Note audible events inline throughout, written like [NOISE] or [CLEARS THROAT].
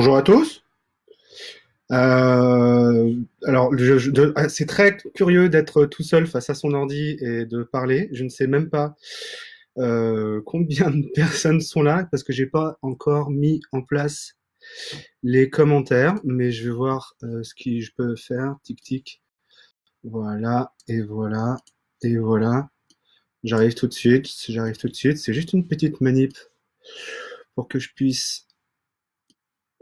bonjour à tous. Euh, alors, ah, c'est très curieux d'être tout seul face à son ordi et de parler. Je ne sais même pas euh, combien de [LAUGHS] personnes sont là parce que j'ai pas encore mis en place les commentaires, mais je vais voir euh, ce que je peux faire. Tic tic. Voilà et voilà et voilà. J'arrive tout de suite. J'arrive tout de suite. C'est juste une petite manip pour que je puisse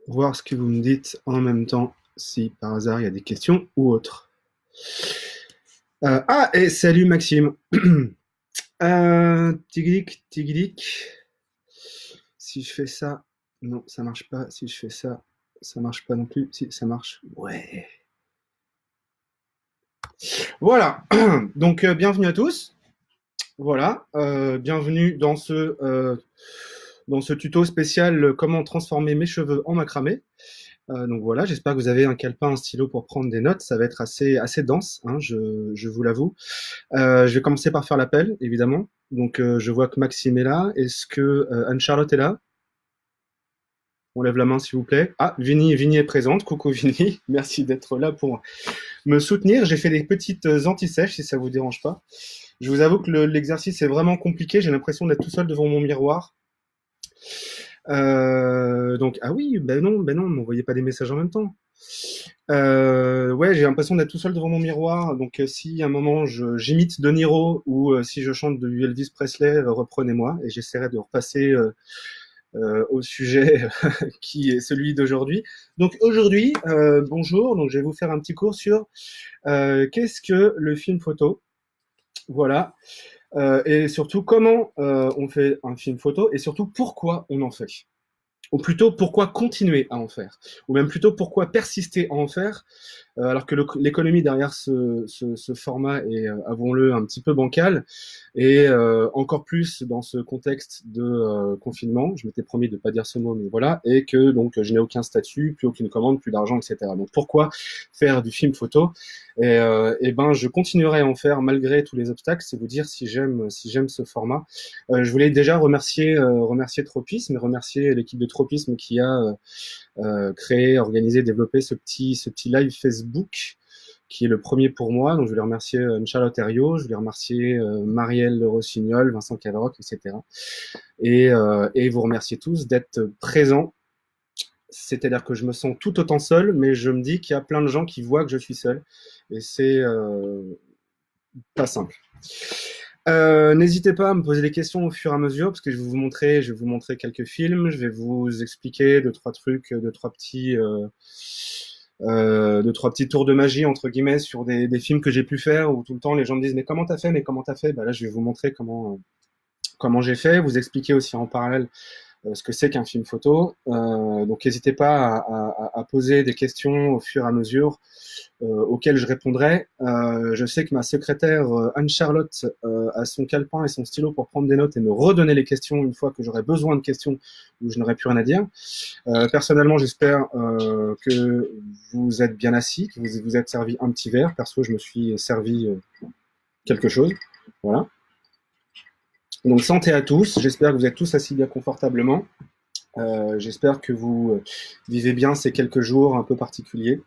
voir ce que vous me dites en même temps, si par hasard il y a des questions ou autres. Euh, ah, et salut Maxime. [CLEARS THROAT] euh, tigric, Si je fais ça, non, ça marche pas. Si je fais ça, ça marche pas non plus. Si, ça marche. Ouais. Voilà. [CLEARS THROAT] Donc, euh, bienvenue à tous. Voilà. Euh, bienvenue dans ce dans ce tuto spécial euh, comment transformer mes cheveux en macramé. Euh, donc voilà, j'espère que vous avez un calepin, un stylo pour prendre des notes. Ça va être assez, assez dense, hein, je, je, vous l'avoue. Euh, je vais commencer par faire l'appel, évidemment. Donc euh, je vois que Maxime est là. Est-ce que euh, Anne-Charlotte est là? On lève la main, s'il vous plaît. Ah, Vini, Vini est présente. Coucou Vini, [LAUGHS] merci d'être là pour me soutenir. J'ai fait des petites anti-sèches, si ça vous dérange pas. Je vous avoue que l'exercice est vraiment compliqué. J'ai l'impression d'être tout seul devant mon miroir. Euh, donc, ah oui, ben non, ben non, m'envoyez pas des messages en même temps. Euh, ouais, j'ai l'impression d'être tout seul devant mon miroir. Donc, euh, si à un moment j'imite De Niro ou si je chante de Elvis Presley, reprenez-moi et j'essaierai de repasser au sujet [LAUGHS] qui est celui d'aujourd'hui. Donc, aujourd'hui, bonjour. Donc, je vais vous faire un petit cours sur qu'est-ce que le film photo? Voilà. Euh, et surtout comment euh, on fait un film photo et surtout pourquoi on en fait? Ou plutôt pourquoi continuer à en faire? Ou même plutôt pourquoi persister à en faire? Alors que l'économie derrière ce, format est, avouons-le, un petit peu bancal, et euh, encore plus dans ce contexte de euh, confinement. Je m'étais promis de ne pas dire ce mot, mais voilà, et que donc je n'ai aucun statut, plus aucune commande, plus d'argent, etc. Donc pourquoi faire du film photo? Et, euh, et, ben je continuerai à en faire malgré tous les obstacles. C'est vous dire si j'aime si j'aime ce format. Euh, je voulais déjà remercier euh, Tropisme et remercier l'équipe de Tropisme qui a euh, créé, organisé, développé ce petit ce petit live Facebook qui est le premier pour moi. Donc, je voulais remercier Charlotte Herriot, je voulais remercier euh, Marielle Rossignol, Vincent Cadroc, etc. Et, euh, et vous remercier tous d'être présents. C'est-à-dire que je me sens tout autant seul, mais je me dis qu'il y a plein de gens qui voient que je suis seul. Et c'est euh, pas simple. Euh, N'hésitez pas à me poser des questions au fur et à mesure, parce que je vais vous montrer, je vais vous montrer quelques films, je vais vous expliquer deux trois trucs, deux trois petits, euh, euh, deux trois petits tours de magie entre guillemets sur des, des films que j'ai pu faire où tout le temps les gens me disent mais comment t'as fait, mais comment t'as fait? Bah là, je vais vous montrer comment comment j'ai fait, vous expliquer aussi en parallèle euh, ce que c'est qu'un film photo. Euh, donc n'hésitez pas à, poser des questions au fur et à mesure euh, auxquelles je répondrai. Euh, je sais que ma secrétaire Anne-Charlotte a son calepin et son stylo pour prendre des notes et me redonner les questions une fois que j'aurai besoin de questions où je n'aurai plus rien à dire. personnellement, j'espère que vous êtes bien assis, que vous vous êtes servi un petit verre. Perso, je me suis servi quelque chose. Voilà. Donc santé à tous, j'espère que vous êtes tous assis bien confortablement. Euh, j'espère que vous euh, vivez bien ces quelques jours un peu particuliers.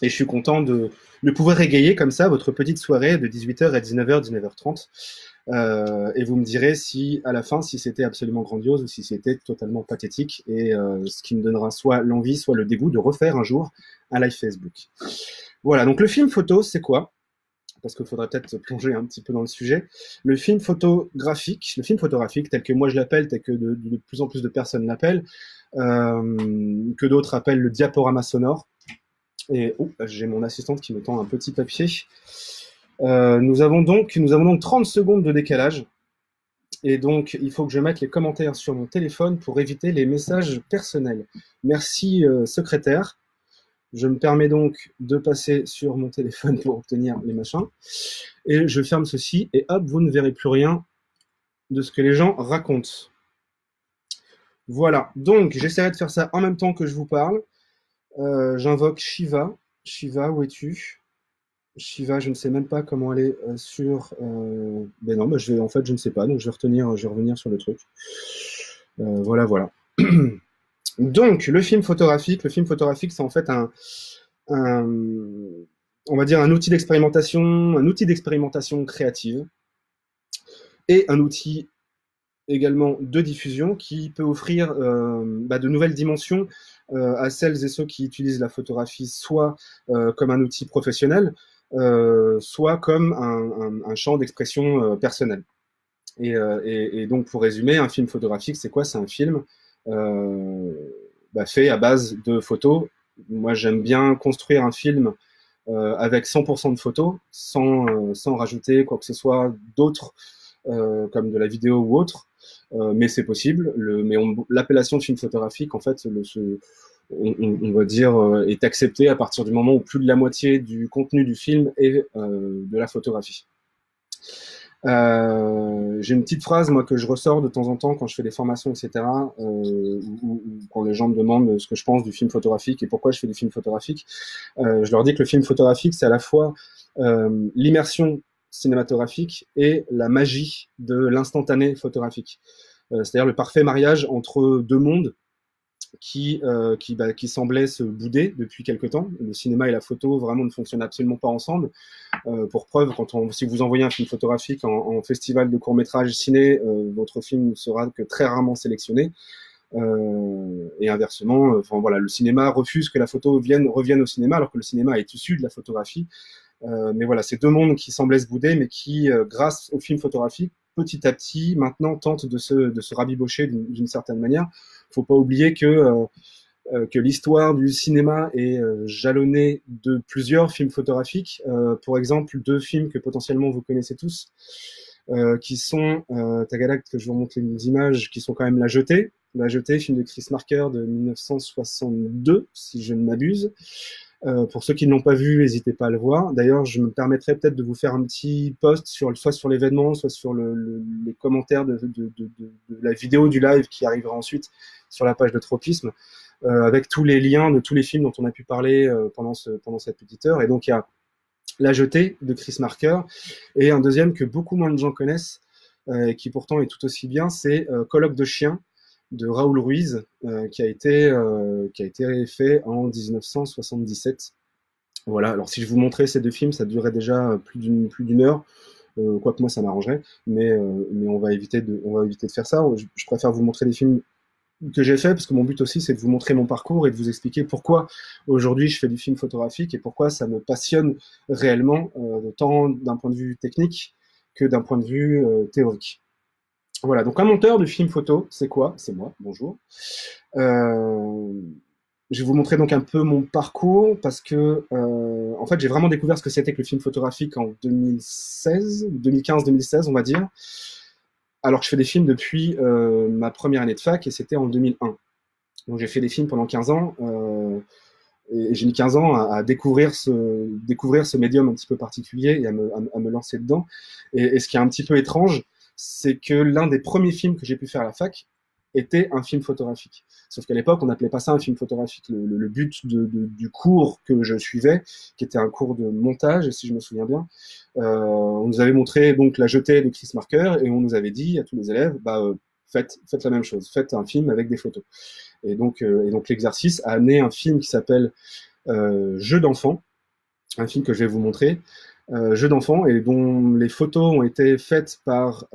Et je suis content de, pouvoir égayer comme ça votre petite soirée de 18h à 19h, 19h30. Euh, et vous me direz si à la fin, si c'était absolument grandiose ou si c'était totalement pathétique. Et ce qui me donnera soit l'envie, soit le dégoût de refaire un jour un live Facebook. Voilà, donc le film photo, c'est quoi? Parce qu'il faudrait peut-être plonger un petit peu dans le sujet. Le film photographique, le film photographique tel que moi je l'appelle, tel que de, plus en plus de personnes l'appellent, euh, que d'autres appellent le diaporama sonore. Et oh, j'ai mon assistante qui me tend un petit papier. Euh, nous avons donc nous avons donc 30 secondes de décalage. Et donc, il faut que je mette les commentaires sur mon téléphone pour éviter les messages personnels. Merci, euh, secrétaire. Je me permets donc de passer sur mon téléphone pour obtenir les machins. Et je ferme ceci et hop, vous ne verrez plus rien de ce que les gens racontent. Voilà, donc j'essaierai de faire ça en même temps que je vous parle. Euh, J'invoque Shiva. Shiva, où es-tu? Shiva, je ne sais même pas comment aller euh, sur. Euh... Ben non, ben je vais, en fait, je ne sais pas, donc je vais retenir, je vais revenir sur le truc. Voilà, voilà. [CLEARS THROAT] Donc, le film photographique, le film photographique, c'est en fait un, outil d'expérimentation, un outil d'expérimentation créative et un outil également de diffusion qui peut offrir euh, bah, de nouvelles dimensions euh, à celles et ceux qui utilisent la photographie soit euh, comme un outil professionnel, soit comme un, champ d'expression personnel. Et, et, et, donc pour résumer, un film photographique, c'est quoi? C'est un film bah, fait à base de photos. Moi, j'aime bien construire un film avec 100% de photos, sans, sans rajouter quoi que ce soit d'autre, comme de la vidéo ou autre. Euh, mais c'est possible. Le, mais l'appellation film photographique, en fait, on, va dire, euh, est acceptée à partir du moment où plus de la moitié du contenu du film est euh, de la photographie. Euh, j'ai une petite phrase moi que je ressors de temps en temps quand je fais des formations, etc. Euh, ou, ou, quand les gens me demandent ce que je pense du film photographique et pourquoi je fais du film photographique. Euh, je leur dis que le film photographique c'est à la fois l'immersion cinématographique et la magie de l'instantané photographique. Euh, c'est-à-dire le parfait mariage entre deux mondes qui, euh, bah, qui semblaient se bouder depuis quelque temps. Le cinéma et la photo vraiment ne fonctionnent absolument pas ensemble. Euh, pour preuve, quand on, si vous envoyez un film photographique en, festival de court métrage ciné, euh, votre film ne sera que très rarement sélectionné. Et inversement, enfin voilà, le cinéma refuse que la photo vienne, revienne au cinéma, alors que le cinéma est issu de la photographie. Mais voilà, c'est deux mondes qui semblaient se bouder, mais qui, grâce au film photographique, petit à petit, maintenant, tentent de se, de se rabibocher d'une certaine manière. Faut pas oublier que, euh, que l'histoire du cinéma est jalonnée de plusieurs films photographiques. pour exemple, deux films que potentiellement vous connaissez tous, qui sont, euh, que je vous montre les images, qui sont quand même La Jetée. La Jetée, film de Chris Marker de 1962, si je ne m'abuse. Euh, pour ceux qui ne l'ont pas vu, n'hésitez pas à le voir. D'ailleurs, je me permettrai peut-être de vous faire un petit post soit sur l'événement, soit sur le, le, les commentaires de, la vidéo du live qui arrivera ensuite sur la page de Tropisme, euh, avec tous les liens de tous les films dont on a pu parler euh, pendant, ce, pendant cette petite heure. Et donc, il y a La Jetée de Chris Marker, et un deuxième que beaucoup moins de gens connaissent, euh, et qui pourtant est tout aussi bien, c'est Colloque de chiens de Raoul Ruiz, qui, a été, qui a été fait en 1977. Voilà, alors si je vous montrais ces deux films, ça durerait déjà plus d'une plus d'une heure, euh, quoique moi ça m'arrangerait, mais, mais on, va éviter de, on va éviter de faire ça. Je, je préfère vous montrer des films que j'ai fait, parce que mon but aussi c'est de vous montrer mon parcours et de vous expliquer pourquoi aujourd'hui je fais du film photographique et pourquoi ça me passionne réellement, euh, tant d'un point de vue technique que d'un point de vue euh, théorique. Voilà, donc un monteur de film photo, c'est quoi? C'est moi, bonjour. Euh, je vais vous montrer donc un peu mon parcours parce que, en fait, j'ai vraiment découvert ce que c'était que le film photographique en 2016, 2015-2016, on va dire. Alors je fais des films depuis euh, ma première année de fac et c'était en 2001. Donc j'ai fait des films pendant 15 ans euh, et j'ai mis 15 ans à, découvrir, ce, médium un petit peu particulier et à me, à, à me lancer dedans. Et, et, ce qui est un petit peu étrange, c'est que l'un des premiers films que j'ai pu faire à la fac était un film photographique. Sauf qu'à l'époque, on n'appelait pas ça un film photographique. Le, but du cours que je suivais, qui était un cours de montage, si je me souviens bien, euh, on nous avait montré donc la jetée de Chris Marker et on nous avait dit à tous les élèves, bah, euh, faites, faites la même chose, faites un film avec des photos. Et donc, euh, et donc l'exercice a amené un film qui s'appelle Jeu d'enfant, un film que je vais vous montrer, jeu d'enfant et dont les photos ont été faites par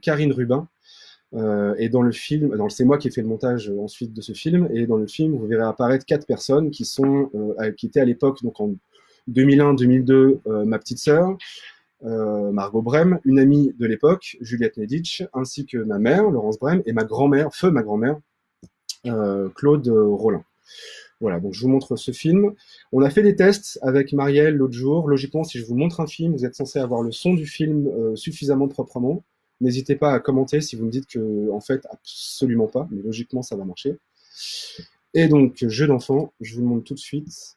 Karine Rubin. Euh, et dans le film, c'est moi qui ai fait le montage ensuite de ce film, et dans le film, vous verrez apparaître quatre personnes qui qui étaient à l'époque, donc en 2001-2002, ma petite sœur, Margot Brem, une amie de l'époque, Juliette Neditch, ainsi que ma mère, Laurence Brem, et ma grand-mère, feu ma grand-mère, Claude Rollin. Voilà, donc je vous montre ce film. On a fait des tests avec Marielle l'autre jour. Logiquement, si je vous montre un film, vous êtes censé avoir le son du film euh, suffisamment proprement. N'hésitez pas à commenter si vous me dites que, en fait, absolument pas, mais logiquement, ça va marcher. Et donc, jeu d'enfant, je vous le montre tout de suite.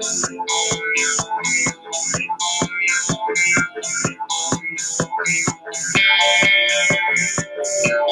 Damn.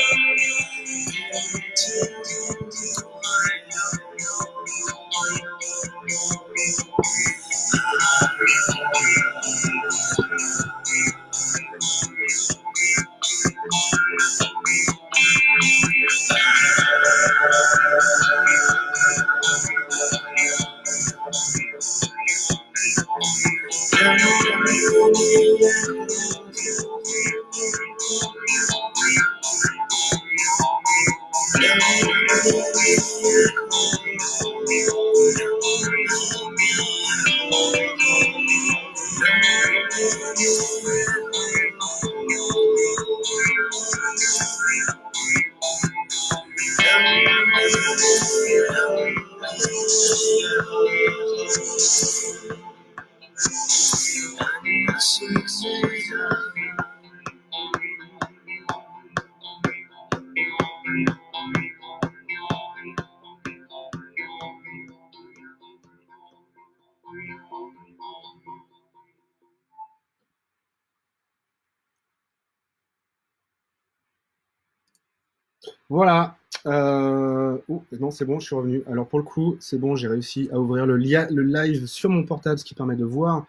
Voilà. Euh... non, c'est bon, je suis revenu. Alors pour le coup, c'est bon, j'ai réussi à ouvrir le, live sur mon portable, ce qui permet de voir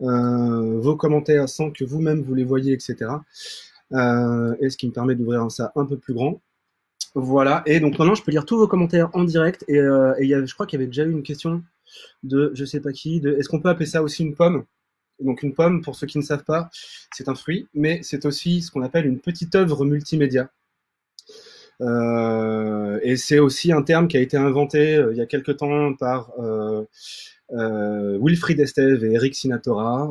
euh, vos commentaires sans que vous-même vous les voyez, etc. Euh, et ce qui me permet d'ouvrir ça un peu plus grand. Voilà. Et donc maintenant, je peux lire tous vos commentaires en direct. Et, euh, je crois qu'il y avait déjà eu une question de je sais pas qui, est-ce qu'on peut appeler ça aussi une pomme? Donc une pomme, pour ceux qui ne savent pas, c'est un fruit, mais c'est aussi ce qu'on appelle une petite œuvre multimédia. Euh, et c'est aussi un terme qui a été inventé euh, il y a quelque temps par euh, Wilfried Esteve et Eric Sinatora,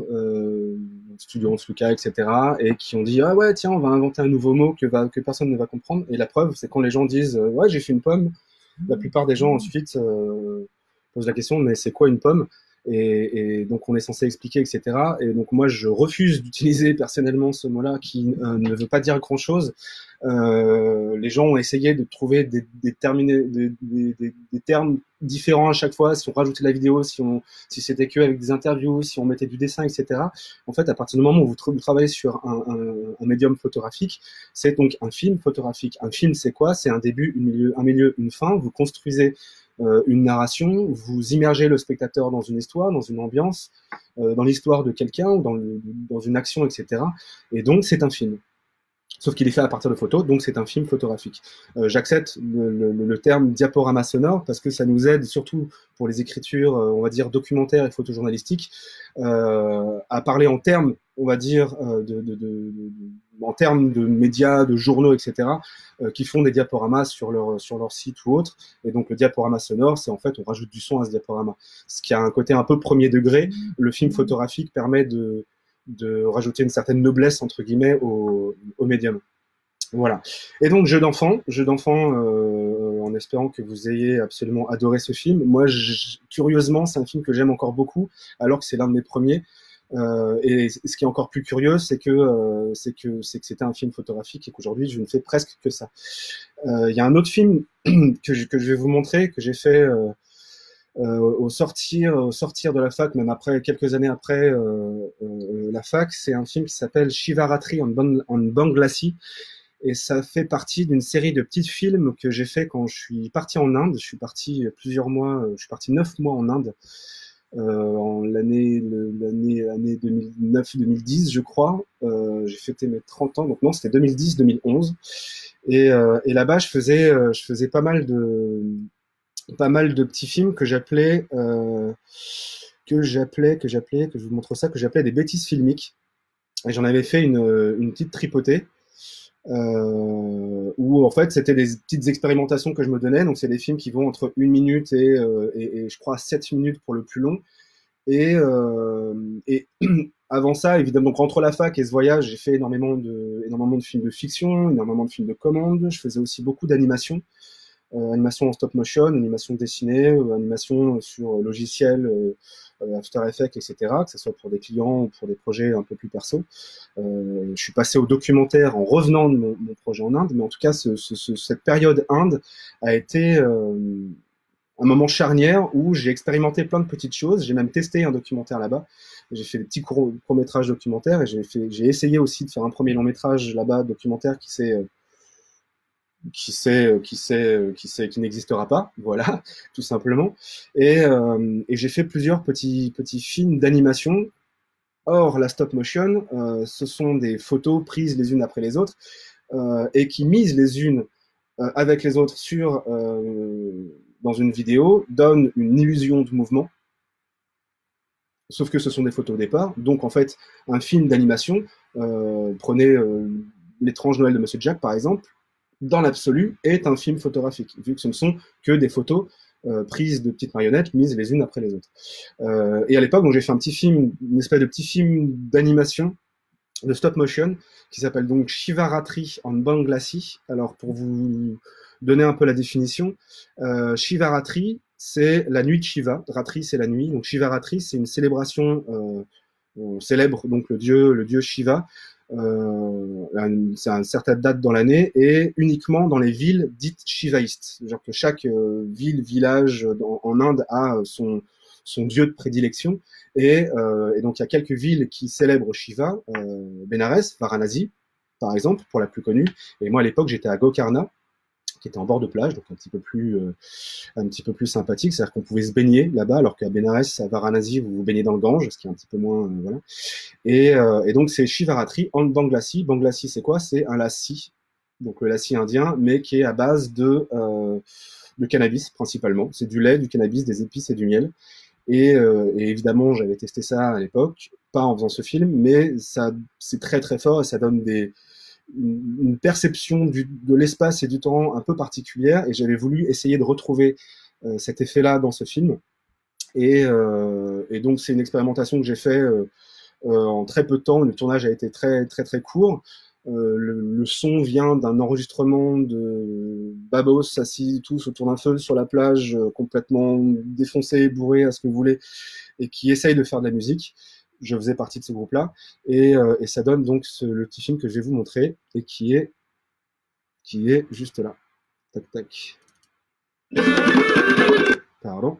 Studio Lucas, etc., et qui ont dit ah ouais tiens on va inventer un nouveau mot que personne ne va comprendre. Et la preuve c'est quand les gens disent ouais j'ai fait une pomme, la plupart des gens ensuite posent la question mais c'est quoi une pomme? Et, donc on est censé expliquer, etc. Et donc moi je refuse d'utiliser personnellement ce mot-là qui euh, ne veut pas dire grand-chose. Euh, les gens ont essayé de trouver des, termes différents à chaque fois, si on rajoutait la vidéo, si, c'était que avec des interviews, si on mettait du dessin, etc. En fait, à partir du moment où vous, travaillez sur un, médium photographique, c'est donc un film photographique. Un film, c'est quoi? C'est un début, un milieu, un milieu, une fin. Vous construisez une narration, vous immergez le spectateur dans une histoire, dans une ambiance, euh, dans l'histoire de quelqu'un dans, une action, etc. Et donc, c'est un film. Sauf qu'il est fait à partir de photos, donc c'est un film photographique. Euh, J'accepte le, terme diaporama sonore parce que ça nous aide, surtout pour les écritures, euh, on va dire documentaires et photojournalistiques, euh, à parler en termes, on va dire, euh, en termes de médias, de journaux, etc., euh, qui font des diaporamas sur leur sur leur site ou autre. Et donc le diaporama sonore, c'est en fait on rajoute du son à ce diaporama, ce qui a un côté un peu premier degré. Le film photographique permet de de rajouter une certaine noblesse entre guillemets au, au médium. Voilà. Et donc jeu d'enfant, jeu d'enfant, euh, en espérant que vous ayez absolument adoré ce film. Moi, curieusement, c'est un film que j'aime encore beaucoup, alors que c'est l'un de mes premiers. Euh, et ce qui est encore plus curieux, c'est que euh, c'est que c'est que c'était un film photographique et qu'aujourd'hui je ne fais presque que ça. Euh, il y a un autre film [CLEARS THROAT] que je, que je vais vous montrer que j'ai fait au sortir, au sortir de la fac, même après quelques années après la fac, c'est un film qui s'appelle Shivaratri en, en Bangladesh et ça fait partie d'une série de petits films que j'ai fait quand je suis parti en Inde. Je suis parti plusieurs mois, je suis parti neuf mois en Inde euh, en l'année l'année année 2009-2010 je crois. Euh, j'ai fêté mes 30 ans, donc non c'était 2010-2011. Et, euh, et là-bas je faisais je faisais pas mal de pas mal de petits films que j'appelais que j'appelais que j'appelais que je vous montre ça que j'appelais des bêtises filmiques. Et j'en avais fait une, une petite tripotée euh, où en fait c'était des petites expérimentations que je me donnais. Donc c'est des films qui vont entre une minute et, euh, et, je crois 7 minutes pour le plus long. Et, euh, [CLEARS THROAT] avant ça, évidemment, donc entre la fac et ce voyage, j'ai fait énormément de, énormément de films de fiction, énormément de films de commande. Je faisais aussi beaucoup d'animation, animation en stop motion, animation dessinée, animation sur logiciel After Effects, etc., que ce soit pour des clients ou pour des projets un peu plus perso. Euh, je suis passé au documentaire en revenant de mon, projet en Inde, mais en tout cas, ce, ce, cette période Inde a été euh, un moment charnière où j'ai expérimenté plein de petites choses. J'ai même testé un documentaire là-bas. J'ai fait des petits courts, métrages documentaires et j'ai essayé aussi de faire un premier long métrage là-bas documentaire qui s'est qui sait, euh, qui sait, euh, qui sait, qui n'existera pas, [LAUGHS] voilà, tout simplement. Et, euh, et j'ai fait plusieurs petits petits films d'animation. Or, la stop motion, ce sont des photos prises les unes après les autres et qui misent les unes avec les autres sur dans une vidéo donnent une illusion de mouvement. Sauf que ce sont des photos au départ. Donc, en fait, un film d'animation, prenez l'étrange Noël de Monsieur Jack, par exemple, dans l'absolu, est un film photographique, vu que ce ne sont que des photos euh, prises de petites marionnettes mises les unes après les autres. Euh, et à l'époque, j'ai fait un petit film, une espèce de petit film d'animation, de stop motion, qui s'appelle donc Shivaratri en Bangladesh. Alors pour vous donner un peu la définition, euh, Shivaratri, c'est la nuit de Shiva. Ratri, c'est la nuit. Donc Shivaratri, c'est une célébration. Euh, on célèbre donc le dieu, le dieu Shiva, euh, c'est à une certaine date dans l'année et uniquement dans les villes dites shivaïstes. Genre que chaque euh, ville, village dans, en Inde a son, son dieu de prédilection. Et, euh, et, donc il y a quelques villes qui célèbrent Shiva, euh, Benares, Varanasi, par exemple, pour la plus connue. Et moi à l'époque j'étais à Gokarna, qui était en bord de plage, donc un petit peu plus, euh, un petit peu plus sympathique. C'est-à-dire qu'on pouvait se baigner là-bas, alors qu'à Benares, à Varanasi, vous vous baignez dans le Gange, ce qui est un petit peu moins, euh, voilà. Et, euh, et, donc c'est Shivaratri en Banglassi. Banglassi, c'est quoi? C'est un lassi, donc le lassi indien, mais qui est à base de, de cannabis principalement. C'est du lait, du cannabis, des épices et du miel. Et, et évidemment, j'avais testé ça à l'époque, pas en faisant ce film, mais ça, c'est très très fort et ça donne des, une perception de l'espace et du temps un peu particulière et j'avais voulu essayer de retrouver euh, cet effet-là dans ce film. Et, euh, et donc c'est une expérimentation que j'ai fait euh, en très peu de temps. Le tournage a été très très très court. Le, son vient d'un enregistrement de Babos assis tous autour d'un feu sur la plage, complètement défoncé, bourré à ce que vous voulez, et qui essaye de faire de la musique je faisais partie de ce groupe-là. Et, euh, et, ça donne donc le petit film que je vais vous montrer et qui est, qui est juste là. Tac, tac. Pardon.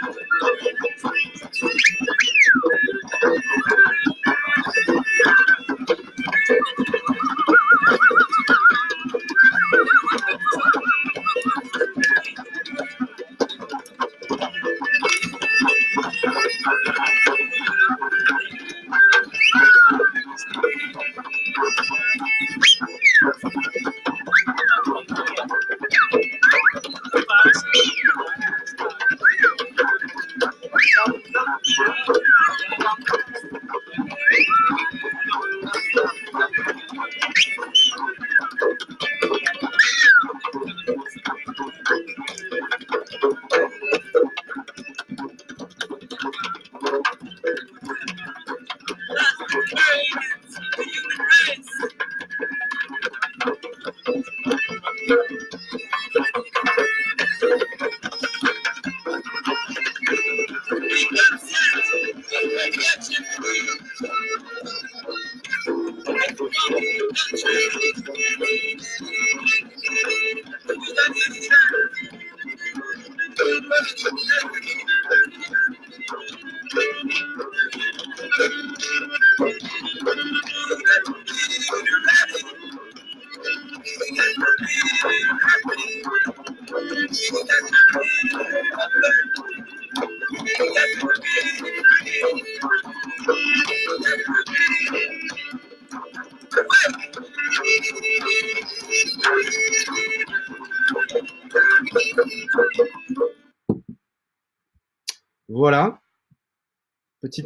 Thank you.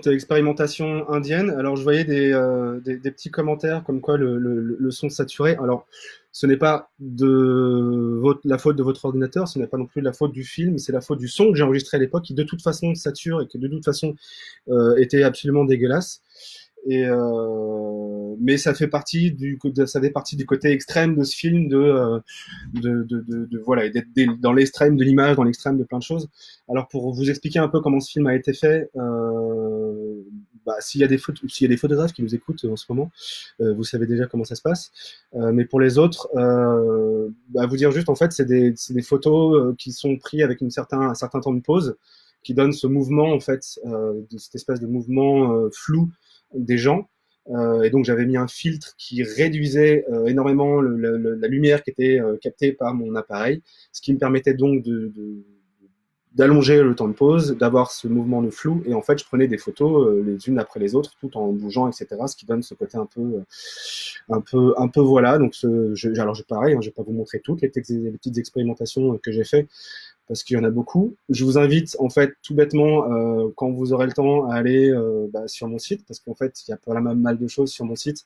Expérimentation indienne. Alors, je voyais des, euh, petits commentaires comme quoi le son saturé. Alors, ce n'est pas de votre, la faute de votre ordinateur, ce n'est pas non plus la faute du film, c'est la faute du son que j'ai enregistré à l'époque qui de toute façon sature et qui de toute façon euh, était absolument dégueulasse. Et euh, mais ça fait partie du ça fait partie du côté extrême de ce film de euh, de, de, de, de voilà d'être dans l'extrême de l'image dans l'extrême de plein de choses alors pour vous expliquer un peu comment ce film a été fait euh, bah, s'il y a des s'il y a des photographes qui nous écoutent en ce moment euh, vous savez déjà comment ça se passe euh, mais pour les autres euh, bah, vous dire juste en fait c'est des, des photos qui sont prises avec une certain un certain temps de pause qui donne ce mouvement en fait de cette espèce de mouvement flou des gens. Euh, et donc j'avais mis un filtre qui réduisait euh, énormément le, le, la lumière qui était euh, captée par mon appareil, ce qui me permettait donc de, de d'allonger le temps de pause, d'avoir ce mouvement de flou, et en fait, je prenais des photos euh, les unes après les autres, tout en bougeant, etc., ce qui donne ce côté un peu, un peu, un peu voilà. Donc, ce, je, alors, je pareil, hein, je vais pas vous montrer toutes les, les petites expérimentations que j'ai fait, parce qu'il y en a beaucoup. Je vous invite, en fait, tout bêtement, euh, quand vous aurez le temps, à aller euh, bah, sur mon site, parce qu'en fait, il y a pas mal, de choses sur mon site,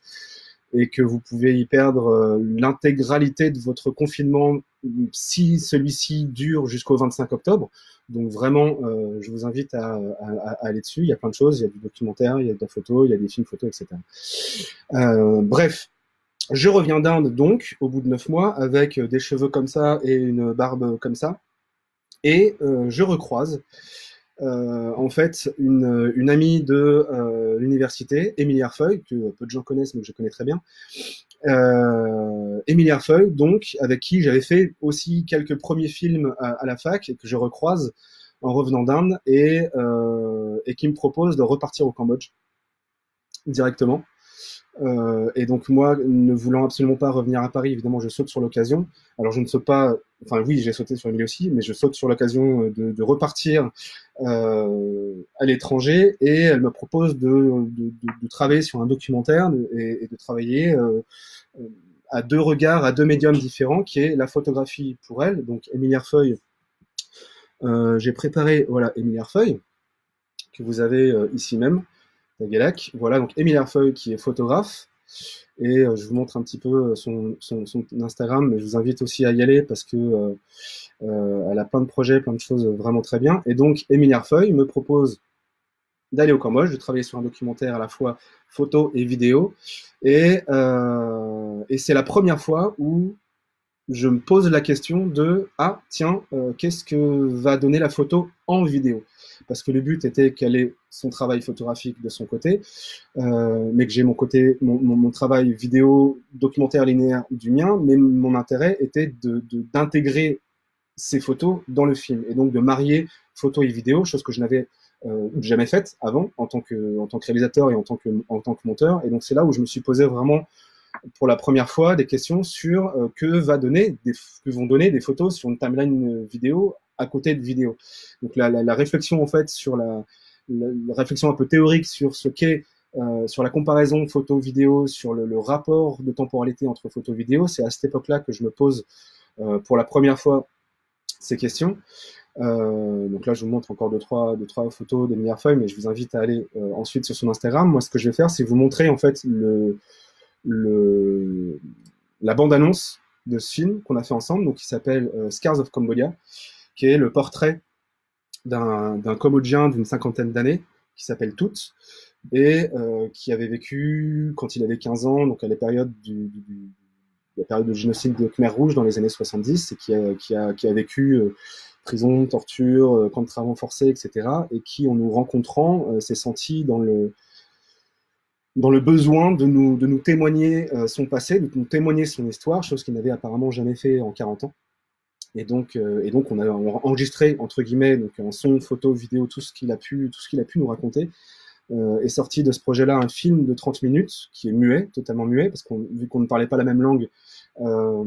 et que vous pouvez y perdre euh, l'intégralité de votre confinement si celui-ci dure jusqu'au 25 octobre. Donc vraiment, euh, je vous invite à, à, à, aller dessus. Il y a plein de choses. Il y a du documentaire, il y a de la photo, il y a des films photos, etc. Euh, bref, je reviens d'Inde donc au bout de neuf mois avec des cheveux comme ça et une barbe comme ça. Et euh, je recroise euh, en fait une, amie de euh, l'université, Émilie Arfeuille, que peu de gens connaissent mais que je connais très bien. Euh, Émilie donc, avec qui j'avais fait aussi quelques premiers films à, la fac et que je recroise en revenant d'Inde et qui me propose de repartir au Cambodge directement. Euh, et donc moi, ne voulant absolument pas revenir à Paris, évidemment, je saute sur l'occasion. Alors je ne saute pas, enfin oui, j'ai sauté sur Emily aussi, mais je saute sur l'occasion de, de, repartir euh, à l'étranger. Et elle me propose de, travailler sur un documentaire et, de travailler euh, à deux regards, à deux médiums différents, qui est la photographie pour elle. Donc Émilie Arfeuille, euh, j'ai préparé, voilà, Émilie Arfeuille, que vous avez euh, ici même. Voilà, donc Émile Herfeuille qui est photographe. Et euh, je vous montre un petit peu son, son, Instagram, mais je vous invite aussi à y aller parce que euh, euh, elle a plein de projets, plein de choses vraiment très bien. Et donc, Émile Herfeuille me propose d'aller au Cambodge, de travailler sur un documentaire à la fois photo et vidéo. Euh, et c'est la première fois où je me pose la question de ah tiens euh, qu'est-ce que va donner la photo en vidéo? Parce que le but était qu'elle ait son travail photographique de son côté euh, mais que j'ai mon côté mon, travail vidéo documentaire linéaire du mien mais mon intérêt était de d'intégrer ces photos dans le film et donc de marier photo et vidéo chose que je n'avais euh, jamais faite avant en tant que en tant que réalisateur et en tant que en tant que monteur. Et donc c'est là où je me suis posé vraiment pour la première fois des questions sur euh, que va donner que vont donner des photos sur une timeline vidéo à côté de vidéo. Donc la, réflexion en fait sur la, réflexion un peu théorique sur ce qu'est euh, sur la comparaison photo-vidéo, sur le, rapport de temporalité entre photo-vidéo, c'est à cette époque-là que je me pose euh, pour la première fois ces questions. Euh, donc là, je vous montre encore deux trois, deux, trois photos des meilleures feuilles, mais je vous invite à aller euh, ensuite sur son Instagram. Moi, ce que je vais faire, c'est vous montrer en fait le, la bande-annonce de ce film qu'on a fait ensemble, donc qui s'appelle euh, Scars of Cambodia, qui est le portrait d'un Cambodgien d'une cinquantaine d'années, qui s'appelle Tout, et euh, qui avait vécu quand il avait 15 ans, donc à la période du, génocide de Khmer Rouge dans les années 70 et qui a, vécu prison, torture, camp de travail forcé, etc. Et qui, en nous rencontrant, s'est senti dans le, dans le besoin de nous, de nous témoigner son passé, de nous témoigner son histoire, chose qu'il n'avait apparemment jamais fait en 40 ans. Et donc, euh, et donc on a enregistré entre guillemets donc en son, photo, vidéo, tout ce qu'il a pu, a pu nous raconter. Euh, est sorti de ce projet-là un film de 30 minutes qui est muet, totalement muet, parce qu'on vu qu'on ne parlait pas la même langue, euh,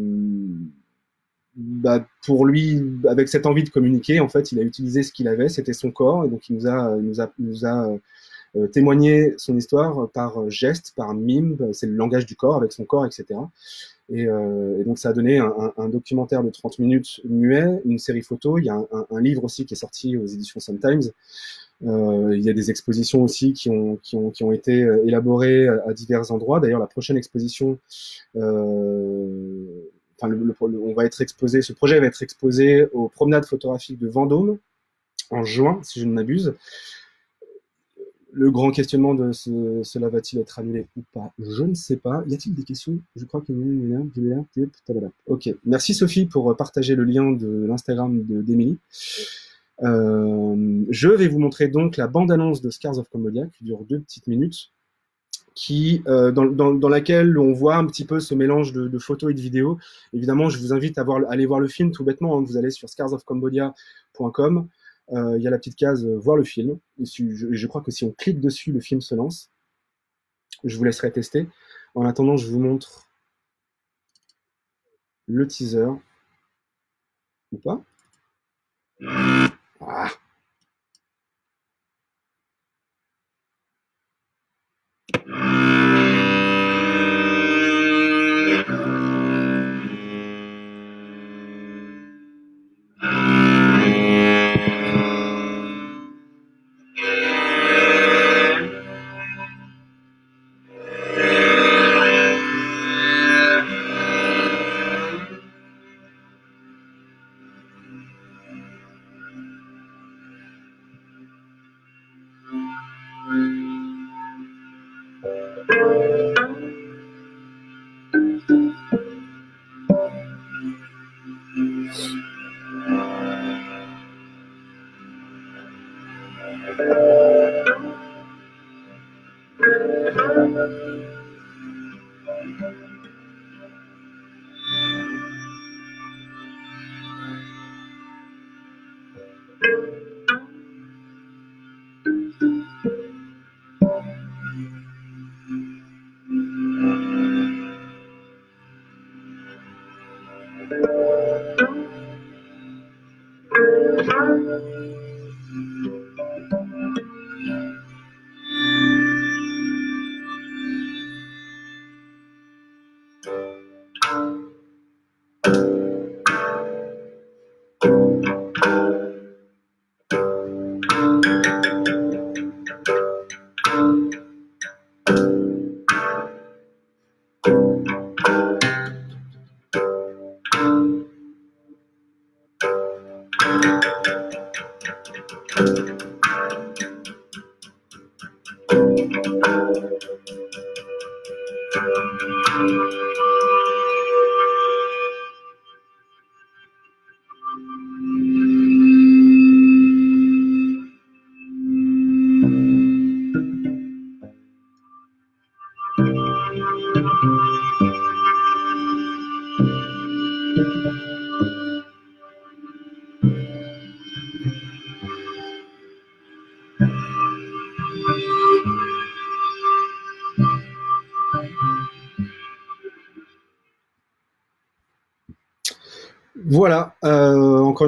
bah, pour lui, avec cette envie de communiquer, en fait, il a utilisé ce qu'il avait, c'était son corps, et donc il nous a, nous a, nous a euh, témoigné son histoire par geste, par mime, c'est le langage du corps avec son corps, etc. Euh, et, donc ça a donné un, documentaire de 30 minutes muet, une série photo. Il y a un, livre aussi qui est sorti aux éditions Sometimes. Euh, il y a des expositions aussi qui ont, qui ont, qui ont été euh, élaborées à, divers endroits. D'ailleurs, la prochaine exposition, euh, enfin, le, on va être exposé, ce projet va être exposé aux promenades photographiques de Vendôme en juin, si je ne m'abuse le grand questionnement de cela va-t-il être annulé ou pas? Je ne sais pas. Y a-t-il des questions? Je crois qu'il y a une. Ok. Merci Sophie pour partager le lien de l'Instagram d'Emilie. Euh, je vais vous montrer donc la bande-annonce de Scars of Cambodia qui dure deux petites minutes, euh, dans, laquelle on voit un petit peu ce mélange de, photos et de vidéos. Évidemment, je vous invite à, aller voir le film tout bêtement. Hein. vous allez sur scarsofcambodia.com. Euh, il y a la petite case euh, voir le film. je, crois que si on clique dessus, le film se lance. Je vous laisserai tester. En attendant, je vous montre le teaser. Ou pas ah.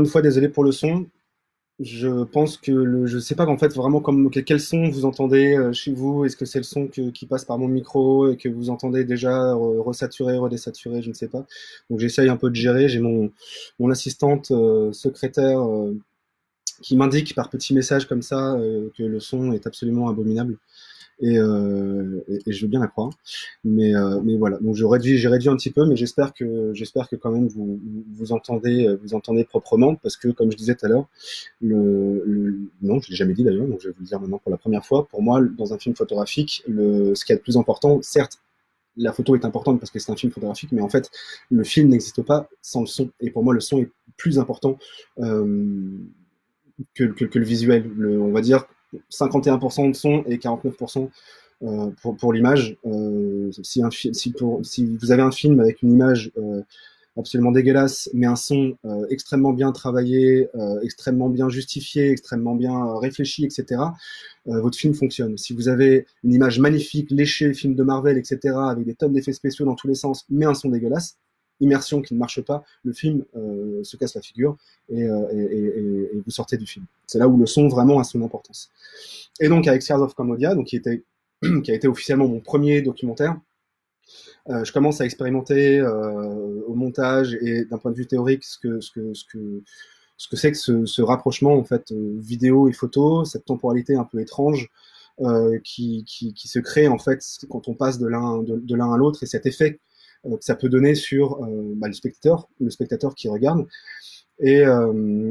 Une fois, désolé pour le son. Je pense que le, je sais pas qu'en fait vraiment comme quel son vous entendez euh, chez vous? Est-ce que c'est le son qui passe par mon micro et que vous entendez déjà resaturé, redésaturé, je ne sais pas. Donc j'essaye un peu de gérer. J'ai mon, mon assistante euh, secrétaire qui m'indique par petits messages comme ça que le son est absolument abominable. Euh, et, je veux bien la croire. Mais, euh, mais voilà, donc j'ai réduit un petit peu, mais j'espère que que quand même vous, vous entendez vous entendez proprement, parce que comme je disais tout à l'heure, le, non, je l'ai jamais dit d'ailleurs, donc je vais vous le dire maintenant pour la première fois. Pour moi, dans un film photographique, le, ce qui est le plus important, certes, la photo est importante parce que c'est un film photographique, mais en fait, le film n'existe pas sans le son. Et pour moi, le son est plus important euh, que, que, le visuel. On va dire 51% de son et 49% euh, pour, pour l'image. Euh, si, si, vous avez un film avec une image euh, absolument dégueulasse, mais un son extrêmement bien travaillé, extrêmement bien justifié, extrêmement bien réfléchi, etc., votre film fonctionne. Si vous avez une image magnifique, léchée, film de Marvel, etc., avec des tonnes d'effets spéciaux dans tous les sens, mais un son dégueulasse, immersion qui ne marche pas, le film se casse la figure et, et, vous sortez du film. C'est là où le son vraiment a son importance. Et donc avec Stars of Commodia, donc qui était [CLEARS THROAT] qui a été officiellement mon premier documentaire, euh, je commence à expérimenter euh, au montage et d'un point de vue théorique ce que ce que ce que ce que c'est que ce, rapprochement en fait euh, vidéo et photo, cette temporalité un peu étrange euh, qui, qui, se crée en fait quand on passe de l'un de l'un à l'autre et cet effet euh, que ça peut donner sur bah, le spectateur, le spectateur qui regarde. Et,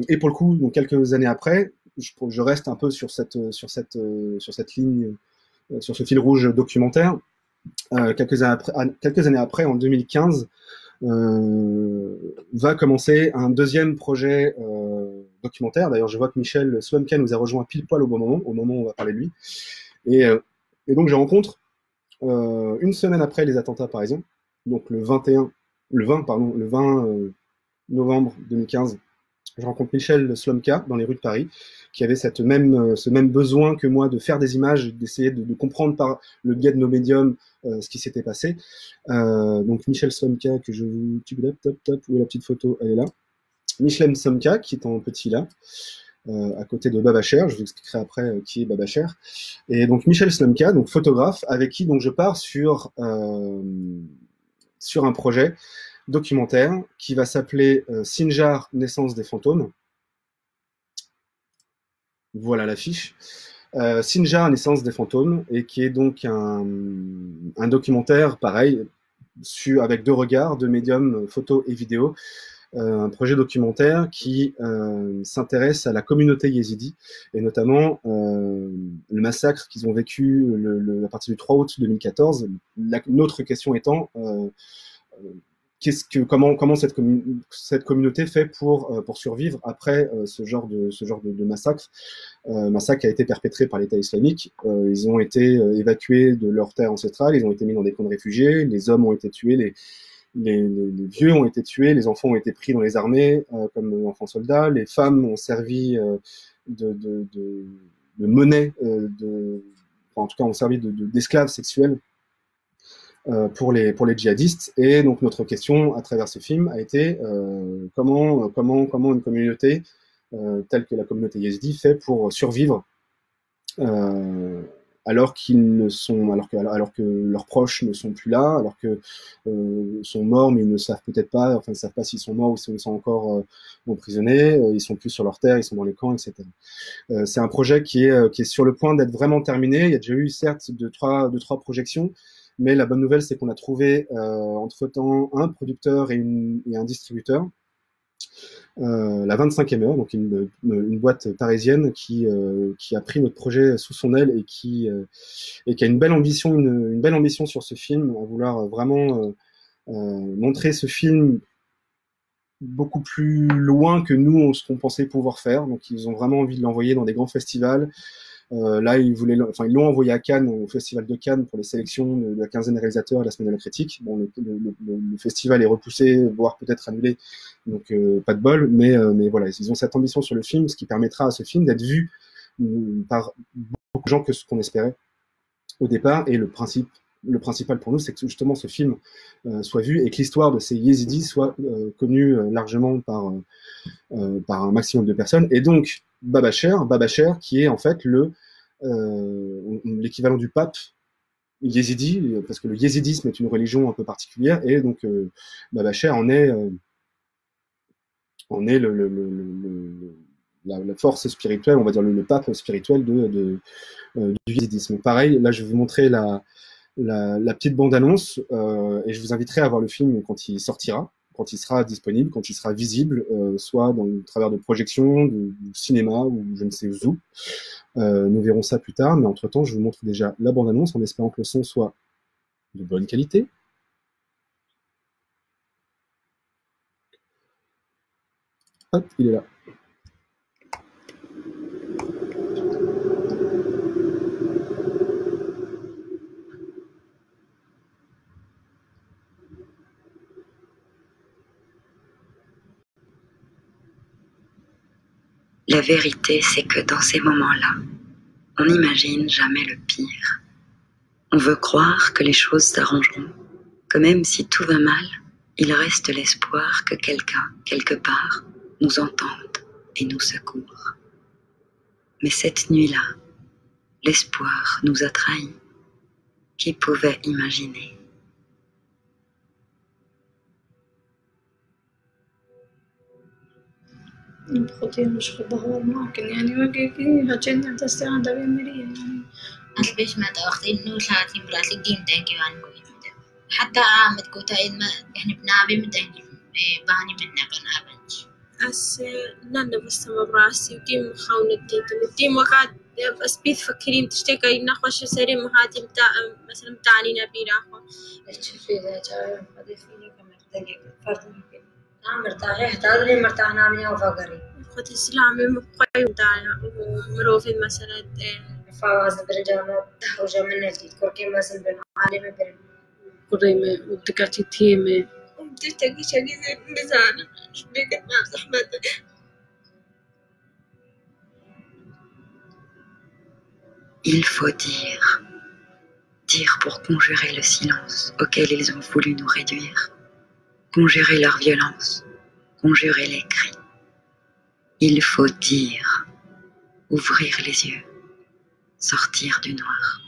et pour le coup, quelques années après, je, reste un peu sur cette cette ligne, sur ce fil rouge documentaire euh, quelques, années après, en 2015, euh, va commencer un deuxième projet euh, documentaire. D'ailleurs, je vois que Michel Swamka nous a rejoint pile poil au bon moment, au moment où on va parler de lui. Et, euh, et donc, je rencontre euh, une semaine après les attentats parisiens, donc le 21, le 20, pardon, le 20 novembre 2015, je rencontre Michel Slomka dans les rues de Paris, qui avait cette même, euh, ce même besoin que moi de faire des images, d'essayer de, comprendre par le biais de nos médiums euh, ce qui s'était passé. Euh, donc Michel Slomka, que je vous... Top, top, où est la petite photo? Elle est là. Michel Slomka, qui est en petit là. Euh, à côté de Babacher, je vous expliquerai après euh, qui est Babacher. Et donc Michel Slomka, donc photographe, avec qui donc je pars sur euh, sur un projet documentaire qui va s'appeler euh, Sinjar, naissance des fantômes. Voilà l'affiche. Euh, Sinjar, naissance des fantômes, et qui est donc un, documentaire pareil, avec deux regards, deux médiums, photo et vidéo. Euh, un projet documentaire qui euh, s'intéresse à la communauté yézidi et notamment euh, le massacre qu'ils ont vécu à partir du 3 août 2014. La, notre question étant comment, cette, commun cette communauté fait pour, survivre après ce genre de, massacre? Euh, massacre qui a été perpétré par l'État islamique. Ils ont été évacués de leur terre ancestrale, ils ont été mis dans des camps de réfugiés, les hommes ont été tués, les, les, les vieux ont été tués, les enfants ont été pris dans les armées comme enfants soldats, les femmes ont servi de, de, de, de monnaie, de, enfin, en tout cas ont servi d'esclaves sexuels euh, pour les pour les djihadistes. Et donc notre question à travers ce film a été euh, comment comment comment une communauté euh, telle que la communauté yézidi fait pour survivre euh, alors qu'ils ne sont alors que alors que leurs proches ne sont plus là, alors que euh, sont morts mais ils ne savent peut-être pas, enfin ne savent pas s'ils sont morts ou s'ils sont encore euh, emprisonnés, ils sont plus sur leur terre, ils sont dans les camps, etc. c'est un projet qui est qui est sur le point d'être vraiment terminé. Il y a déjà eu certes deux trois deux trois projections, mais la bonne nouvelle, c'est qu'on a trouvé euh, entre-temps un producteur et, une, et un distributeur. Euh, la 25e heure, donc une, boîte parisienne qui, euh, qui, a pris notre projet sous son aile et qui, euh, a une belle ambition, une, belle ambition sur ce film, à vouloir vraiment montrer ce film beaucoup plus loin que nous, ce qu'on pensait pouvoir faire. Donc ils ont vraiment envie de l'envoyer dans des grands festivals, là, ils voulaient, enfin, ils l'ont envoyé à Cannes, au Festival de Cannes, pour les sélections de, la quinzaine des réalisateurs et la semaine de la critique. Bon, le, le, le, le festival est repoussé, voire peut-être annulé, donc euh, pas de bol. Mais, euh, mais voilà, ils ont cette ambition sur le film, ce qui permettra à ce film d'être vu euh, par beaucoup de gens que ce qu'on espérait au départ. Et le principe le principal pour nous, c'est que justement ce film euh, soit vu et que l'histoire de ces yézidis soit euh, connue euh, largement par, un maximum de personnes. Et donc, Babacher, Babacher qui est en fait le l'équivalent du pape yézidi, parce que le yézidisme est une religion un peu particulière, et donc Babacher en est, en est le, la, force spirituelle, on va dire le, pape spirituel du yézidisme. Pareil, là je vais vous montrer la, la, petite bande-annonce euh, et je vous inviterai à voir le film quand il sortira, quand il sera disponible, quand il sera visible, euh, soit dans le travers de projections, de, cinéma ou je ne sais où. Euh, nous verrons ça plus tard, mais entre-temps, je vous montre déjà la bande-annonce en espérant que le son soit de bonne qualité. Hop, il est là. La vérité, c'est que dans ces moments-là, on n'imagine jamais le pire. On veut croire que les choses s'arrangeront, que même si tout va mal, il reste l'espoir que quelqu'un, quelque part, nous entende et nous secourt. Mais cette nuit-là, l'espoir nous a trahis. Qui pouvait imaginer خودی مش في هر ممكن يعني وقتی كي هچن نیم دسته آن دوی میری يعني؟ از بیش ما وقتی إنه ساعتي براسی گیم دنگی وان کوی حتى حتی آمد کوتا ما إحنا بنابی میده بانی من نبنا بنش أس نانا بس ما براسي وديم خاونة ديتم وديم وقعد بس بيت فكرين تشتكي نخش سريم هادي متاع مثلا متاعني نبي ناخو تشوفي إذا جاي هذا فيني كمان دقيقة فرد Il faut dire, dire pour conjurer le silence auquel ils ont voulu nous réduire conjurer leur violence, conjurer les cris. Il faut dire, ouvrir les yeux, sortir du noir.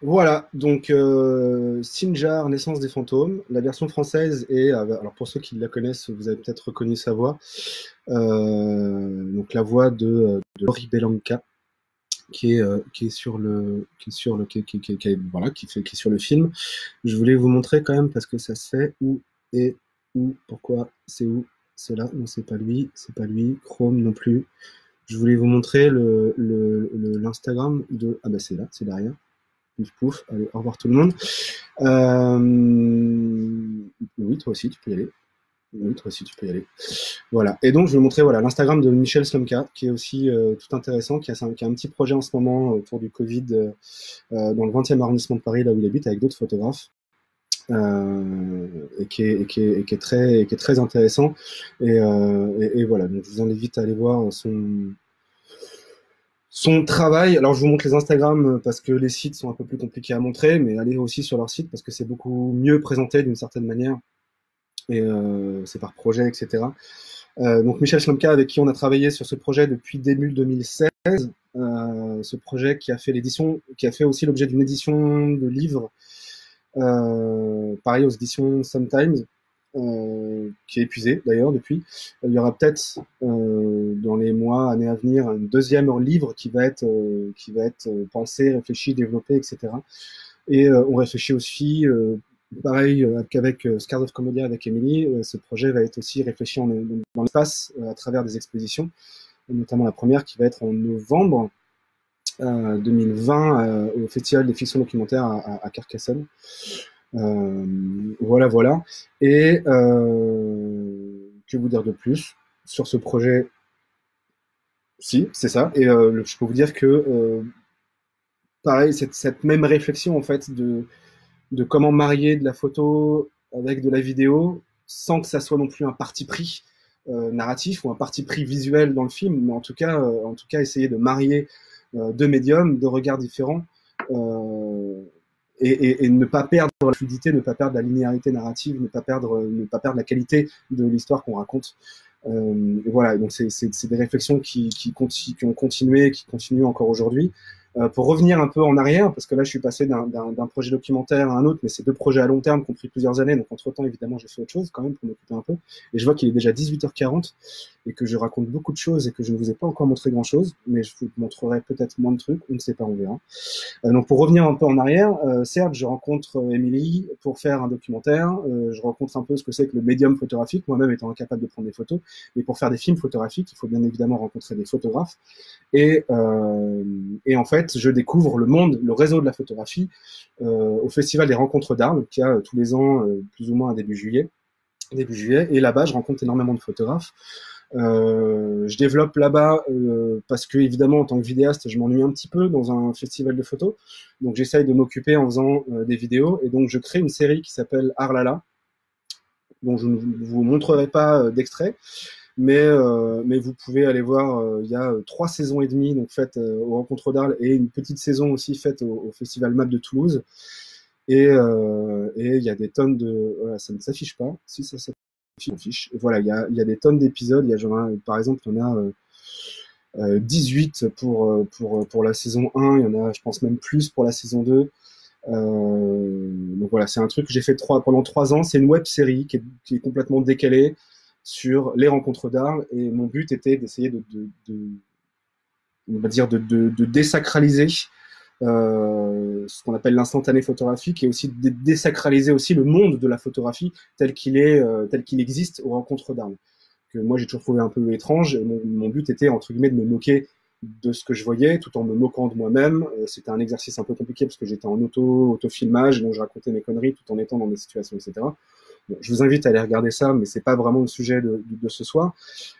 Voilà, donc euh, Sinjar, Naissance des fantômes. La version française est, euh, alors pour ceux qui la connaissent, vous avez peut-être reconnu sa voix. Euh, donc la voix de, de Laurie Belanca, qui est, euh, qui est sur le, qui est sur le, qui, qui, qui, voilà, qui est sur le film. Je voulais vous montrer quand même parce que ça se fait où et où, pourquoi, c'est où, c'est là, non c'est pas lui, c'est pas lui, Chrome non plus. Je voulais vous montrer le, le, le- de, ah bah c'est là, c'est derrière. Pouf. Allez, au revoir tout le monde. Euh, Oui, toi aussi, tu peux y aller. Oui, toi aussi, tu peux y aller. Voilà. Et donc, je vais montrer voilà, l'Instagram de Michel Slomka, qui est aussi euh, tout intéressant, qui a, un petit projet en ce moment autour du Covid euh, euh, dans le 20e arrondissement de Paris, là où il habite, avec d'autres photographes. Euh, et, qui est, très, intéressant. Euh, et voilà, donc je vous invite à aller voir son, son travail, alors je vous montre les Instagram euh, parce que les sites sont un peu plus compliqués à montrer, mais allez aussi sur leur site parce que c'est beaucoup mieux présenté d'une certaine manière. Et euh, c'est par projet, etc. Euh, donc Michel Slomka, avec qui on a travaillé sur ce projet depuis début 2016, euh, ce projet qui a fait l'édition, qui a fait aussi l'objet d'une édition de livres, euh, pareil aux éditions Sometimes, euh, qui est épuisé d'ailleurs depuis. Il y aura peut-être euh, dans les mois, années à venir, un deuxième livre qui va être, euh, qui va être pensé, réfléchi, développé, etc. Et on réfléchit aussi, pareil qu'avec Scars of Comedia avec Emily, ce projet va être aussi réfléchi en, dans l'espace à travers des expositions, notamment la première qui va être en novembre euh, 2020 euh, au Festival des fictions documentaires à Carcassonne. Euh, voilà, voilà. Et euh, que vous dire de plus sur ce projet? Si, c'est ça. Et euh, je peux vous dire que, pareil, cette, même réflexion en fait de, comment marier de la photo avec de la vidéo sans que ça soit non plus un parti pris narratif ou un parti pris visuel dans le film, mais en tout cas, en tout cas, essayer de marier deux médiums, deux regards différents. Et, et, et, ne pas perdre la fluidité, ne pas perdre la linéarité narrative, ne pas perdre, ne pas perdre la qualité de l'histoire qu'on raconte. Euh, voilà, donc c'est des réflexions qui, qui, qui, ont continué, qui continuent encore aujourd'hui. Euh, pour revenir un peu en arrière, parce que là je suis passé d'un- projet documentaire à un autre, mais c'est deux projets à long terme qui ont pris plusieurs années, donc entre-temps évidemment j'ai fait autre chose quand même pour m'occuper un peu. Et je vois qu'il est déjà 18h40 et que je raconte beaucoup de choses et que je ne vous ai pas encore montré grand-chose, mais je vous montrerai peut-être moins de trucs, on ne sait pas, on verra. Euh, donc pour revenir un peu en arrière, euh, certes je rencontre Émilie pour faire un documentaire, je rencontre un peu ce que c'est que le médium photographique, moi-même étant incapable de prendre des photos, mais pour faire des films photographiques, il faut bien évidemment rencontrer des photographes. Et en fait, je découvre le monde, le réseau de la photographie euh, au Festival des Rencontres d'Arles, qui a euh, tous les ans, euh, plus ou moins à début juillet. Et là-bas, je rencontre énormément de photographes. Je développe là-bas parce que évidemment en tant que vidéaste je m'ennuie un petit peu dans un festival de photos donc j'essaye de m'occuper en faisant des vidéos et donc je crée une série qui s'appelle Arlala dont je ne vous montrerai pas d'extrait mais euh, mais vous pouvez aller voir euh, il y a euh, trois saisons et demie donc faites aux rencontres d'Arles et une petite saison aussi faite au, festival Map de Toulouse et il y a des tonnes de ça ne s'affiche pas si ça s'affiche voilà, il y a, a des tonnes d'épisodes. Il y a par exemple, il y en a euh, euh, 18 pour, la saison 1. Il y en a, je pense, même plus pour la saison 2. Euh, donc voilà, c'est un truc que j'ai fait pendant trois ans. C'est une web série qui est complètement décalée sur les rencontres d'Arles. Et mon but était d'essayer de, dire, de, désacraliser euh, ce qu'on appelle l'instantané photographique et aussi de désacraliser aussi le monde de la photographie tel qu'il est, euh, tel qu'il existe aux rencontres d'armes. Que moi j'ai toujours trouvé un peu étrange. Et mon, mon but était entre guillemets de me moquer de ce que je voyais, tout en me moquant de moi-même. Euh, C'était un exercice un peu compliqué parce que j'étais en auto, auto-filmage, donc je racontais mes conneries tout en étant dans des situations, etc. Je vous invite à aller regarder ça, mais c'est pas vraiment le sujet de, ce soir.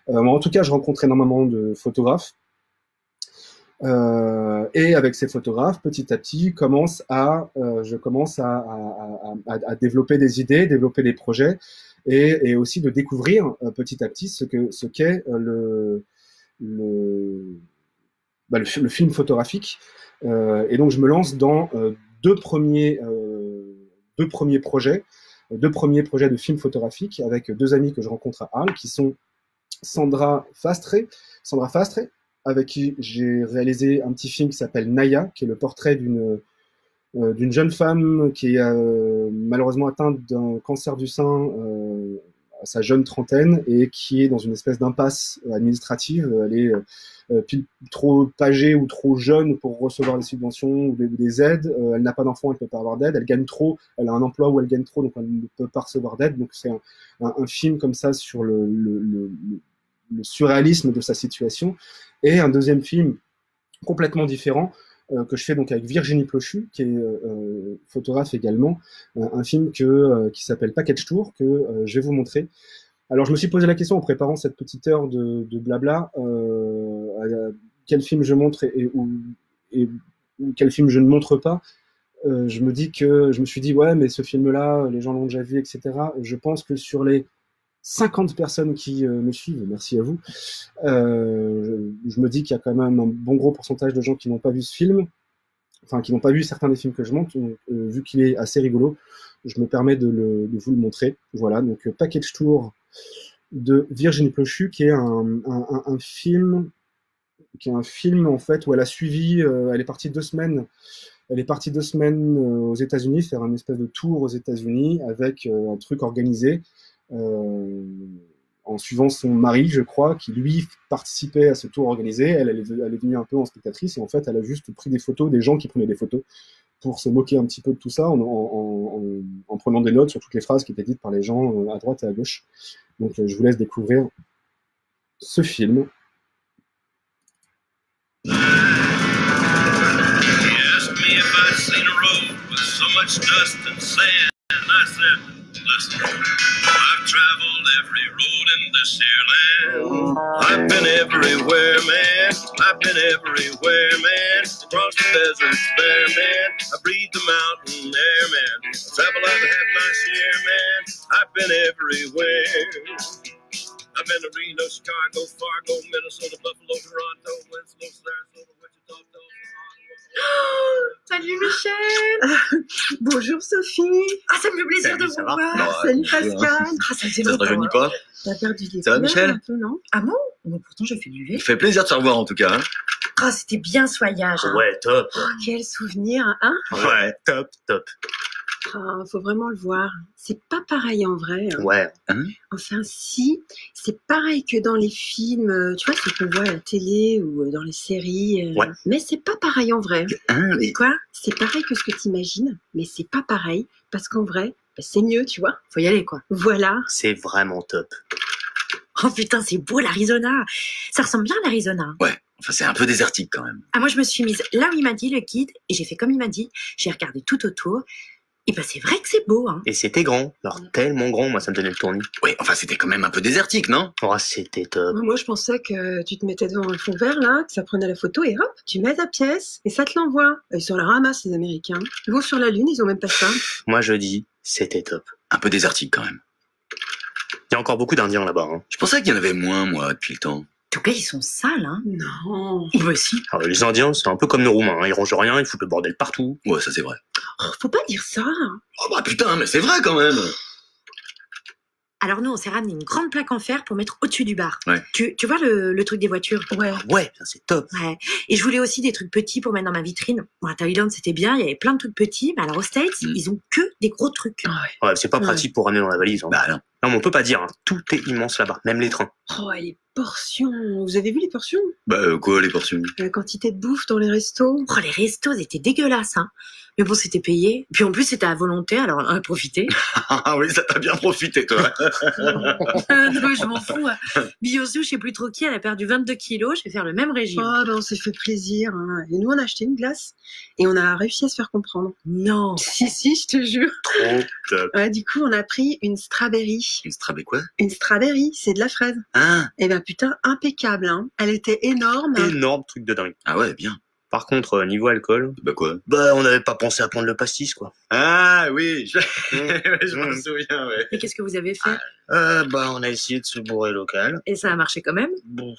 Euh, en tout cas, je rencontre énormément de photographes. Euh, et avec ces photographes, petit à petit, commence à, euh, je commence à, développer des idées, développer des projets, et, aussi de découvrir petit à petit ce ce qu'est le le, bah, le, film photographique. Et donc, je me lance dans deux premiers deux premiers projets, deux premiers projets de films photographiques avec deux amis que je rencontre à Arles, qui sont Sandra Fastre, Sandra avec qui j'ai réalisé un petit film qui s'appelle Naya, qui est le portrait d'une euh, jeune femme qui est euh, malheureusement atteinte d'un cancer du sein euh, sa jeune trentaine et qui est dans une espèce d'impasse administrative. Elle est euh, trop âgée ou trop jeune pour recevoir des subventions ou des, des aides. Euh, elle n'a pas d'enfant, elle ne peut pas avoir d'aide. Elle gagne trop, elle a un emploi où elle gagne trop, donc elle ne peut pas recevoir d'aide. Donc c'est un, film comme ça sur le, surréalisme de sa situation. Et un deuxième film complètement différent euh, que je fais donc avec Virginie Plochu, qui est euh, photographe également, un film euh, qui s'appelle Package Tour, que euh, je vais vous montrer. Alors je me suis posé la question en préparant cette petite heure de, blabla, euh, quel film je montre et, quel film je ne montre pas. Euh, je me dis que je me suis dit ouais mais ce film-là, les gens l'ont déjà vu, etc. Je pense que sur les 50 personnes qui euh, me suivent, merci à vous. Euh, je, me dis qu'il y a quand même un bon gros pourcentage de gens qui n'ont pas vu ce film, enfin qui n'ont pas vu certains des films que je montre. Donc, euh, vu qu'il est assez rigolo, je me permets de, vous le montrer. Voilà, donc Package Tour de Virginie Plochu, qui est un, un, film, qui est un film en fait où elle a suivi, elle est partie deux semaines. Elle est partie deux semaines aux États-Unis faire un espèce de tour aux États-Unis avec un truc organisé en suivant son mari, je crois, qui lui participait à ce tour organisé. Elle, elle, est, elle venue un peu en spectatrice et en fait, elle a juste pris des photos des gens qui prenaient des photos pour se moquer un petit peu de tout ça en, en, en, en prenant des notes sur toutes les phrases qui étaient dites par les gens euh, à droite et à gauche. Donc, je vous laisse découvrir ce film. dust and sand. And I said, listen, I've traveled every road in this here land. I've been everywhere, man. I've been everywhere, man. Across the deserts bare, man. I breathe the mountain air, man. I travel, I've had my share, man. I've been everywhere. I've been to Reno, Chicago, Fargo, Minnesota, Buffalo, Toronto, Winslow, Sarasota, Wichita, Oh, [GASPS] salut Michel [LAUGHS] Bonjour Sophie Ah, ça me fait plaisir salut, de vous voir Salut Pascal ah, Ça te rajeunit pas? T'as perdu des Ça va Michel? peu, non? Ah bon? Mais pourtant j'ai fait du V. Ça fait plaisir de te revoir en tout cas. Hein Oh, c'était bien ce voyage. hein. Ouais, top. Oh, quel souvenir, hein Ouais, top, top. Oh, Faut vraiment le voir. C'est pas pareil en vrai. hein. Ouais. Enfin, si, c'est pareil que dans les films, euh, tu vois, ce qu'on voit à la télé ou euh, dans les séries. euh, Ouais. Mais c'est pas pareil en vrai. Hein, mais- Quoi? C'est pareil que ce que t'imagines, mais c'est pas pareil parce qu'en vrai, bah, c'est mieux, tu vois. Faut y aller, quoi. Voilà. C'est vraiment top. Oh putain, c'est beau l'Arizona. Ça ressemble bien à l'Arizona. Enfin, c'est un peu désertique quand même. Ah, moi, je me suis mise là où il m'a dit, le guide, et j'ai fait comme il m'a dit. J'ai regardé tout autour. Et ben, c'est vrai que c'est beau, hein. Et c'était grand. Alors, tellement grand, moi, ça me donnait le tournis. Ouais, enfin, c'était quand même un peu désertique, non? Oh, c'était top. Moi, je pensais que tu te mettais devant un fond vert, là, que ça prenait la photo, et hop, tu mets ta pièce, et ça te l'envoie. Ils sont la ramasse, les Américains. Ils vont sur la Lune, ils ont même pas ça. Moi, je dis, c'était top. Un peu désertique quand même. Il y a encore beaucoup d'Indiens là-bas. Hein. Je pensais qu'il y en avait moins, moi, depuis le temps. En tout cas, ils sont sales, hein. Non. Bah si. Alors, les Indiens, c'est un peu comme nos Roumains. hein. Ils rangent rien, ils foutent le bordel partout. Ouais, ça c'est vrai. Oh, faut pas dire ça. Oh bah putain, mais c'est vrai quand même. Alors nous, on s'est ramené une grande plaque en fer pour mettre au-dessus du bar. Ouais. Tu, tu vois le, le truc des voitures? Ouais. Ouais, ça, c'est top. Ouais. Et je voulais aussi des trucs petits pour mettre dans ma vitrine. Bon, à Thaïlande, c'était bien, il y avait plein de trucs petits, mais alors aux States, Mm. ils ont que des gros trucs. Ouais, c'est pas Ouais. pratique pour ramener dans la valise. Hein. Bah non. Non, mais on peut pas dire. hein. Tout est immense là-bas, même les trains. Oh, et les portions. Vous avez vu les portions? Bah euh, quoi, les portions? La quantité de bouffe dans les restos? Oh, les restos étaient dégueulasses, hein. Mais bon, c'était payé. Puis en plus, c'était à volonté, alors on a profité. [LAUGHS] Ah oui, ça t'a bien profité, toi. [LAUGHS] non, je m'en fous. hein. Beyoncé, je sais plus trop qui, elle a perdu 22 kilos. Je vais faire le même régime. Oh, ben on s'est fait plaisir. hein. Et nous, on a acheté une glace et on a réussi à se faire comprendre. Non. Si, si, je te jure. Trop top. Ouais, du coup, on a pris une strawberry. Une strawberry quoi? Une strawberry, c'est de la fraise. Ah. Eh ben putain, impeccable. Hein. Elle était énorme. Énorme truc de dingue. Ah ouais, bien. Par contre, euh, niveau alcool. Bah quoi? Bah, on n'avait pas pensé à prendre le pastis, quoi. Ah oui, [LAUGHS] je, Mmh. je m'en souviens, ouais. Et qu'est-ce que vous avez fait? Euh, bah, on a essayé de se bourrer local. Et ça a marché quand même? Bon,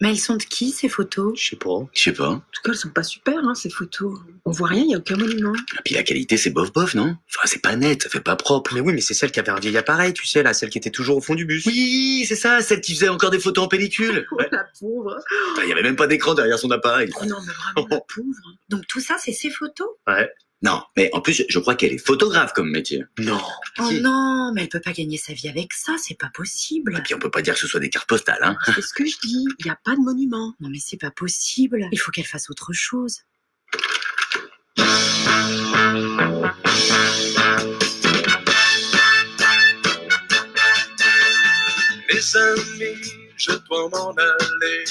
Mais elles sont de qui ces photos? Je sais pas. Je sais pas. En tout cas, elles sont pas super, hein, ces photos. On voit rien, il y a aucun monument. Et puis la qualité, c'est bof bof, non? Enfin, c'est pas net, ça fait pas propre. Mais oui, mais c'est celle qui avait un vieil appareil, tu sais, là, celle qui était toujours au fond du bus. Oui, c'est ça, celle qui faisait encore des photos en pellicule. [LAUGHS] Oh, Ouais. la pauvre. Putain, Il y avait même pas d'écran derrière son appareil. Oh non, mais vraiment, la [LAUGHS] pauvre. Donc tout ça, c'est ses photos? Ouais. Non, mais en plus, je crois qu'elle est photographe comme métier. Non. Oh Si. non, mais elle peut pas gagner sa vie avec ça, c'est pas possible. Et puis on peut pas dire que ce soit des cartes postales, hein. C'est ce que je dis, il n'y a pas de monument. Non mais c'est pas possible, il faut qu'elle fasse autre chose. Mes amis, je dois m'en aller.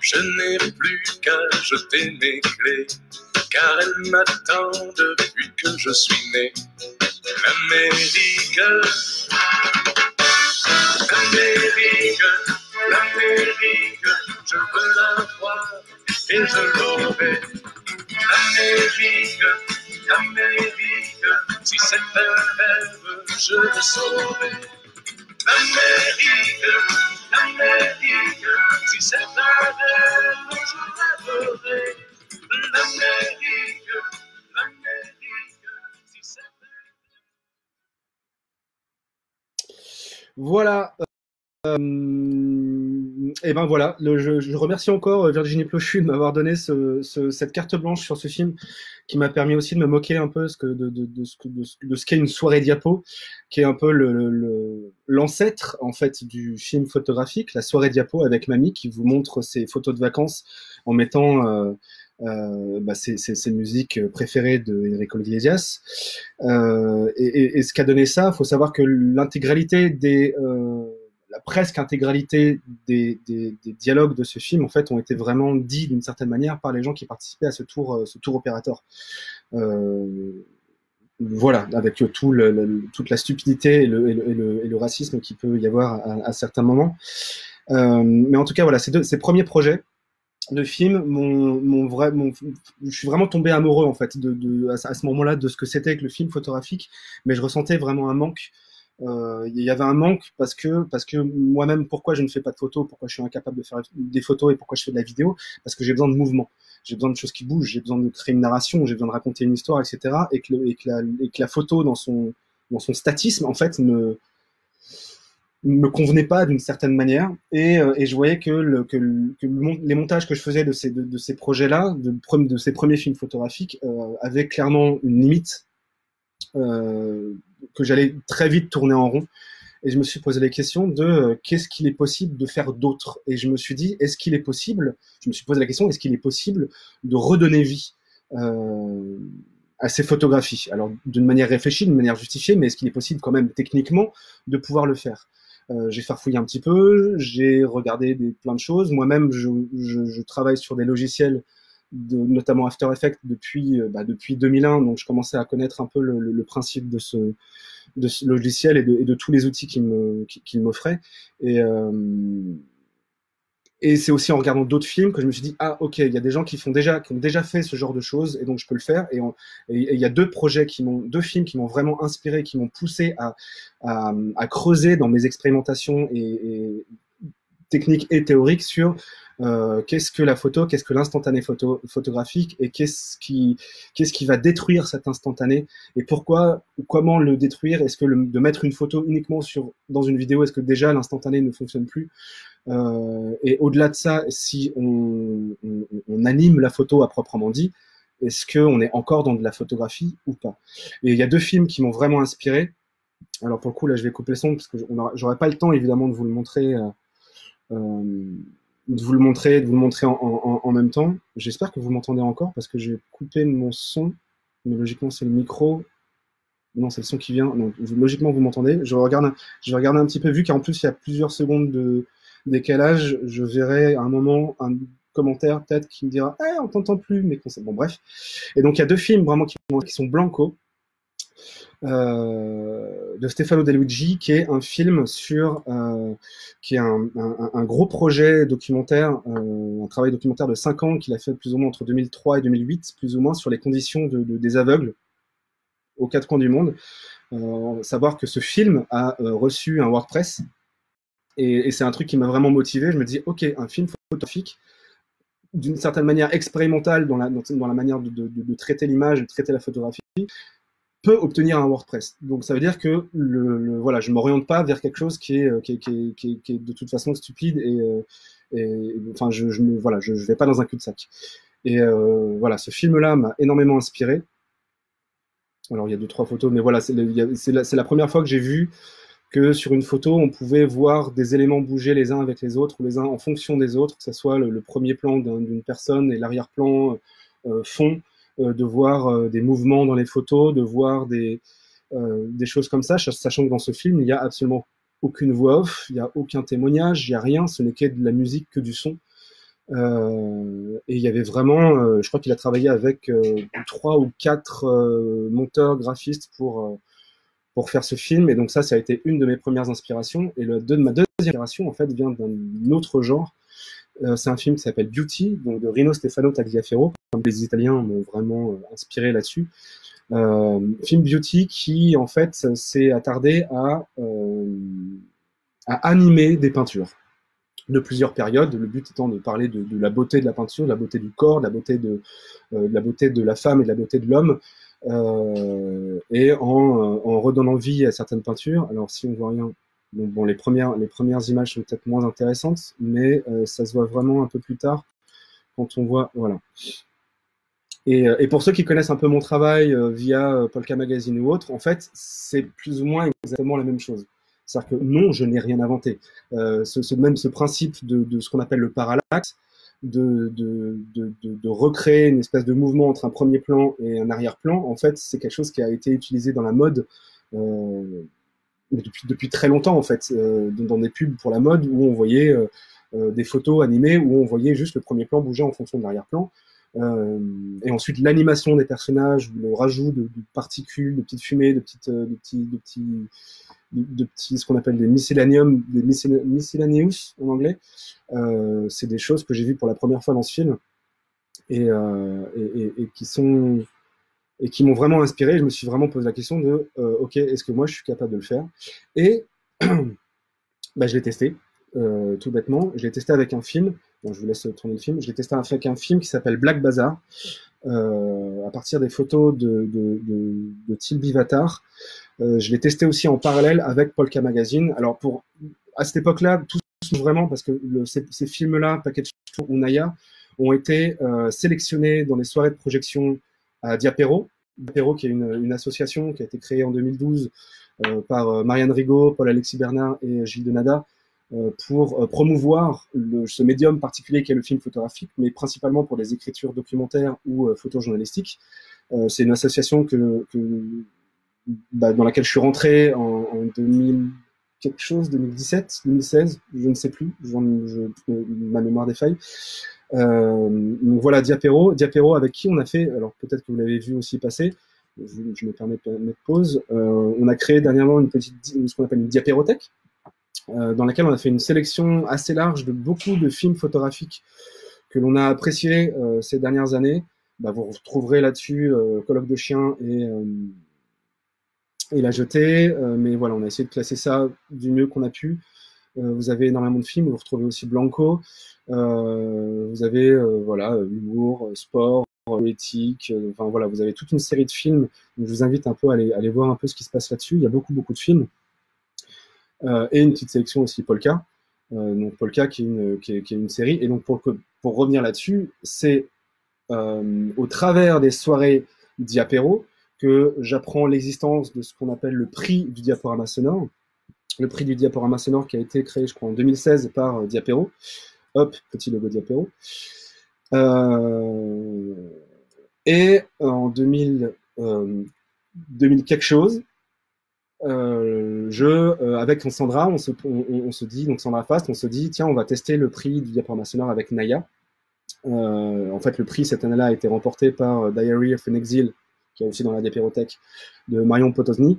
Je n'ai plus qu'à jeter mes clés, car elles m'attendent depuis que je suis né. L'Amérique, l'Amérique, l'Amérique, je veux la voir et je l'aurai. L'Amérique, l'Amérique, si c'est un rêve, je le saurai. L'Amérique, l'Amérique, si c'est un rêve, je rêverai. Voilà. Euh, et ben voilà, je, remercie encore euh, Virginie Plochu de m'avoir donné ce, ce- cette carte blanche sur ce film qui m'a permis aussi de me moquer un peu de, ce qu'est une soirée diapo, qui est un peu l'ancêtre en fait du film photographique, la soirée diapo avec Mamie qui vous montre ses photos de vacances en mettant euh, euh, bah, ses, ses- musiques préférées de Enrico Iglesias. Euh, et, et- et ce qu'a donné ça, faut savoir que l'intégralité des, euh, la presque intégralité des, des- des dialogues de ce film, en fait, ont été vraiment dits d'une certaine manière par les gens qui participaient à ce tour, euh, ce tour opérateur. Euh, voilà, avec tout le- le- toute la stupidité et le, et le- racisme qu'il peut y avoir à, à certains moments. Euh, mais en tout cas, voilà, ces, deux, ces premiers projets de film, mon, mon vrai, mon, je suis vraiment tombé amoureux en fait de, de à, ce- moment-là de ce que c'était que le film photographique, mais je ressentais vraiment un manque. Euh, Il y avait un manque parce que parce que moi-même, pourquoi je ne fais pas de photos, pourquoi je suis incapable de faire des photos et pourquoi je fais de la vidéo, parce que j'ai besoin de mouvement, j'ai besoin de choses qui bougent, j'ai besoin de créer une narration, j'ai besoin de raconter une histoire, etc. Et que, le- et que, la, et que la photo dans son dans son statisme en fait me me convenait pas d'une certaine manière. Et, euh, et, je voyais que, le, que, que les montages que je faisais de ces, de, ces projets-là, de, de, ces premiers films photographiques, euh, avaient clairement une limite euh, que j'allais très vite tourner en rond. Et je me suis posé les questions de euh, qu'est-ce qu'il est possible de faire d'autre? Et je me suis dit, est-ce qu'il est possible Je me suis posé la question, est-ce qu'il est possible de redonner vie euh, à ces photographies? Alors d'une manière réfléchie, d'une manière justifiée, mais est-ce qu'il est possible quand même techniquement de pouvoir le faire? Euh, j'ai farfouillé un petit peu, j'ai regardé des, plein de choses. Moi-même, je, je, je, travaille sur des logiciels, de, notamment After Effects, depuis, euh, bah, depuis 2001. Donc, je commençais à connaître un peu le, le, le principe de ce, de ce logiciel et de, et de tous les outils qu'il m'offrait. Euh, et c'est aussi en regardant d'autres films que je me suis dit ah ok il y a des gens qui font déjà qui ont déjà fait ce genre de choses et donc je peux le faire. Et, il y a deux projets qui m'ont deux films qui m'ont vraiment inspiré qui m'ont poussé à, creuser dans mes expérimentations et, techniques et théoriques sur euh, qu'est-ce que la photo, qu'est-ce que l'instantané photo, photographique et qu'est-ce qui, qu'est-ce qui va détruire cet instantané et pourquoi ou comment le détruire. Est-ce que de mettre une photo uniquement sur dans une vidéo, est-ce que déjà l'instantané ne fonctionne plus? Et au-delà de ça, si on, anime la photo à proprement dit, est-ce qu'on est encore dans de la photographie ou pas? Et il y a deux films qui m'ont vraiment inspiré. Alors pour le coup là, je vais couper le son parce que j'aurais pas le temps évidemment de vous le montrer. Euh, euh de vous le montrer, de vous le montrer en, même temps. J'espère que vous m'entendez encore parce que j'ai coupé mon son, mais logiquement c'est le micro. Non, c'est le son qui vient. Donc logiquement vous m'entendez. Je je vais regarder un petit peu vu qu'en plus il y a plusieurs secondes de décalage. Je verrai à un moment un commentaire peut-être qui me dira, eh, on t'entend plus, mais bon bref. Et donc il y a deux films vraiment qui, sont blanco. Euh, de Stefano De Luigi, qui est un film sur, euh, qui est un, gros projet documentaire, euh, un travail documentaire de 5 ans qu'il a fait plus ou moins entre 2003 et 2008, plus ou moins sur les conditions de des aveugles aux quatre coins du monde. Euh, savoir que ce film a euh, reçu un WordPress et, c'est un truc qui m'a vraiment motivé. Je me dis, ok, un film photographique d'une certaine manière expérimentale dans la, manière de, traiter l'image, de traiter la photographie, peut obtenir un WordPress. Donc ça veut dire que le, le voilà, je m'oriente pas vers quelque chose qui est, euh, de toute façon stupide et, euh, et enfin je, je me voilà, je, je vais pas dans un cul-de-sac. Et euh, voilà, ce film-là m'a énormément inspiré. Alors il y a deux trois photos, mais voilà, c'est la, première fois que j'ai vu que sur une photo, on pouvait voir des éléments bouger les uns avec les autres, ou les uns en fonction des autres, que ce soit le, premier plan d'une personne et l'arrière-plan euh, fond, euh, de voir euh, des mouvements dans les photos, de voir des, euh, choses comme ça, sachant que dans ce film, il n'y a absolument aucune voix off, il n'y a aucun témoignage, il n'y a rien, ce n'est que de la musique, que du son. Euh, et il y avait vraiment, euh, je crois qu'il a travaillé avec euh, trois ou quatre monteurs graphistes pour pour faire ce film. Et donc ça, ça a été une de mes premières inspirations. Et le, ma deuxième inspiration, en fait, vient d'un autre genre. c'est un film qui s'appelle Beauty, donc de Rino Stefano Tagliaferro, les Italiens m'ont vraiment euh, inspiré là-dessus. Euh, film Beauty qui en fait s'est attardé à, euh, à animer des peintures de plusieurs périodes. Le but étant de parler de, la beauté de la peinture, de la beauté du corps, la beauté euh, de la beauté de la femme et de la beauté de l'homme, euh, et en, en, redonnant vie à certaines peintures. Alors si on voit rien, bon, les premières les premières images sont peut-être moins intéressantes, mais euh, ça se voit vraiment un peu plus tard quand on voit voilà. Et, euh, pour ceux qui connaissent un peu mon travail euh, via euh, Polka Magazine ou autre, en fait, c'est plus ou moins exactement la même chose. C'est-à-dire que non, je n'ai rien inventé. Euh, ce, même ce principe de, de ce qu'on appelle le parallaxe, de, recréer une espèce de mouvement entre un premier plan et un arrière-plan, en fait, c'est quelque chose qui a été utilisé dans la mode euh, depuis, très longtemps, en fait, euh, dans des pubs pour la mode où on voyait des photos animées où on voyait juste le premier plan bouger en fonction de l'arrière-plan. Euh, et ensuite l'animation des personnages, le rajout de, particules, de petites fumées, de petites, euh, petits, de petits, de, petits, ce qu'on appelle des miscellaneum, des miscellaneous en anglais. Euh, c'est des choses que j'ai vues pour la première fois dans ce film et, euh, et, qui sont et qui m'ont vraiment inspiré. Je me suis vraiment posé la question de, euh, ok, est-ce que moi je suis capable de le faire? Et [CLEARS THROAT] bah, je l'ai testé, tout bêtement. Je l'ai testé avec un film Bon, je vous laisse tourner le film. Je l'ai testé avec un film qui s'appelle Black Bazaar, à partir des photos de, de, de. Euh, je l'ai testé aussi en parallèle avec Polka Magazine. Alors pour à cette époque-là, tout vraiment parce que ces, films-là, Package Tour ou Naya, ont été euh, sélectionnés dans les soirées de projection à Diapero. Diapero, qui est une, association qui a été créée en 2012 euh, par Marianne Rigaud, Paul-Alexis Bernard et Gilles Denada pour promouvoir ce médium particulier qu'est le film photographique, mais principalement pour les écritures documentaires ou photojournalistiques. C'est une association que bah, dans laquelle je suis rentré en, en 2000 quelque chose, 2017, 2016, je ne sais plus, ma mémoire défaille. Euh, donc voilà, Diapero, Diapero avec qui on a fait, alors peut-être que vous l'avez vu aussi passer, je, me permets de mettre pause, euh, on a créé dernièrement une petite, ce qu'on appelle une diapérothèque, euh, dans laquelle on a fait une sélection assez large de beaucoup de films photographiques que l'on a appréciés euh, ces dernières années. Bah, vous retrouverez là-dessus Colloque de chiens et, euh, et La Jetée, euh, mais voilà, on a essayé de classer ça du mieux qu'on a pu. vous avez énormément de films, vous retrouvez aussi Blanco, vous avez voilà humour, sport, politique, enfin voilà, vous avez toute une série de films. Donc, je vous invite un peu à aller, voir un peu ce qui se passe là-dessus. Il y a beaucoup beaucoup de films. Euh, et une petite sélection aussi Polka. Euh, donc Polka qui est, une, série. Et donc pour, pour revenir là-dessus, c'est euh, au travers des soirées Diapéro que j'apprends l'existence de ce qu'on appelle le prix du diaporama sonore. Le prix du diaporama sonore qui a été créé, je crois, en 2016 par euh, Diapéro. Hop, petit logo Diapéro. Euh, et en 2000, euh, 2000 quelque chose, euh, je, euh, avec Sandra, on se, on, se dit, donc Sandra Fast, on se dit, tiens, on va tester le prix du diaporama sonore avec Naya. Euh, en fait, le prix cette année-là a été remporté par Diary of an Exile, qui est aussi dans la diapérothèque de Marion Potosny.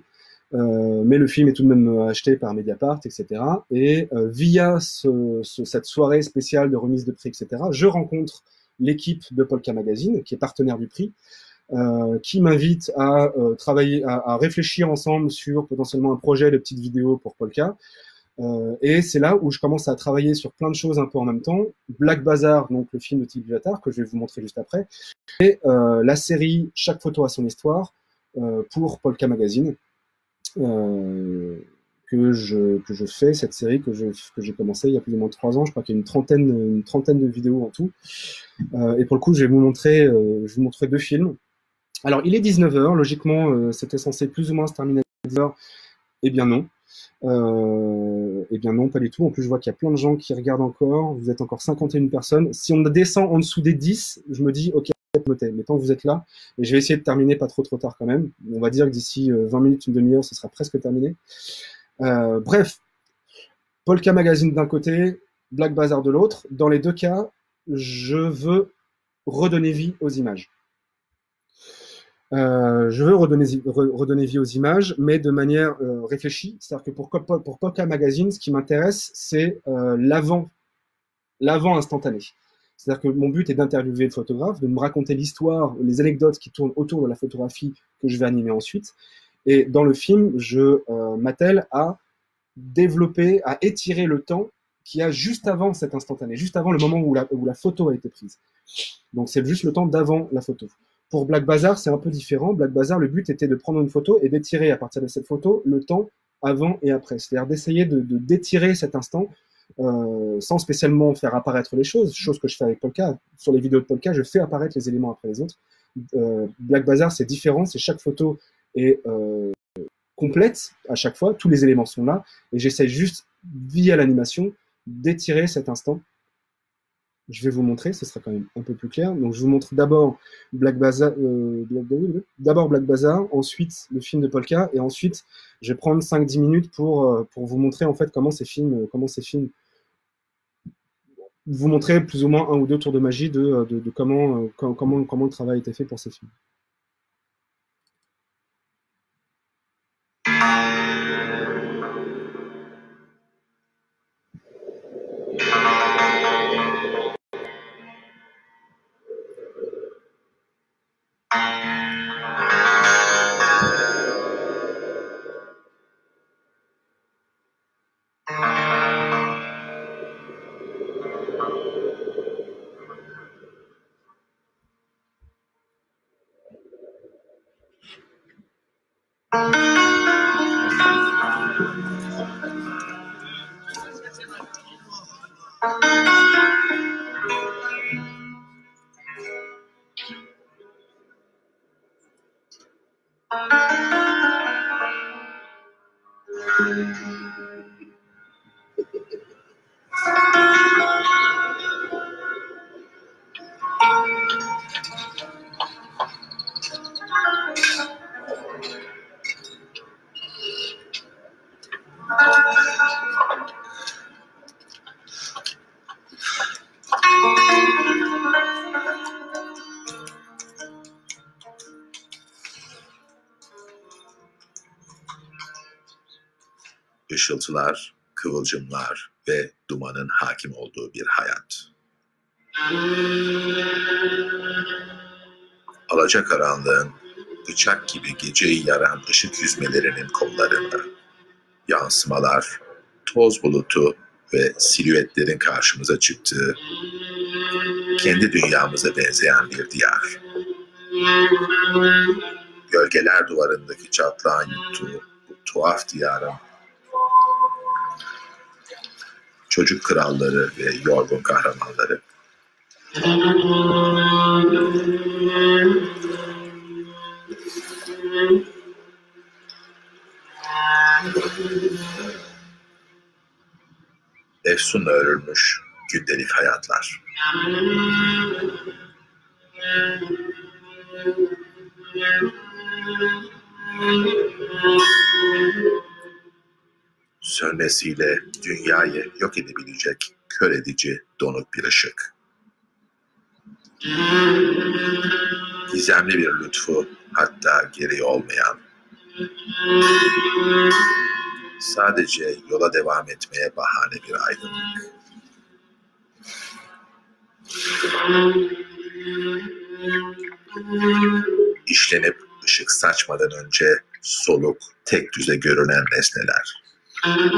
Euh, mais le film est tout de même acheté par Mediapart, etc. Et euh, via ce, ce, cette soirée spéciale de remise de prix, etc., je rencontre l'équipe de Polka Magazine, qui est partenaire du prix, euh, qui m'invite à euh, travailler, à, à, réfléchir ensemble sur potentiellement un projet de petite vidéo pour Polka. Euh, et c'est là où je commence à travailler sur plein de choses un peu en même temps. Black Bazaar, donc le film de Type Viatar, que je vais vous montrer juste après, et euh, la série Chaque photo a son histoire euh, pour Polka Magazine. que je, que je fais, cette série que j'ai que j'ai commencé il y a plus ou moins trois ans, je crois qu'il y a une trentaine, une trentaine de vidéos en tout. et pour le coup, je vais vous montrer, je vais vous montrer deux films. Alors, il est 19h, logiquement, euh, c'était censé plus ou moins se terminer à 10h. Eh bien non. Euh, eh bien non, pas du tout. En plus, je vois qu'il y a plein de gens qui regardent encore. Vous êtes encore 51 personnes. Si on descend en dessous des 10, je me dis, ok. Mais tant que vous êtes là, et je vais essayer de terminer pas trop trop tard quand même. On va dire que d'ici 20 minutes, une demi-heure, ce sera presque terminé. Euh, bref, Polka Magazine d'un côté, Black Bazaar de l'autre. Dans les deux cas, je veux redonner vie aux images. Euh, je veux redonner, vie aux images, mais de manière euh, réfléchie. C'est-à-dire que pour, pour Polka Magazine, ce qui m'intéresse, c'est euh, l'avant, l'avant instantané. C'est-à-dire que mon but est d'interviewer le photographe, de me raconter l'histoire, les anecdotes qui tournent autour de la photographie que je vais animer ensuite. Et dans le film, je m'attelle à développer, à étirer le temps qu'il y a juste avant cet instantané, juste avant le moment où la photo a été prise. Donc c'est juste le temps d'avant la photo. Pour Black Bazaar, c'est un peu différent. Black Bazaar, le but était de prendre une photo et d'étirer à partir de cette photo le temps avant et après. C'est-à-dire d'essayer de, d'étirer cet instant euh, sans spécialement faire apparaître les choses, chose que je fais avec Polka. Sur les vidéos de Polka, je fais apparaître les éléments après les autres. Euh, Black Bazaar, c'est différent, c'est chaque photo est euh, complète à chaque fois, tous les éléments sont là, et j'essaie juste, via l'animation, d'étirer cet instant je vais vous montrer, ce sera quand même un peu plus clair. Donc je vous montre d'abord Black Bazaar, euh, d'abord Black Bazaar, ensuite le film de Polka, et ensuite je vais prendre 5-10 minutes pour, euh, pour vous montrer en fait comment ces films, comment ces films, vous montrer plus ou moins un ou deux tours de magie de, de, comment, euh, comment, comment le travail a été fait pour ces films. Işıltılar, kıvılcımlar ve dumanın hakim olduğu bir hayat. Alacakaranlığın bıçak gibi geceyi yaran ışık yüzmelerinin kollarında. Yansımalar, toz bulutu ve silüetlerin karşımıza çıktığı, kendi dünyamıza benzeyen bir diyar. Gölgeler duvarındaki çatlağın yuttuğu bu tuhaf diyarın çocuk kralları ve yorgun kahramanları. Efsunla örülmüş gündelik hayatlar. Sönmesiyle dünyayı yok edebilecek kör edici donuk bir ışık. Gizemli bir lütfu hatta gereği olmayan sadece yola devam etmeye bahane bir aydınlık. İşlenip ışık saçmadan önce soluk, tek düze görünen nesneler. Anın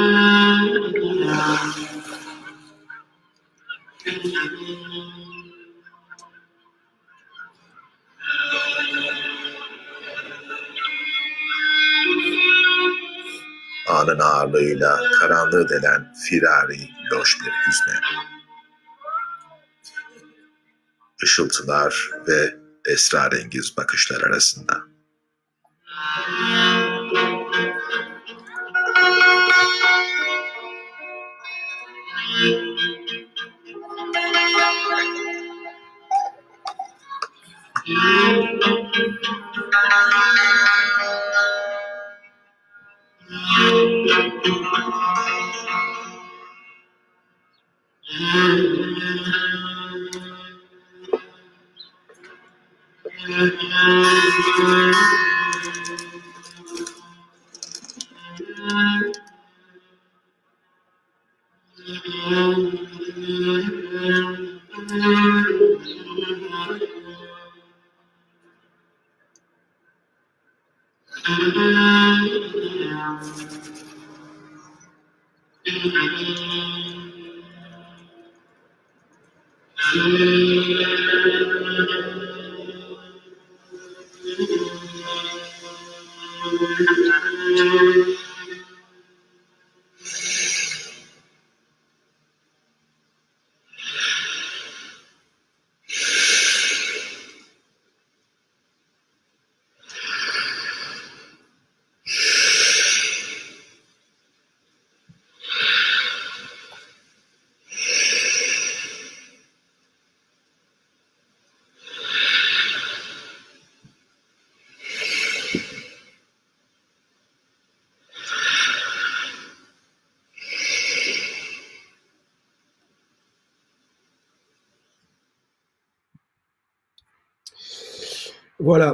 ağırlığıyla karanlığı delen firari, loş bir hüzne. Işıltılar ve esrarengiz bakışlar arasında. Voilà,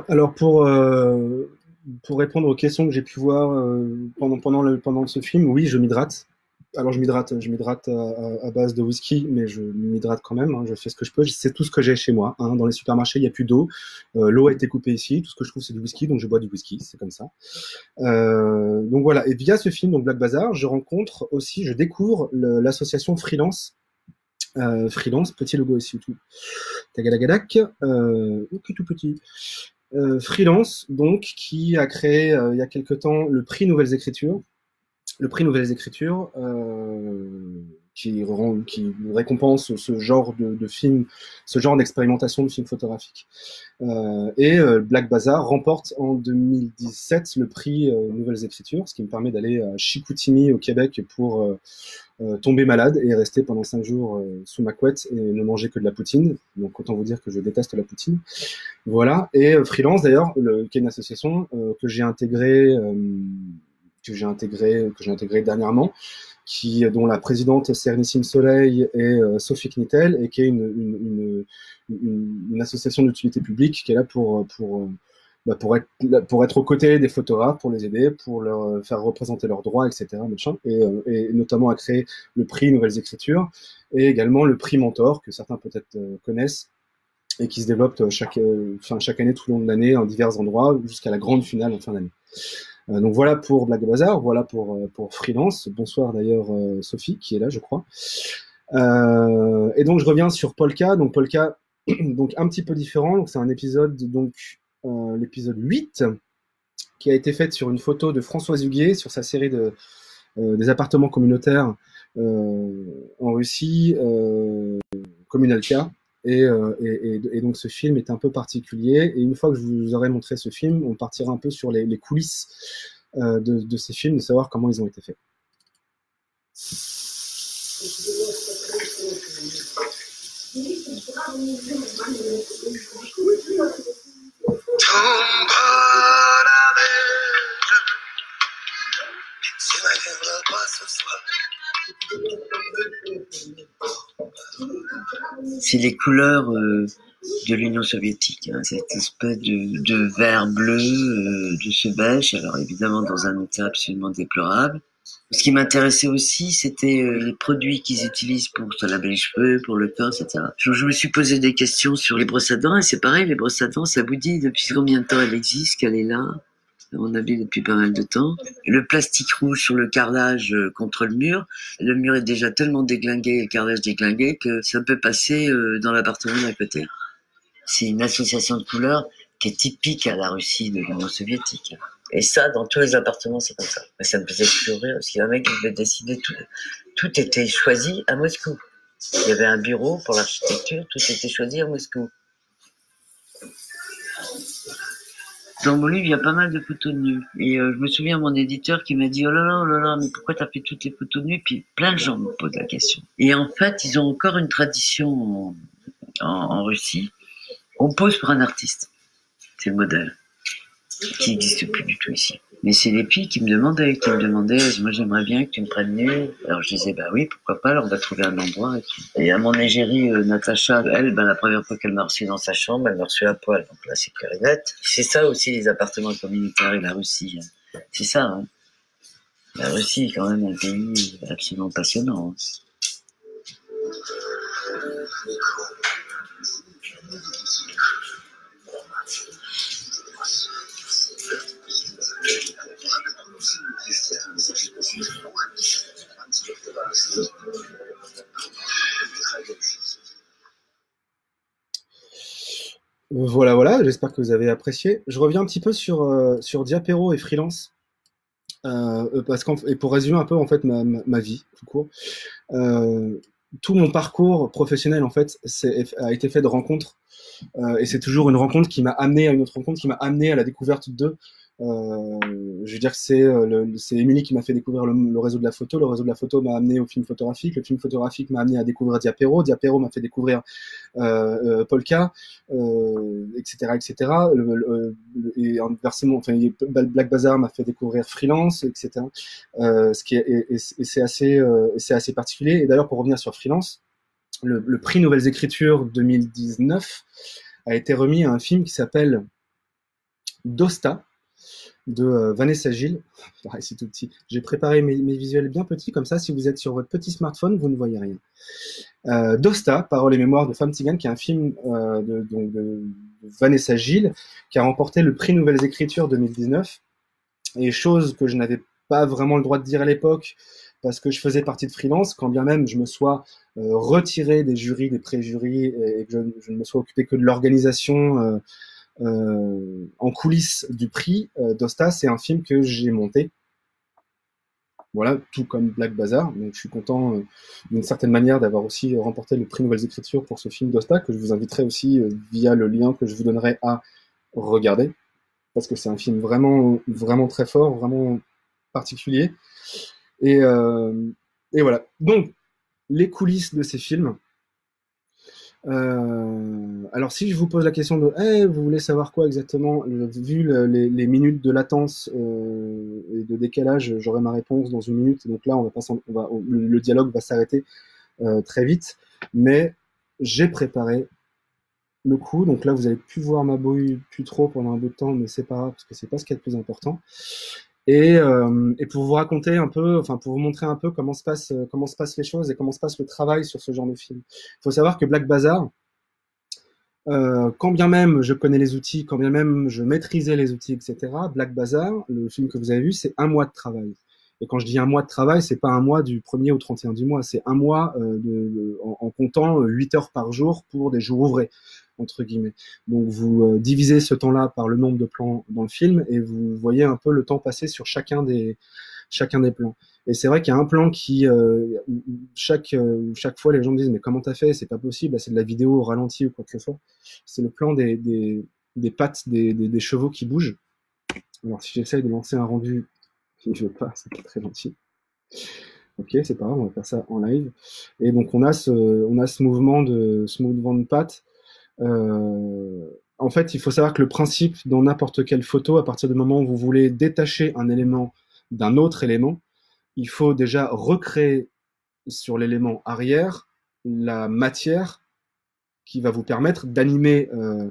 alors pour, euh, pour répondre aux questions que j'ai pu voir euh, pendant, pendant, pendant ce film, oui, je m'hydrate. Alors je m'hydrate, je m'hydrate à, base de whisky, mais je m'hydrate quand même. Hein, je fais ce que je peux. C'est tout ce que j'ai chez moi. Hein. Dans les supermarchés, il n'y a plus d'eau. Euh, L'eau a été coupée ici. Tout ce que je trouve, c'est du whisky, donc je bois du whisky. C'est comme ça. Donc voilà. Et via ce film, donc Black Bazaar, je rencontre aussi, je découvre l'association Freelance. Freelance, petit logo ici tout. Tagalagadak, euh, tout petit. Euh, freelance, donc, qui a créé euh, il y a quelque temps le prix Nouvelles Écritures. Le prix Nouvelles Écritures, euh, qui, qui récompense ce genre de, de film, ce genre d'expérimentation de film photographique. Euh, et euh, Black Bazaar remporte en 2017 le prix euh, Nouvelles Écritures, ce qui me permet d'aller à Chicoutimi au Québec pour tomber malade et rester pendant cinq jours sous ma couette et ne manger que de la poutine. Donc autant vous dire que je déteste la poutine. Voilà. Et Freelance d'ailleurs, qui est une association que j'ai intégrée, que j'ai intégré, que j'ai intégré dernièrement qui, dont la présidente Cernissime Soleil est euh, Sophie Knittel et qui est une, une, une, une association d'utilité publique qui est là pour, pour, bah pour, être, pour être aux côtés des photographes, pour les aider, pour leur faire représenter leurs droits, etc. et, euh, et, notamment à créer le prix Nouvelles Écritures et également le prix Mentor que certains peut-être euh, connaissent et qui se développe chaque, enfin, chaque année tout au long de l'année en divers endroits jusqu'à la grande finale en fin d'année. Euh, donc voilà pour Black Bazar, voilà pour, euh, pour Freelance. Bonsoir d'ailleurs euh, Sophie qui est là, je crois. et donc je reviens sur Polka. Donc Polka, [CLEARS THROAT] donc un petit peu différent. C'est un épisode, donc l'épisode 8, qui a été fait sur une photo de Françoise Huguet sur sa série de, des appartements communautaires en Russie, Communalka. Euh, et, donc ce film est un peu particulier. Et une fois que je vous aurai montré ce film, on partira un peu sur les, coulisses euh, de, de, ces films, de savoir comment ils ont été faits. C'est les couleurs euh, de l'Union soviétique, hein, cette espèce de, vert bleu, euh, de ce beige, alors évidemment dans un état absolument déplorable. Ce qui m'intéressait aussi, c'était euh, les produits qu'ils utilisent pour se laver les cheveux, pour le corps, etc. Je, je, me suis posé des questions sur les brosses à dents, et c'est pareil, les brosses à dents, ça vous dit depuis combien de temps elle existe, qu'elle est là? On a vu depuis pas mal de temps. Le plastique rouge sur le carrelage euh, contre le mur. Le mur est déjà tellement déglingué, le carrelage déglingué, que ça peut passer euh, dans l'appartement d'à côté. C'est une association de couleurs qui est typique à la Russie de l'Union soviétique. Et ça, dans tous les appartements, c'est comme ça. Mais ça me faisait toujours rire, parce qu'il y a un mec qui devait décider tout. Tout était choisi à Moscou. Il y avait un bureau pour l'architecture, tout était choisi à Moscou. Dans mon livre, il y a pas mal de photos nus. Et euh, je me souviens mon éditeur qui m'a dit, oh là là, oh là là, mais pourquoi t'as fait toutes les photos nus? Puis plein de gens me posent la question. Et en fait, ils ont encore une tradition en Russie. On pose pour un artiste. C'est le modèle qui n'existe plus du tout ici. Mais c'est les filles qui me demandaient, qui me demandaient, moi j'aimerais bien que tu me prennes nu. Alors je disais, bah oui, pourquoi pas, alors on va trouver un endroit. Et, à mon égérie, euh, Natacha, elle, ben, la première fois qu'elle m'a reçu dans sa chambre, elle m'a reçu à poil. Donc là, c'est clair C'est ça aussi les appartements communautaires et la Russie. Hein. C'est ça. Hein. La Russie est quand même un pays absolument passionnant. Hein. Voilà, voilà, j'espère que vous avez apprécié. Je reviens un petit peu sur, euh, Diapero et Freelance. Euh, parce qu'en, et pour résumer un peu en fait ma, vie tout court, euh, tout mon parcours professionnel en fait a été fait de rencontres euh, et c'est toujours une rencontre qui m'a amené à une autre rencontre qui m'a amené à la découverte euh, je veux dire c'est euh, c'est Émilie qui m'a fait découvrir le, réseau de la photo. Le réseau de la photo m'a amené au film photographique. Le film photographique m'a amené à découvrir Diapero. Diapero m'a fait découvrir euh, euh Polka, etc., etc. Et inversement, enfin, Black Bazaar m'a fait découvrir Freelance, etc. ce qui est, et, c'est assez, c'est assez particulier. Et d'ailleurs, pour revenir sur Freelance, le prix Nouvelles Écritures 2019 a été remis à un film qui s'appelle Dosta, de euh, Vanessa Gilles. [LAUGHS] c'est tout petit. J'ai préparé mes, visuels bien petits, comme ça, si vous êtes sur votre petit smartphone, vous ne voyez rien. Euh, Dosta, Parole et mémoire de Femme Tzigane, qui est un film euh, de, Vanessa Gilles, qui a remporté le prix Nouvelles Écritures 2019. Et chose que je n'avais pas vraiment le droit de dire à l'époque, parce que je faisais partie de freelance, quand bien même je me sois retiré des jurys, des pré-jurys, et que je, je, ne me sois occupé que de l'organisation en coulisses du prix, euh, Dosta, c'est un film que j'ai monté. Voilà, tout comme Black Bazaar. Donc je suis content euh, d'une certaine manière d'avoir aussi remporté le prix Nouvelles Écritures pour ce film d'Osta, que je vous inviterai aussi euh, via le lien que je vous donnerai à regarder. Parce que c'est un film vraiment, vraiment très fort, vraiment particulier. Et, euh, et voilà. Donc, les coulisses de ces films. Euh, alors, si je vous pose la question de hey, vous voulez savoir quoi exactement Vu le- les, minutes de latence euh, et de décalage, j'aurai ma réponse dans une minute. Donc là, on va pas le, dialogue va s'arrêter euh, très vite. Mais j'ai préparé le coup. Donc là, vous avez pu voir ma brouille plus trop pendant un bout de temps, mais c'est pas grave parce que c'est pas ce qui est le plus important. Et, euh, et pour vous raconter un peu, enfin pour vous montrer un peu comment se passe, euh, comment se passent les choses et comment se passe le travail sur ce genre de film. Il faut savoir que Black Bazaar, euh, quand bien même je connais les outils, quand bien même je maîtrisais les outils, etc. Black Bazaar, le film que vous avez vu, c'est un mois de travail. Et quand je dis un mois de travail, c'est pas un mois du 1er au 31 du mois, c'est un mois en, en comptant euh, 8 heures par jour pour des jours ouvrés, entre guillemets. Donc vous euh, divisez ce temps-là par le nombre de plans dans le film et vous voyez un peu le temps passé sur chacun des, chacun des plans. Et c'est vrai qu'il y a un plan qui, euh, chaque, euh, chaque fois les gens me disent mais comment t'as fait? C'est pas possible, c'est de la vidéo au ralenti ou quoi que ce soit. C'est le plan des, des, des pattes des, des, des chevaux qui bougent. Alors si j'essaye de lancer un rendu, [LAUGHS] je veux pas, c'est pas très gentil. Ok, c'est pas grave, on va faire ça en live. Et donc on a ce, on a ce mouvement de, ce mouvement de pattes. Euh, en fait, il faut savoir que le principe dans n'importe quelle photo, à partir du moment où vous voulez détacher un élément d'un autre élément, il faut déjà recréer sur l'élément arrière la matière qui va vous permettre d'animer euh,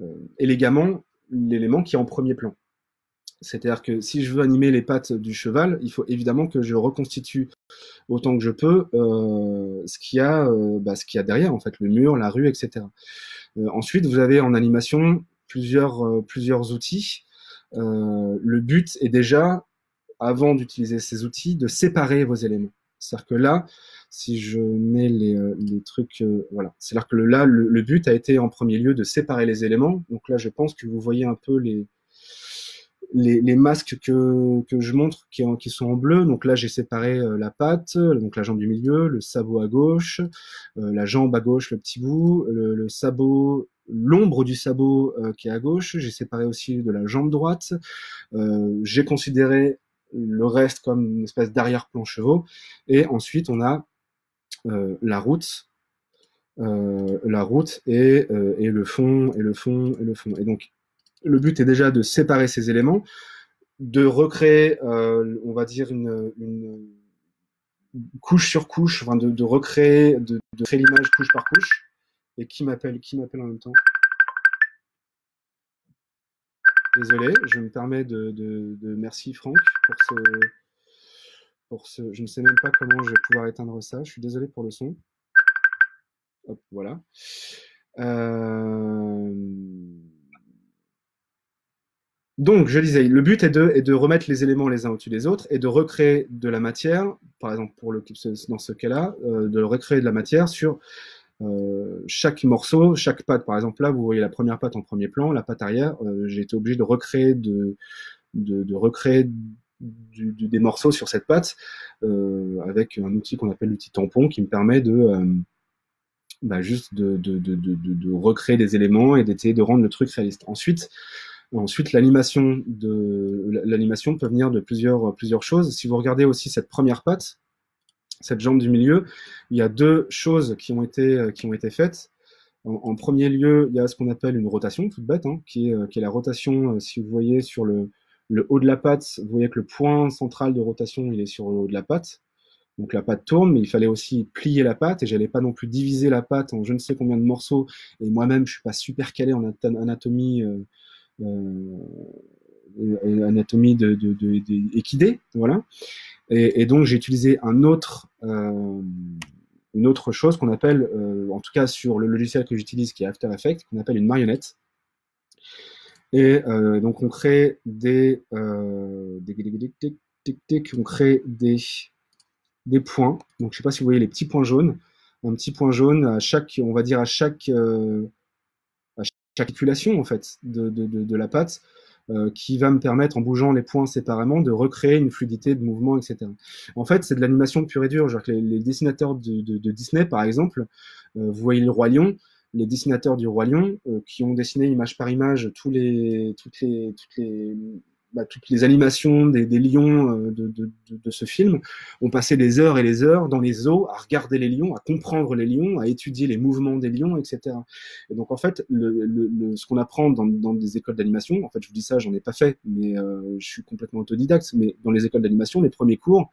euh, élégamment l'élément qui est en premier plan. C'est-à-dire que si je veux animer les pattes du cheval, il faut évidemment que je reconstitue autant que je peux euh, ce qu'il y a, euh, bah, ce qu'il y a derrière en fait, le mur, la rue, etc. Euh, ensuite, vous avez en animation plusieurs euh, plusieurs outils. Euh, le but est déjà, avant d'utiliser ces outils, de séparer vos éléments. C'est-à-dire que là, si je mets les, les trucs, euh, voilà, c'est-à-dire que là, le but a été en premier lieu de séparer les éléments. Donc là, je pense que vous voyez un peu les les, les masques que, que je montre qui, en- qui sont en bleu. Donc là, j'ai séparé euh, la patte, donc la jambe du milieu, le sabot à gauche, euh, la jambe à gauche, le petit bout, le, le sabot, l'ombre du sabot euh, qui est à gauche. J'ai séparé aussi de la jambe droite. Euh, j'ai considéré le reste comme une espèce d'arrière-plan chevaux. Et ensuite, on a euh, la route, euh, la route et, et le fond, et le fond, et le fond. Et donc, le but est déjà de séparer ces éléments, de recréer, euh, on va dire, une, une couche sur couche, enfin de, de recréer, de, de créer l'image couche par couche. Et qui m'appelle Qui m'appelle en même temps? Désolé, je me permets de, de, de merci Franck pour ce, pour ce. Je ne sais même pas comment je vais pouvoir éteindre ça. Je suis désolé pour le son. Hop, voilà. Euh, Donc, je disais, le but est de, remettre les éléments les uns au-dessus des autres et de recréer de la matière, par exemple pour le, dans ce cas-là, euh, de recréer de la matière sur euh, chaque morceau, chaque patte. Par exemple, là, vous voyez la première patte en premier plan, la patte arrière. euh, J'ai été obligé de recréer, des morceaux sur cette patte avec un outil qu'on appelle l'outil tampon qui me permet de bah, juste de recréer des éléments et d'essayer de rendre le truc réaliste. Ensuite, ensuite l'animation de l'animation peut venir de plusieurs plusieurs choses. Si vous regardez aussi cette première patte, cette jambe du milieu, il y a deux choses qui ont été qui ont été faites. En, premier lieu, il y a ce qu'on appelle une rotation toute bête, hein, qui, est, euh, qui est la rotation. euh, si vous voyez sur le, le haut de la patte, vous voyez que le point central de rotation il est sur le haut de la patte. Donc la patte tourne, mais il fallait aussi plier la patte et j'allais pas non plus diviser la patte en je ne sais combien de morceaux. Et moi-même, je suis pas super calé en ato- anatomie, euh, euh, anatomie de, de, de, équidée, voilà. Et, donc j'ai utilisé un autre, euh, une autre chose qu'on appelle, euh, en tout cas sur le logiciel que j'utilise, qui est After Effects, qu'on appelle une marionnette. Et euh, donc on crée des, euh, des, des, on crée des, des points. Donc je sais pas si vous voyez les petits points jaunes, un petit point jaune à chaque, on va dire à chaque, en fait de, de, de, la patte. euh, qui va me permettre, en bougeant les points séparément, de recréer une fluidité de mouvement, etc. En fait, c'est de l'animation pure et dure. Les, les dessinateurs de, de, de, Disney, par exemple, euh, vous voyez le Roi Lion, les dessinateurs du Roi Lion, euh, qui ont dessiné image par image tous les, toutes les, toutes les, bah, toutes les animations des, lions euh, de, ce film, ont passé des heures et des heures dans les zoos à regarder les lions, à comprendre les lions, à étudier les mouvements des lions, etc. Et donc en fait, le, le, le ce qu'on apprend dans, des écoles d'animation, en fait, je vous dis ça, j'en ai pas fait, mais euh, je suis complètement autodidacte. Mais dans les écoles d'animation, les premiers cours,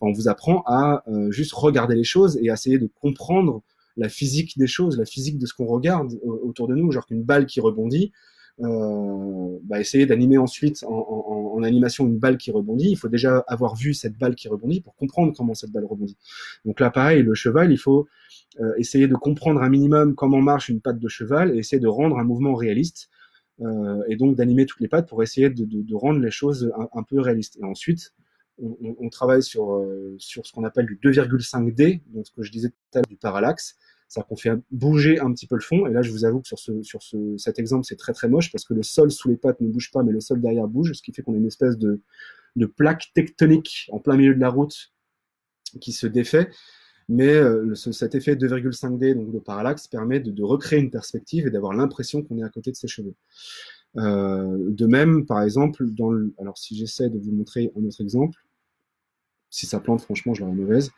on vous apprend à euh, juste regarder les choses et à essayer de comprendre la physique des choses, la physique de ce qu'on regarde autour de nous, genre qu'une balle qui rebondit bah, essayer d'animer ensuite en, animation une balle qui rebondit, il faut déjà avoir vu cette balle qui rebondit pour comprendre comment cette balle rebondit. Donc là, pareil, le cheval, il faut euh, essayer de comprendre un minimum comment marche une patte de cheval et essayer de rendre un mouvement réaliste. Euh, et donc d'animer toutes les pattes pour essayer de, rendre les choses un, peu réalistes. Et ensuite, on, travaille sur, euh, sur ce qu'on appelle du 2,5D, donc ce que je disais tout à l'heure du parallaxe, c'est-à-dire qu'on fait bouger un petit peu le fond. Et là, je vous avoue que sur, ce, sur ce, cet exemple, c'est très très moche parce que le sol sous les pattes ne bouge pas, mais le sol derrière bouge, ce qui fait qu'on a une espèce de, de plaque tectonique en plein milieu de la route qui se défait. Mais euh, ce, cet effet 2,5D, donc de parallaxe, permet de, recréer une perspective et d'avoir l'impression qu'on est à côté de ses cheveux. Euh, de même, par exemple, dans alors si j'essaie de vous montrer un autre exemple, si ça plante, franchement, je l'aurais mauvaise.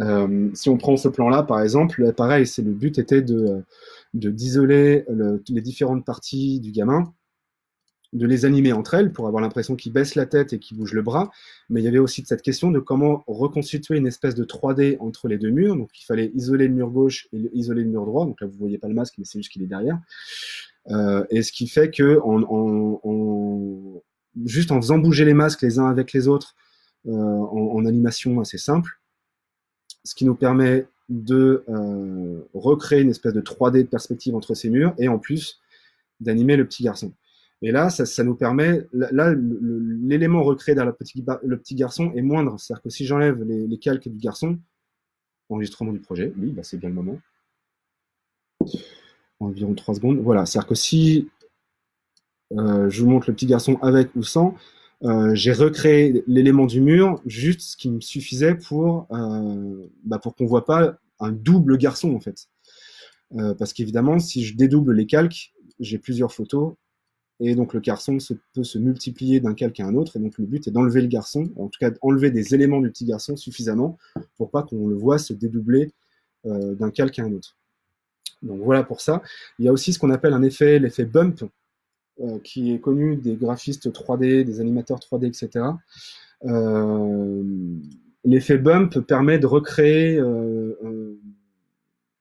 Euh, si on prend ce plan-là, par exemple, pareil, c'est le but était de d'isoler le, les différentes parties du gamin, de les animer entre elles pour avoir l'impression qu'il baisse la tête et qu'il bouge le bras. Mais il y avait aussi cette question de comment reconstituer une espèce de 3D entre les deux murs. Donc il fallait isoler le mur gauche et isoler le mur droit. Donc là vous voyez pas le masque, mais c'est juste qu'il est derrière. Euh, et ce qui fait que juste en faisant bouger les masques les uns avec les autres euh, en animation assez simple, ce qui nous permet de euh, recréer une espèce de 3D de perspective entre ces murs et en plus d'animer le petit garçon. Et là, ça, nous permet, là, l'élément recréé dans le petit, garçon est moindre. C'est-à-dire que si j'enlève les, les, calques du garçon, enregistrement du projet, oui, bah c'est bien le moment. Environ 3 secondes. Voilà, c'est-à-dire que si euh, je vous montre le petit garçon avec ou sans, euh, j'ai recréé l'élément du mur, juste ce qui me suffisait pour, euh, bah pour qu'on voit pas un double garçon en fait. Euh, parce qu'évidemment, si je dédouble les calques, j'ai plusieurs photos et donc le garçon peut se multiplier d'un calque à un autre. Et donc le but est d'enlever le garçon, en tout cas d'enlever des éléments du petit garçon suffisamment pour pas qu'on le voit se dédoubler euh, d'un calque à un autre. Donc voilà pour ça. Il y a aussi ce qu'on appelle un effet, l'effet bump, euh, qui est connu des graphistes 3D, des animateurs 3D, etc. Euh, L'effet bump permet de recréer. Euh, euh,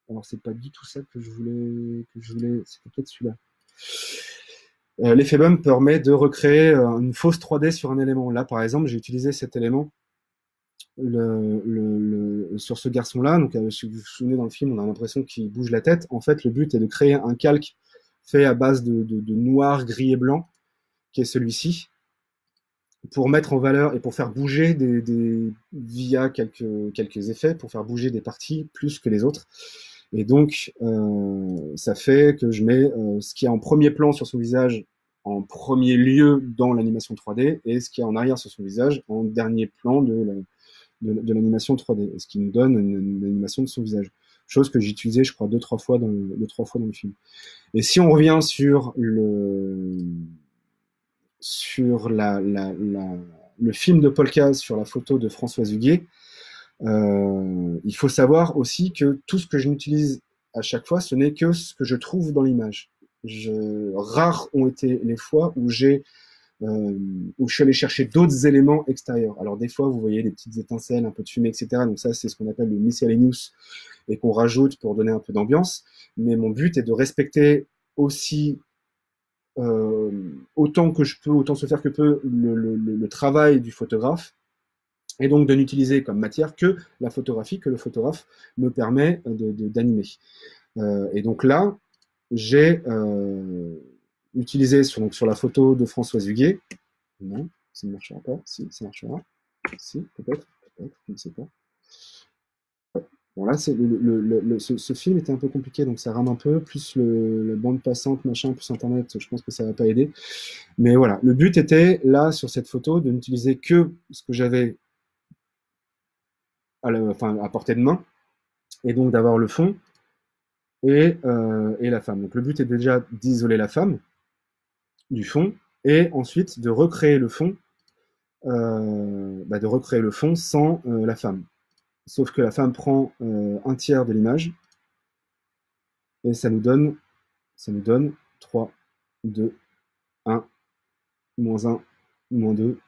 alors c'est pas du tout ça que je voulais, que je voulais. C'était peut-être celui-là. L'effet bump permet de recréer une fausse 3D sur un élément. Là, par exemple, j'ai utilisé cet élément sur ce garçon-là. Donc, si vous vous souvenez dans le film, on a l'impression qu'il bouge la tête. En fait, le but est de créer un calque fait à base de, noir, gris et blanc, qui est celui-ci, pour mettre en valeur et pour faire bouger des, via quelques, effets, pour faire bouger des parties plus que les autres. Et donc, euh, ça fait que je mets euh, ce qui est en premier plan sur son visage en premier lieu dans l'animation 3D et ce qui est en arrière sur son visage en dernier plan de l'animation la, 3D, ce qui nous donne une, animation de son visage chose que j'ai utilisée, je crois, deux trois fois dans le, trois fois dans le film. Et si on revient sur le sur la, le film de Paul Caz sur la photo de Françoise Huguet, euh, il faut savoir aussi que tout ce que je n'utilise à chaque fois, ce n'est que ce que je trouve dans l'image. Rares ont été les fois où j'ai euh, où je suis allé chercher d'autres éléments extérieurs. Alors des fois, vous voyez des petites étincelles, un peu de fumée, etc. Donc ça, c'est ce qu'on appelle le miscellaneous et qu'on rajoute pour donner un peu d'ambiance. Mais mon but est de respecter aussi euh, autant que je peux, autant se faire que peut, le, le, travail du photographe et donc de n'utiliser comme matière que la photographie que le photographe me permet d'animer. De, euh, et donc là, j'ai euh, utilisé sur, sur la photo de Françoise Huguet, non, ça ne marchera pas, si, ça marchera, si, peut-être, peut-être, je ne sais pas. Bon, là, le, le- ce, film était un peu compliqué, donc ça rame un peu, plus le, bande passante, machin, plus Internet, je pense que ça va pas aider. Mais voilà, le but était, là, sur cette photo, de n'utiliser que ce que j'avais à portée de main, et donc d'avoir le fond et, euh, et la femme. Donc le but est déjà d'isoler la femme du fond, et ensuite de recréer le fond, euh, bah, de recréer le fond sans euh, la femme. Sauf que la femme prend euh, un tiers de l'image, et ça nous donne, ça nous donne 3, 2, 1, moins 1, moins 2,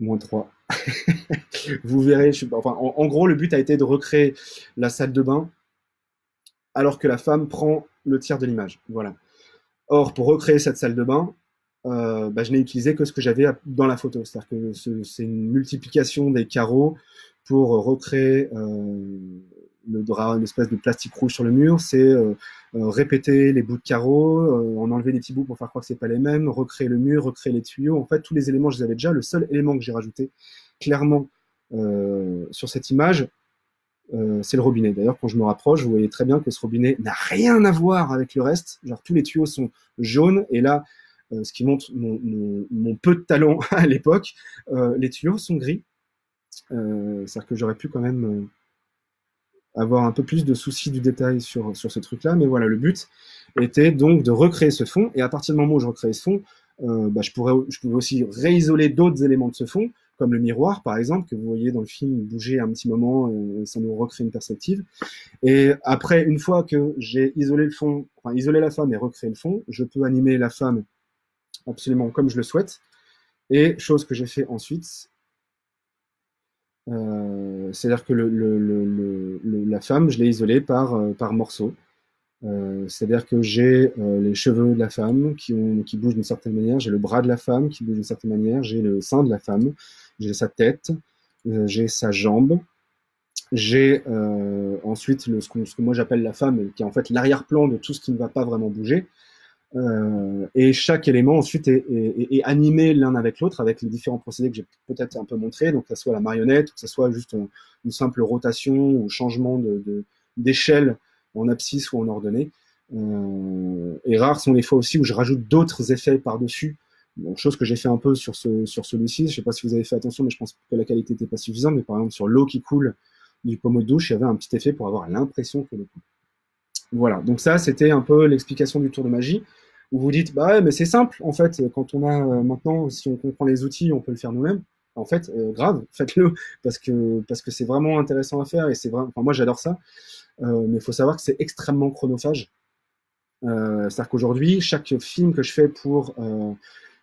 moins 3. [LAUGHS] Vous verrez, en, en gros, le but a été de recréer la salle de bain alors que la femme prend le tiers de l'image. Voilà. Or, pour recréer cette salle de bain, euh, bah, je n'ai utilisé que ce que j'avais dans la photo. C'est-à-dire que ce- c'est une multiplication des carreaux pour recréer euh, une espèce de plastique rouge sur le mur. C'est euh, euh, répéter les bouts de carreaux, en enlever des petits bouts pour faire croire que c'est pas les mêmes, recréer le mur, recréer les tuyaux. En fait, tous les éléments, je les avais déjà. Le seul élément que j'ai rajouté clairement sur cette image, c'est le robinet. D'ailleurs, quand je me rapproche, vous voyez très bien que ce robinet n'a rien à voir avec le reste. Genre, tous les tuyaux sont jaunes. Et là, ce qui montre mon, peu de talent [LAUGHS] à l'époque, euh, les tuyaux sont gris. Euh, C'est-à-dire que j'aurais pu quand même euh, avoir un peu plus de soucis du détail sur, sur ce truc-là. Mais voilà, le but était donc de recréer ce fond. Et à partir du moment où je recréais ce fond, euh, bah, je, pourrais, je pouvais aussi réisoler d'autres éléments de ce fond, comme le miroir, par exemple, que vous voyez dans le film bouger un petit moment, euh, ça nous recrée une perspective. Et après, une fois que j'ai isolé le fond, enfin isolé la femme et recréé le fond, je peux animer la femme absolument comme je le souhaite. Et chose que j'ai fait ensuite, euh, c'est-à-dire que la femme, je l'ai isolée par, euh, par morceaux. Euh, c'est-à-dire que j'ai les cheveux de la femme qui, qui bougent d'une certaine manière, j'ai le bras de la femme qui bouge d'une certaine manière, j'ai le sein de la femme, j'ai sa tête, j'ai sa jambe, j'ai ensuite ce, qu'on- ce que moi j'appelle la femme, qui est en fait l'arrière-plan de tout ce qui ne va pas vraiment bouger. Euh, et chaque élément ensuite est, animé l'un avec l'autre avec les différents procédés que j'ai peut-être un peu montrés, donc que ce soit la marionnette, que ce soit juste un- une simple rotation ou changement d'échelle en abscisse ou en ordonnée. Euh, et rares sont les fois aussi où je rajoute d'autres effets par-dessus. Bon, chose que j'ai fait un peu sur, ce, sur celui-ci. Je sais pas si vous avez fait attention, mais je pense que la qualité n'était pas suffisante. Mais par exemple, sur l'eau qui coule du pommeau de douche, il y avait un petit effet pour avoir l'impression que l'eau coule. Voilà, donc ça, c'était un peu l'explication du tour de magie, où vous dites, bah ouais, mais c'est simple, en fait, quand on a euh, maintenant, si on comprend les outils, on peut le faire nous-mêmes. En fait, euh, grave, [LAUGHS] faites-le, parce que parce que c'est vraiment intéressant à faire, et c'est vraiment, enfin, moi j'adore ça, Euh, mais il faut savoir que c'est extrêmement chronophage. C'est-à-dire qu'aujourd'hui, chaque film que je fais pour,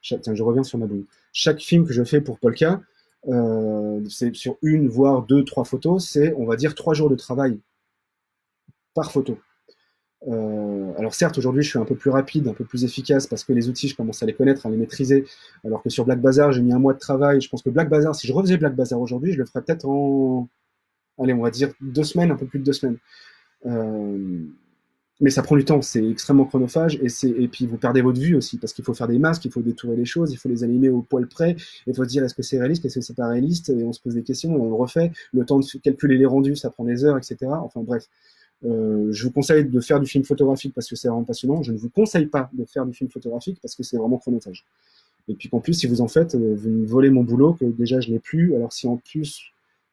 tiens, je reviens sur ma boule, chaque film que je fais pour Polka, c'est sur une, voire deux, trois photos, c'est, on va dire, trois jours de travail par photo. Euh, alors certes, aujourd'hui, je suis un peu plus rapide, un peu plus efficace parce que les outils, je commence à les connaître, à les maîtriser. Alors que sur Black Bazaar, j'ai mis un mois de travail. Je pense que Black Bazaar, si je refaisais Black Bazaar aujourd'hui, je le ferais peut-être en, allez, on va dire deux semaines, un peu plus de deux semaines. Euh, mais ça prend du temps, c'est extrêmement chronophage et, c'est, et puis vous perdez votre vue aussi parce qu'il faut faire des masques, il faut détourer les choses, il faut les aligner au poil près, il faut se dire est-ce que c'est réaliste, est-ce que c'est pas réaliste, et on se pose des questions on le refait. Le temps de calculer les rendus, ça prend des heures, etc. Enfin bref, euh, je vous conseille de faire du film photographique parce que c'est vraiment passionnant. Je ne vous conseille pas de faire du film photographique parce que c'est vraiment chronophage. Et puis qu'en plus, si vous en faites, euh, vous me volez mon boulot que déjà je n'ai plus. Alors si en plus,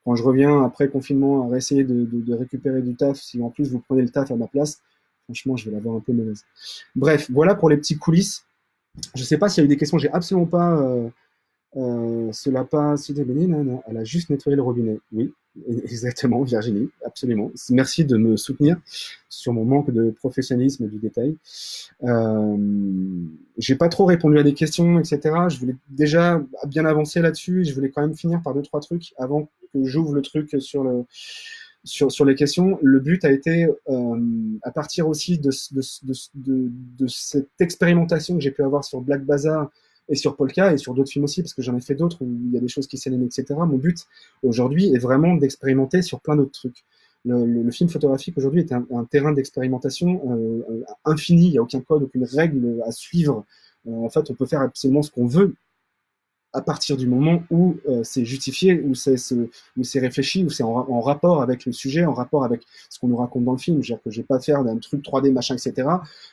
quand je reviens après confinement à essayer de, récupérer du taf, si en plus vous prenez le taf à ma place, franchement, je vais l'avoir un peu mauvaise. Bref, voilà pour les petits coulisses. Je sais pas s'il y a eu des questions, j'ai absolument pas. Euh, euh, cela pas. Elle a juste nettoyé le robinet. Oui, [LAUGHS] exactement, Virginie, absolument. Merci de me soutenir sur mon manque de professionnalisme et du détail. Euh, j'ai pas trop répondu à des questions, etc. Je voulais déjà bien avancer là-dessus. Je voulais quand même finir par deux trois trucs avant que j'ouvre le truc sur le sur, sur les questions. Le but a été, euh, à partir aussi de, de, de cette expérimentation que j'ai pu avoir sur Black Bazaar et sur Polka et sur d'autres films aussi, parce que j'en ai fait d'autres où il y a des choses qui s'animent, etc. Mon but aujourd'hui est vraiment d'expérimenter sur plein d'autres trucs. Le, film photographique aujourd'hui est un, un terrain d'expérimentation euh, infini, il n'y a aucun code, aucune règle à suivre. Euh, en fait, on peut faire absolument ce qu'on veut à partir du moment où euh, c'est justifié, où c'est réfléchi, où c'est en, en, rapport avec le sujet, en rapport avec ce qu'on nous raconte dans le film. Je veux dire que je vais pas faire d'un truc 3D machin, etc.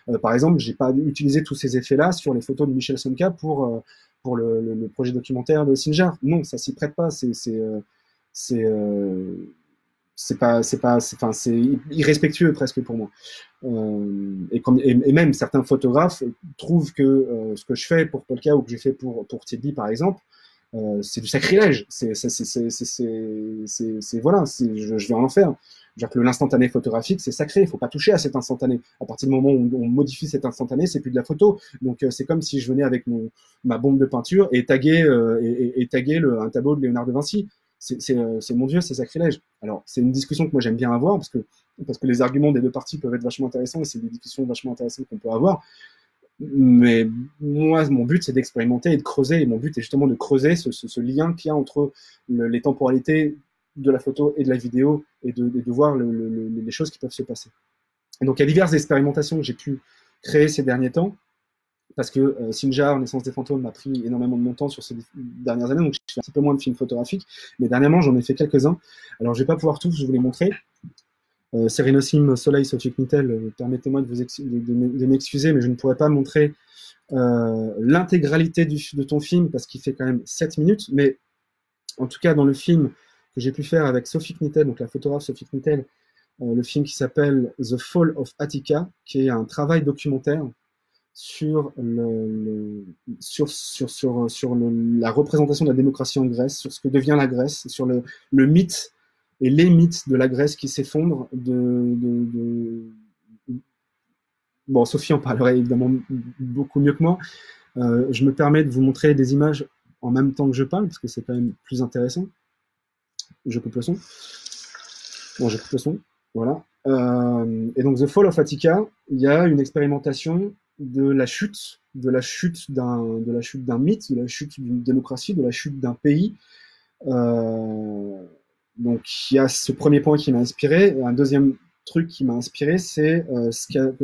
Euh, par exemple, j'ai pas utilisé tous ces effets-là sur les photos de Michel Sonka pour euh, pour le, le, le, projet documentaire de Sinjar. Non, ça s'y prête pas. C'est c'est euh, c'est pas c'est pas enfin c'est irrespectueux presque pour moi. Euh, et, même certains photographes trouvent que euh, ce que je fais pour Polka ou que j'ai fait pour pour par exemple euh, c'est du sacrilège. C'est c'est c'est voilà je, je vais en faire dire que l'instantané photographique c'est sacré. Il faut pas toucher à cet instantané. À partir du moment où on modifie cet instantané c'est plus de la photo. Donc c'est comme si je venais avec mon ma bombe de peinture et taguer et, taguer un tableau de Léonard de Vinci c'est mon Dieu, c'est sacrilège. Alors, c'est une discussion que moi j'aime bien avoir parce que, parce que les arguments des deux parties peuvent être vachement intéressants et c'est des discussions vachement intéressantes qu'on peut avoir. Mais moi, mon but, c'est d'expérimenter et de creuser. Et mon but est justement de creuser ce, lien qu'il y a entre le, les temporalités de la photo et de la vidéo et de, voir le, le, les choses qui peuvent se passer. Et donc, il y a diverses expérimentations que j'ai pu créer ces derniers temps parce que euh, Sinjar, Naissance des fantômes, m'a pris énormément de mon temps sur ces dernières années, donc je fais un petit peu moins de films photographiques, mais dernièrement j'en ai fait quelques-uns. Alors je vais pas pouvoir tous vous les montrer. Euh, Serenissime Soleil Sophie Knittel, euh, permettez-moi de, de, m'excuser, mais je ne pourrais pas montrer euh, l'intégralité de ton film parce qu'il fait quand même 7 minutes, mais en tout cas dans le film que j'ai pu faire avec Sophie Knittel, donc la photographe Sophie Knittel, le film qui s'appelle The Fall of Attica, qui est un travail documentaire sur, le, sur, sur, sur, sur le, la représentation de la démocratie en Grèce, sur ce que devient la Grèce, sur le, le mythe et les mythes de la Grèce qui s'effondrent. De, Bon, Sophie en parlerait évidemment beaucoup mieux que moi. Euh, je me permets de vous montrer des images en même temps que je parle, parce que c'est quand même plus intéressant. Je coupe le son. Bon, je coupe le son. Voilà. Euh, et donc, The Fall of Attica, il y a une expérimentation de la chute, de la chute d'un, de la chute d'un mythe, de la chute d'une démocratie, de la chute d'un pays. Euh, donc il y a ce premier point qui m'a inspiré. Un deuxième truc qui m'a inspiré, c'est euh,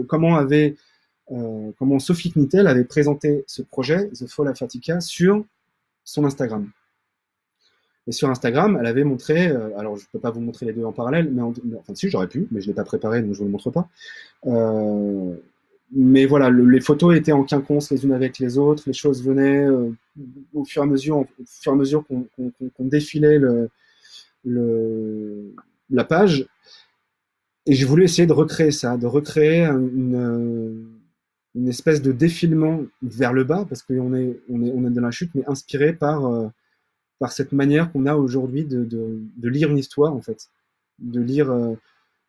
comment avait euh, comment Sophie Knittel avait présenté ce projet, The Fall of Fatica, sur son Instagram. Et sur Instagram, elle avait montré, alors je ne peux pas vous montrer les deux en parallèle, mais en, enfin si j'aurais pu, mais je ne l'ai pas préparé, donc je ne vous le montre pas. Mais voilà, le, les photos étaient en quinconce les unes avec les autres, les choses venaient euh, au fur et à mesure, au fur et à mesure qu'on qu qu défilait la page. Et j'ai voulu essayer de recréer ça, de recréer une, une espèce de défilement vers le bas, parce qu'on est, dans la chute, mais inspiré par, euh, cette manière qu'on a aujourd'hui de, lire une histoire, en fait. De lire. Euh,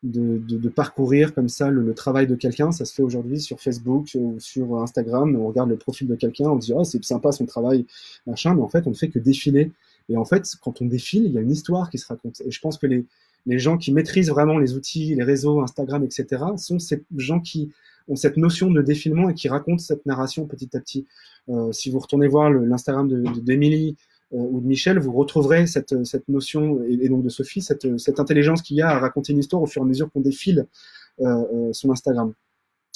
de, de, de, parcourir comme ça le, le travail de quelqu'un. Ça se fait aujourd'hui sur Facebook ou sur Instagram. On regarde le profil de quelqu'un, on dit oh, c'est sympa son travail, machin, mais en fait on ne fait que défiler. Et en fait, quand on défile, il y a une histoire qui se raconte. Et je pense que les, les gens qui maîtrisent vraiment les outils, les réseaux, Instagram, etc., sont ces gens qui ont cette notion de défilement et qui racontent cette narration petit à petit. Euh, si vous retournez voir l'Instagram d'Emily, de, ou de Michel, vous retrouverez cette, cette notion, et, donc de Sophie, cette, cette intelligence qu'il y a à raconter une histoire au fur et à mesure qu'on défile euh, euh, son Instagram.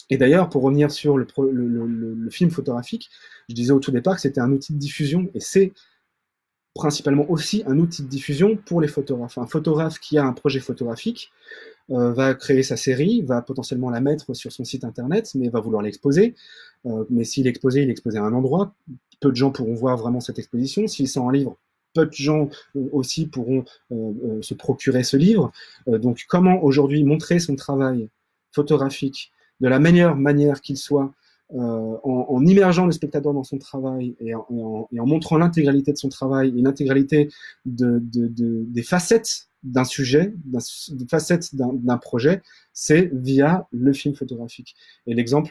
Et d'ailleurs, pour revenir sur le, le, film photographique, je disais au tout départ que c'était un outil de diffusion, et c'est principalement aussi un outil de diffusion pour les photographes. Un photographe qui a un projet photographique euh, va créer sa série, va potentiellement la mettre sur son site internet, mais va vouloir l'exposer. Euh, mais s'il est il est à un endroit peu de gens pourront voir vraiment cette exposition. S'il sort en livre, peu de gens euh, aussi pourront euh, euh, se procurer ce livre. Donc comment aujourd'hui montrer son travail photographique de la meilleure manière qu'il soit, euh, en, immergeant le spectateur dans son travail et en, montrant l'intégralité de son travail et l'intégralité de, de, de, des facettes d'un sujet, des facettes d'un projet, c'est via le film photographique. Et l'exemple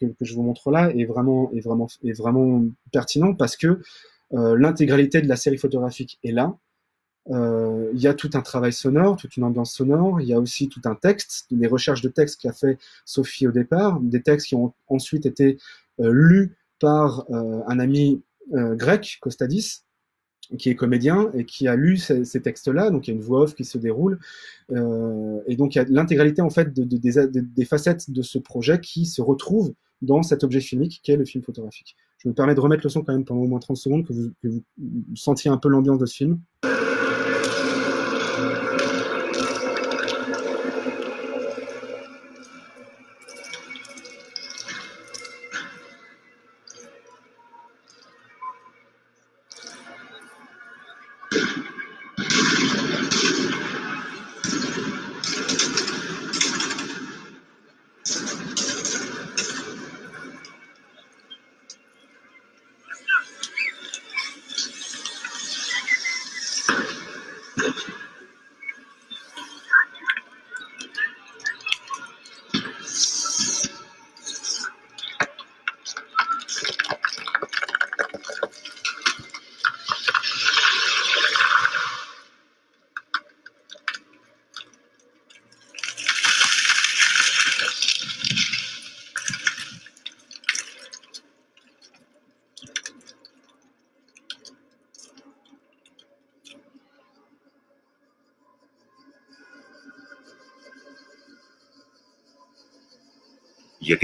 que, que, je vous montre là est vraiment, est vraiment, est vraiment pertinent parce que euh, l'intégralité de la série photographique est là. Euh, il y a tout un travail sonore, toute une ambiance sonore. Il y a aussi tout un texte, des recherches de textes qu'a fait Sophie au départ, des textes qui ont ensuite été euh, lus par euh, un ami grec, Costadis, qui est comédien et qui a lu ces, textes-là, donc il y a une voix off qui se déroule, et donc il y a l'intégralité en fait de, de, des, facettes de ce projet qui se retrouvent dans cet objet filmique qu'est le film photographique. Je me permets de remettre le son quand même pendant au moins 30 secondes, que que vous sentiez un peu l'ambiance de ce film.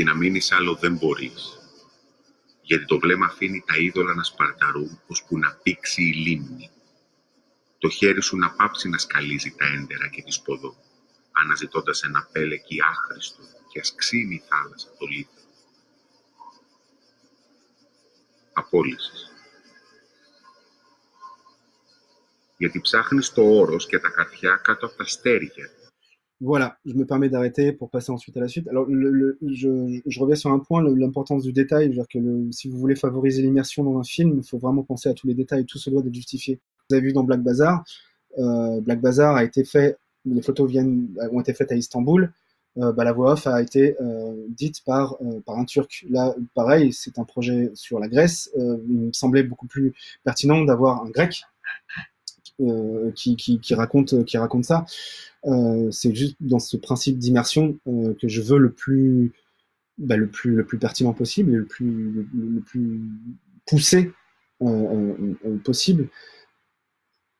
Γιατί να μείνεις άλλο δεν μπορείς. Γιατί το βλέμμα αφήνει τα είδωλα να σπαρταρούν, ώσπου να πήξει η λίμνη. Το χέρι σου να πάψει να σκαλίζει τα έντερα και τη σποδό, αναζητώντας ένα πέλεκι άχρηστο και ας ξύνει η θάλασσα το λίθο. Απόλυσης. Γιατί ψάχνεις το όρος και τα καρδιά κάτω από τα στέρια Voilà, je me permets d'arrêter pour passer ensuite à la suite. Alors, je, reviens sur un point, l'importance du détail. -dire que si vous voulez favoriser l'immersion dans un film, il faut vraiment penser à tous les détails. Tout se doit d'être justifié. Vous avez vu dans Black Bazaar, euh, Black Bazaar a été fait, les photos ont été faites à Istanbul. Euh, bah, la voix off a été euh, dite par, un Turc. Là, pareil, c'est un projet sur la Grèce. Il me semblait beaucoup plus pertinent d'avoir un Grec qui raconte ça. Euh, c'est juste dans ce principe d'immersion euh, que je veux le plus, bah, le plus, le plus pertinent possible et le plus, le, plus poussé euh, possible.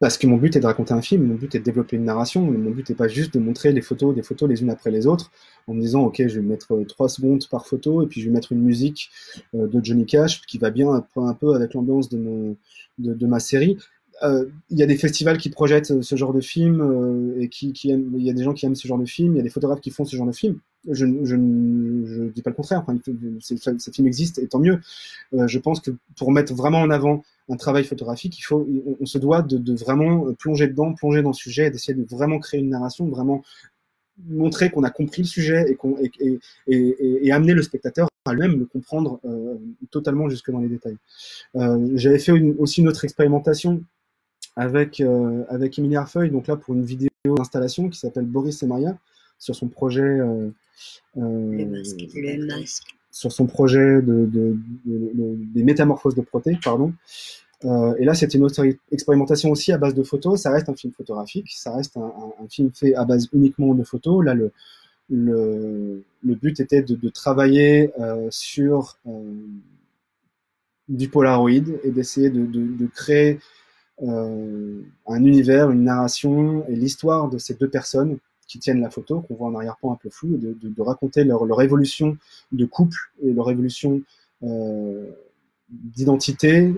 Parce que mon but est de raconter un film, mon but est de développer une narration, mon but n'est pas juste de montrer les photos, des photos les unes après les autres, en me disant ok je vais mettre trois secondes par photo et puis je vais mettre une musique de Johnny Cash qui va bien un peu avec l'ambiance de, de ma série. Euh, il y a des festivals qui projettent euh, ce genre de film euh, et qui, il y a des gens qui aiment ce genre de film, il y a des photographes qui font ce genre de film. Je ne dis pas le contraire, enfin, ces films existent et tant mieux. Je pense que pour mettre vraiment en avant un travail photographique, il faut, on, se doit de, vraiment plonger dedans, plonger dans le sujet, d'essayer de vraiment créer une narration, vraiment montrer qu'on a compris le sujet et, qu'on, et, et, et, et, amener le spectateur à lui-même le comprendre totalement jusque dans les détails. J'avais fait aussi une autre expérimentation avec, euh, avec Emilie Arfeuil, donc là pour une vidéo d'installation qui s'appelle Boris et Maria, sur son projet. Euh, euh, le masque. Le masque. Sur son projet de, de, de, de des métamorphoses de Proté, pardon. Euh, et là, c'était une autre expérimentation aussi à base de photos. Ça reste un film photographique, ça reste un, un, un film fait à base uniquement de photos. Là, le, le, le but était de, de travailler euh, sur euh, du Polaroid et d'essayer de, de, créer euh, un univers, une narration et l'histoire de ces deux personnes qui tiennent la photo, qu'on voit en arrière-plan un peu flou, de, de, raconter leur, évolution de couple et leur évolution euh, d'identité,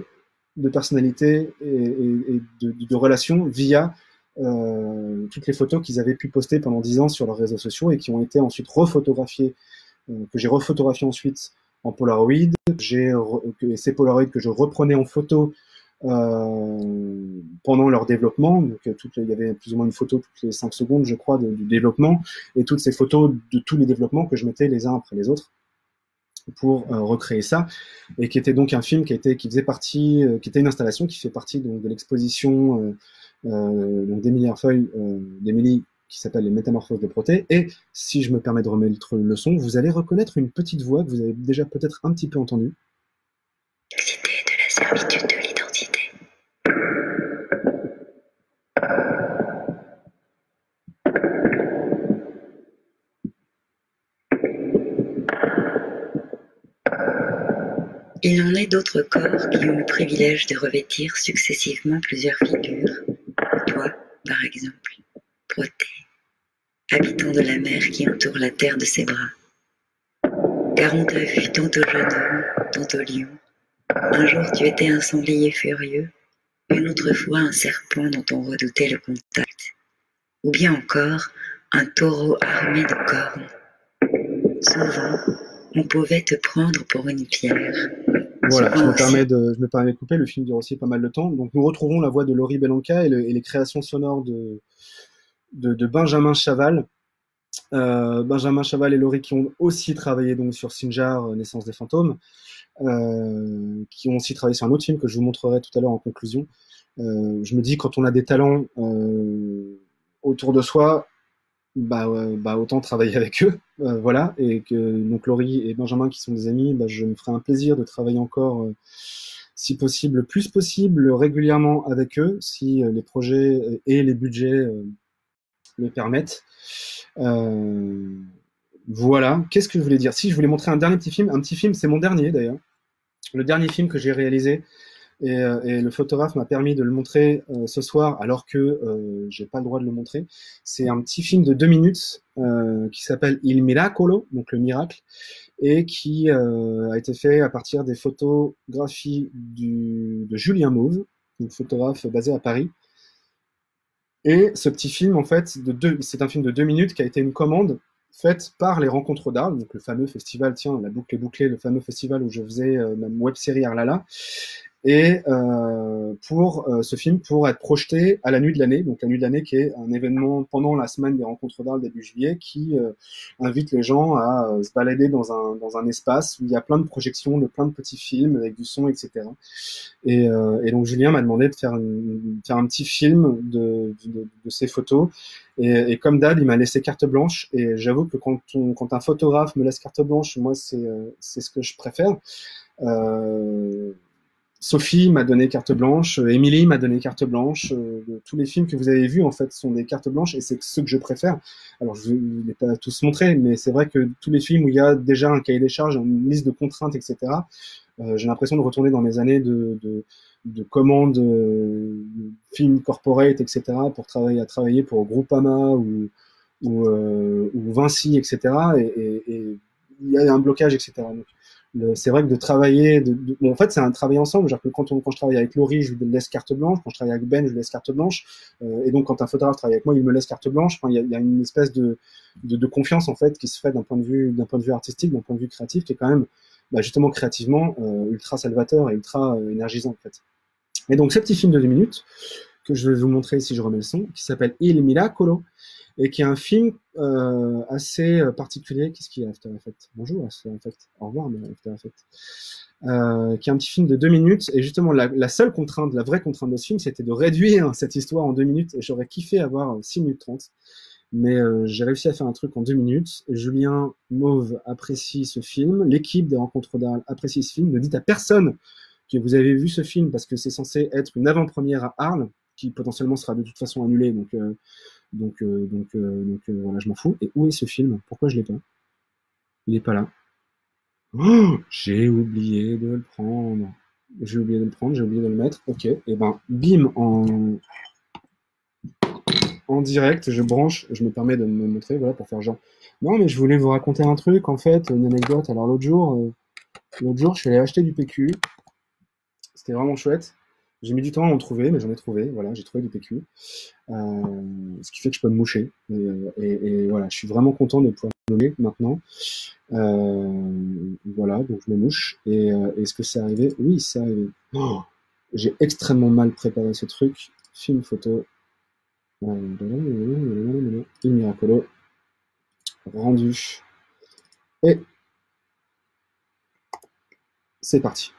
de personnalité et, de, relation via euh, toutes les photos qu'ils avaient pu poster pendant dix ans sur leurs réseaux sociaux et qui ont été ensuite refotographiées, que j'ai refotographiées ensuite en Polaroid. J'ai ces Polaroid que je reprenais en photo euh, pendant leur développement. Donc, euh, il y avait plus ou moins une photo toutes les 5 secondes, je crois, du développement, et toutes ces photos de tous les développements que je mettais les uns après les autres pour euh, recréer ça, et qui était donc un film qui était, qui faisait partie, qui était une installation qui fait partie donc de l'exposition euh, euh donc d'Emilie Arfeuil, d'Emilie qui s'appelle Les Métamorphoses de Proté. Et si je me permets de remettre le son, vous allez reconnaître une petite voix que vous avez déjà peut-être un petit peu entendue. L'idée de la Il en est d'autres corps qui ont le privilège de revêtir successivement plusieurs figures. Toi, par exemple, Proté, habitant de la mer qui entoure la terre de ses bras. car on t'a vu tantôt jeune homme, tantôt lion. Un jour tu étais un sanglier furieux, une autre fois un serpent dont on redoutait le contact, ou bien encore un taureau armé de cornes. Souvent, on pouvait te prendre pour une pierre. Voilà, je me, permets de, je me permets de couper, le film dure aussi pas mal de temps. Donc nous retrouvons la voix de Laurie Belanca et, le- et les créations sonores de, de, de Benjamin Chaval. Euh, Benjamin Chaval et Laurie qui ont aussi travaillé donc sur Sinjar, euh, Naissance des fantômes, euh, qui ont aussi travaillé sur un autre film que je vous montrerai tout à l'heure en conclusion. Euh, je me dis quand on a des talents autour de soi, bah, euh, bah autant travailler avec eux, euh, voilà. Et que donc Laurie et Benjamin qui sont des amis, bah, je me ferai un plaisir de travailler encore, euh, si possible, le plus possible, régulièrement avec eux, si les projets et les budgets le permettent. Voilà. Qu'est-ce que je voulais dire? Si je voulais montrer un dernier petit film, un petit film, c'est mon dernier d'ailleurs, le dernier film que j'ai réalisé. Et, euh, et le photographe m'a permis de le montrer euh, ce soir, alors que euh, j'ai pas le droit de le montrer. C'est un petit film de deux minutes qui s'appelle Il Miracolo, donc le miracle, et qui a été fait à partir des photographies de Julien Mauve, un photographe basé à Paris. Et ce petit film, en fait, de c'est un film de deux minutes qui a été une commande faite par les Rencontres d'Arles, donc le fameux festival, tiens, la boucle est bouclée, le fameux festival où je faisais ma web série Arlala, et euh, pour euh, ce film pour être projeté à la nuit de l'année, donc la nuit de l'année qui est un événement pendant la semaine des Rencontres d'Arles début juillet qui euh, invite les gens à euh, se balader dans un, dans un espace où il y a plein de projections de plein de petits films avec du son, etc. Et, euh, et donc Julien m'a demandé de faire, une- faire un petit film de, de, de ces photos. Et, et comme d'hab, il m'a laissé carte blanche. Et j'avoue que quand, on, quand un photographe me laisse carte blanche, moi, c'est euh, c'est ce que je préfère. Euh, Sophie m'a donné carte blanche, euh, Émilie m'a donné carte blanche. euh, tous les films que vous avez vus, en fait, sont des cartes blanches et c'est ceux que je préfère. Alors, je ne vais pas tous montrer, mais c'est vrai que tous les films où il y a déjà un cahier des charges, une liste de contraintes, etc., euh, j'ai l'impression de retourner dans mes années de, de, de commandes, films corporate, etc., pour travailler à travailler pour Groupama ou, Vinci, etc. Et, il y a un blocage, etc. Donc, c'est vrai que de travailler, de, de- bon, en fait, c'est un travail ensemble. Que quand, on, quand je travaille avec Laurie, je lui laisse carte blanche. Quand je travaille avec Ben, je lui laisse carte blanche. Euh, et donc, quand un photographe travaille avec moi, il me laisse carte blanche. Enfin, il y a, il y a une espèce de, de, de confiance en fait qui se fait d'un point de vue, d'un point de vue artistique, d'un point de vue créatif, qui est quand même, bah, justement, créativement euh, ultra salvateur et ultra euh, énergisant en fait. Et donc, ce petit film de deux minutes que je vais vous montrer si je remets le son, qui s'appelle Il Miracolo, et qui est un film euh, assez euh, particulier. Qu'est-ce qu'il y a After Effects? Bonjour After Effects. Au revoir mais After Effects. Euh, qui est un petit film de deux minutes. Et justement, la, seule contrainte, la vraie contrainte de ce film, c'était de réduire [LAUGHS] cette histoire en deux minutes. Et j'aurais kiffé avoir euh, 6 minutes 30. Mais j'ai réussi à faire un truc en deux minutes. Julien Mauve apprécie ce film. L'équipe des Rencontres d'Arles apprécie ce film. Ne dites à personne que vous avez vu ce film parce que c'est censé être une avant-première à Arles qui potentiellement sera de toute façon annulée. Donc, donc, euh, donc, euh, donc euh, voilà, je m'en fous. Et où est ce film? Pourquoi je l'ai pas? Il est pas là. Oh, j'ai oublié de le prendre. J'ai oublié de le prendre, j'ai oublié de le mettre. Ok, et ben, bim, en, en direct, je branche, je me permets de me montrer, voilà, pour faire genre. Non, mais je voulais vous raconter un truc, en fait, une anecdote. Alors l'autre jour, l'autre jour, je suis allé acheter du PQ. C'était vraiment chouette. J'ai mis du temps à en trouver, mais j'en ai trouvé. Voilà, j'ai trouvé du PQ. Euh, ce qui fait que je peux me moucher. Et, euh, voilà, je suis vraiment content de pouvoir me nommer maintenant. Euh, voilà, donc je me mouche. Et est-ce que c'est arrivé? Oui, c'est arrivé. Oh, j'ai extrêmement mal préparé ce truc. Film photo. Il Miracolo. Rendu. Et c'est parti.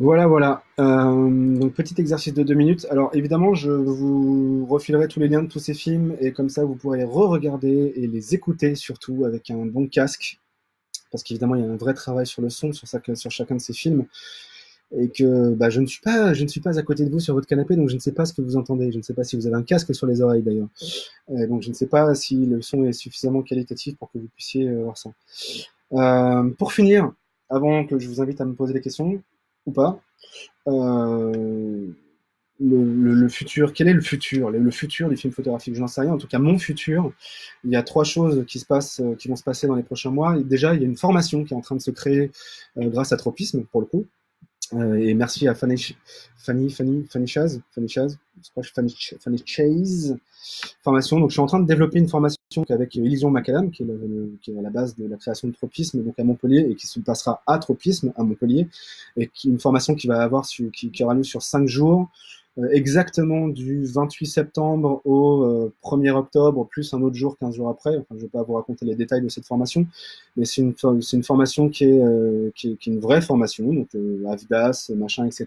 Voilà, voilà. Euh, donc petit exercice de deux minutes. Alors évidemment, je vous refilerai tous les liens de tous ces films et comme ça, vous pourrez re-regarder et les écouter surtout avec un bon casque, parce qu'évidemment, il y a un vrai travail sur le son sur, chacun de ces films et que bah, je ne suis pas, je ne suis pas à côté de vous sur votre canapé, donc je ne sais pas ce que vous entendez. Je ne sais pas si vous avez un casque sur les oreilles d'ailleurs. Euh, donc je ne sais pas si le son est suffisamment qualitatif pour que vous puissiez euh, voir ça. Pour finir, avant que je vous invite à me poser des questions ou pas, euh, le, futur, quel est le futur le, futur du film photographique Je n'en sais rien. En tout cas, mon futur, il y a trois choses qui se passent, euh, qui vont se passer dans les prochains mois. Déjà, il y a une formation qui est en train de se créer euh, grâce à Tropisme, pour le coup. Euh, et merci à Fanny, Fanny, Fanny, Fanny Chaz, Fanny Chaz, je crois que Fanny, Fanny Chase, formation. Donc, je suis en train de développer une formation avec Elysion Macadam, qui est, le- à la base de la création de Tropisme, donc à Montpellier, et qui se passera à Tropisme, à Montpellier, et qui, une formation qui va avoir, su- qui, aura lieu sur cinq jours, exactement du 28 septembre au euh, 1er octobre, plus un autre jour, 15 jours après. Je ne vais pas vous raconter les détails de cette formation, mais c'est une, une formation qui est, euh, qui, est, qui est une vraie formation, donc euh, AVDAS, machin, etc.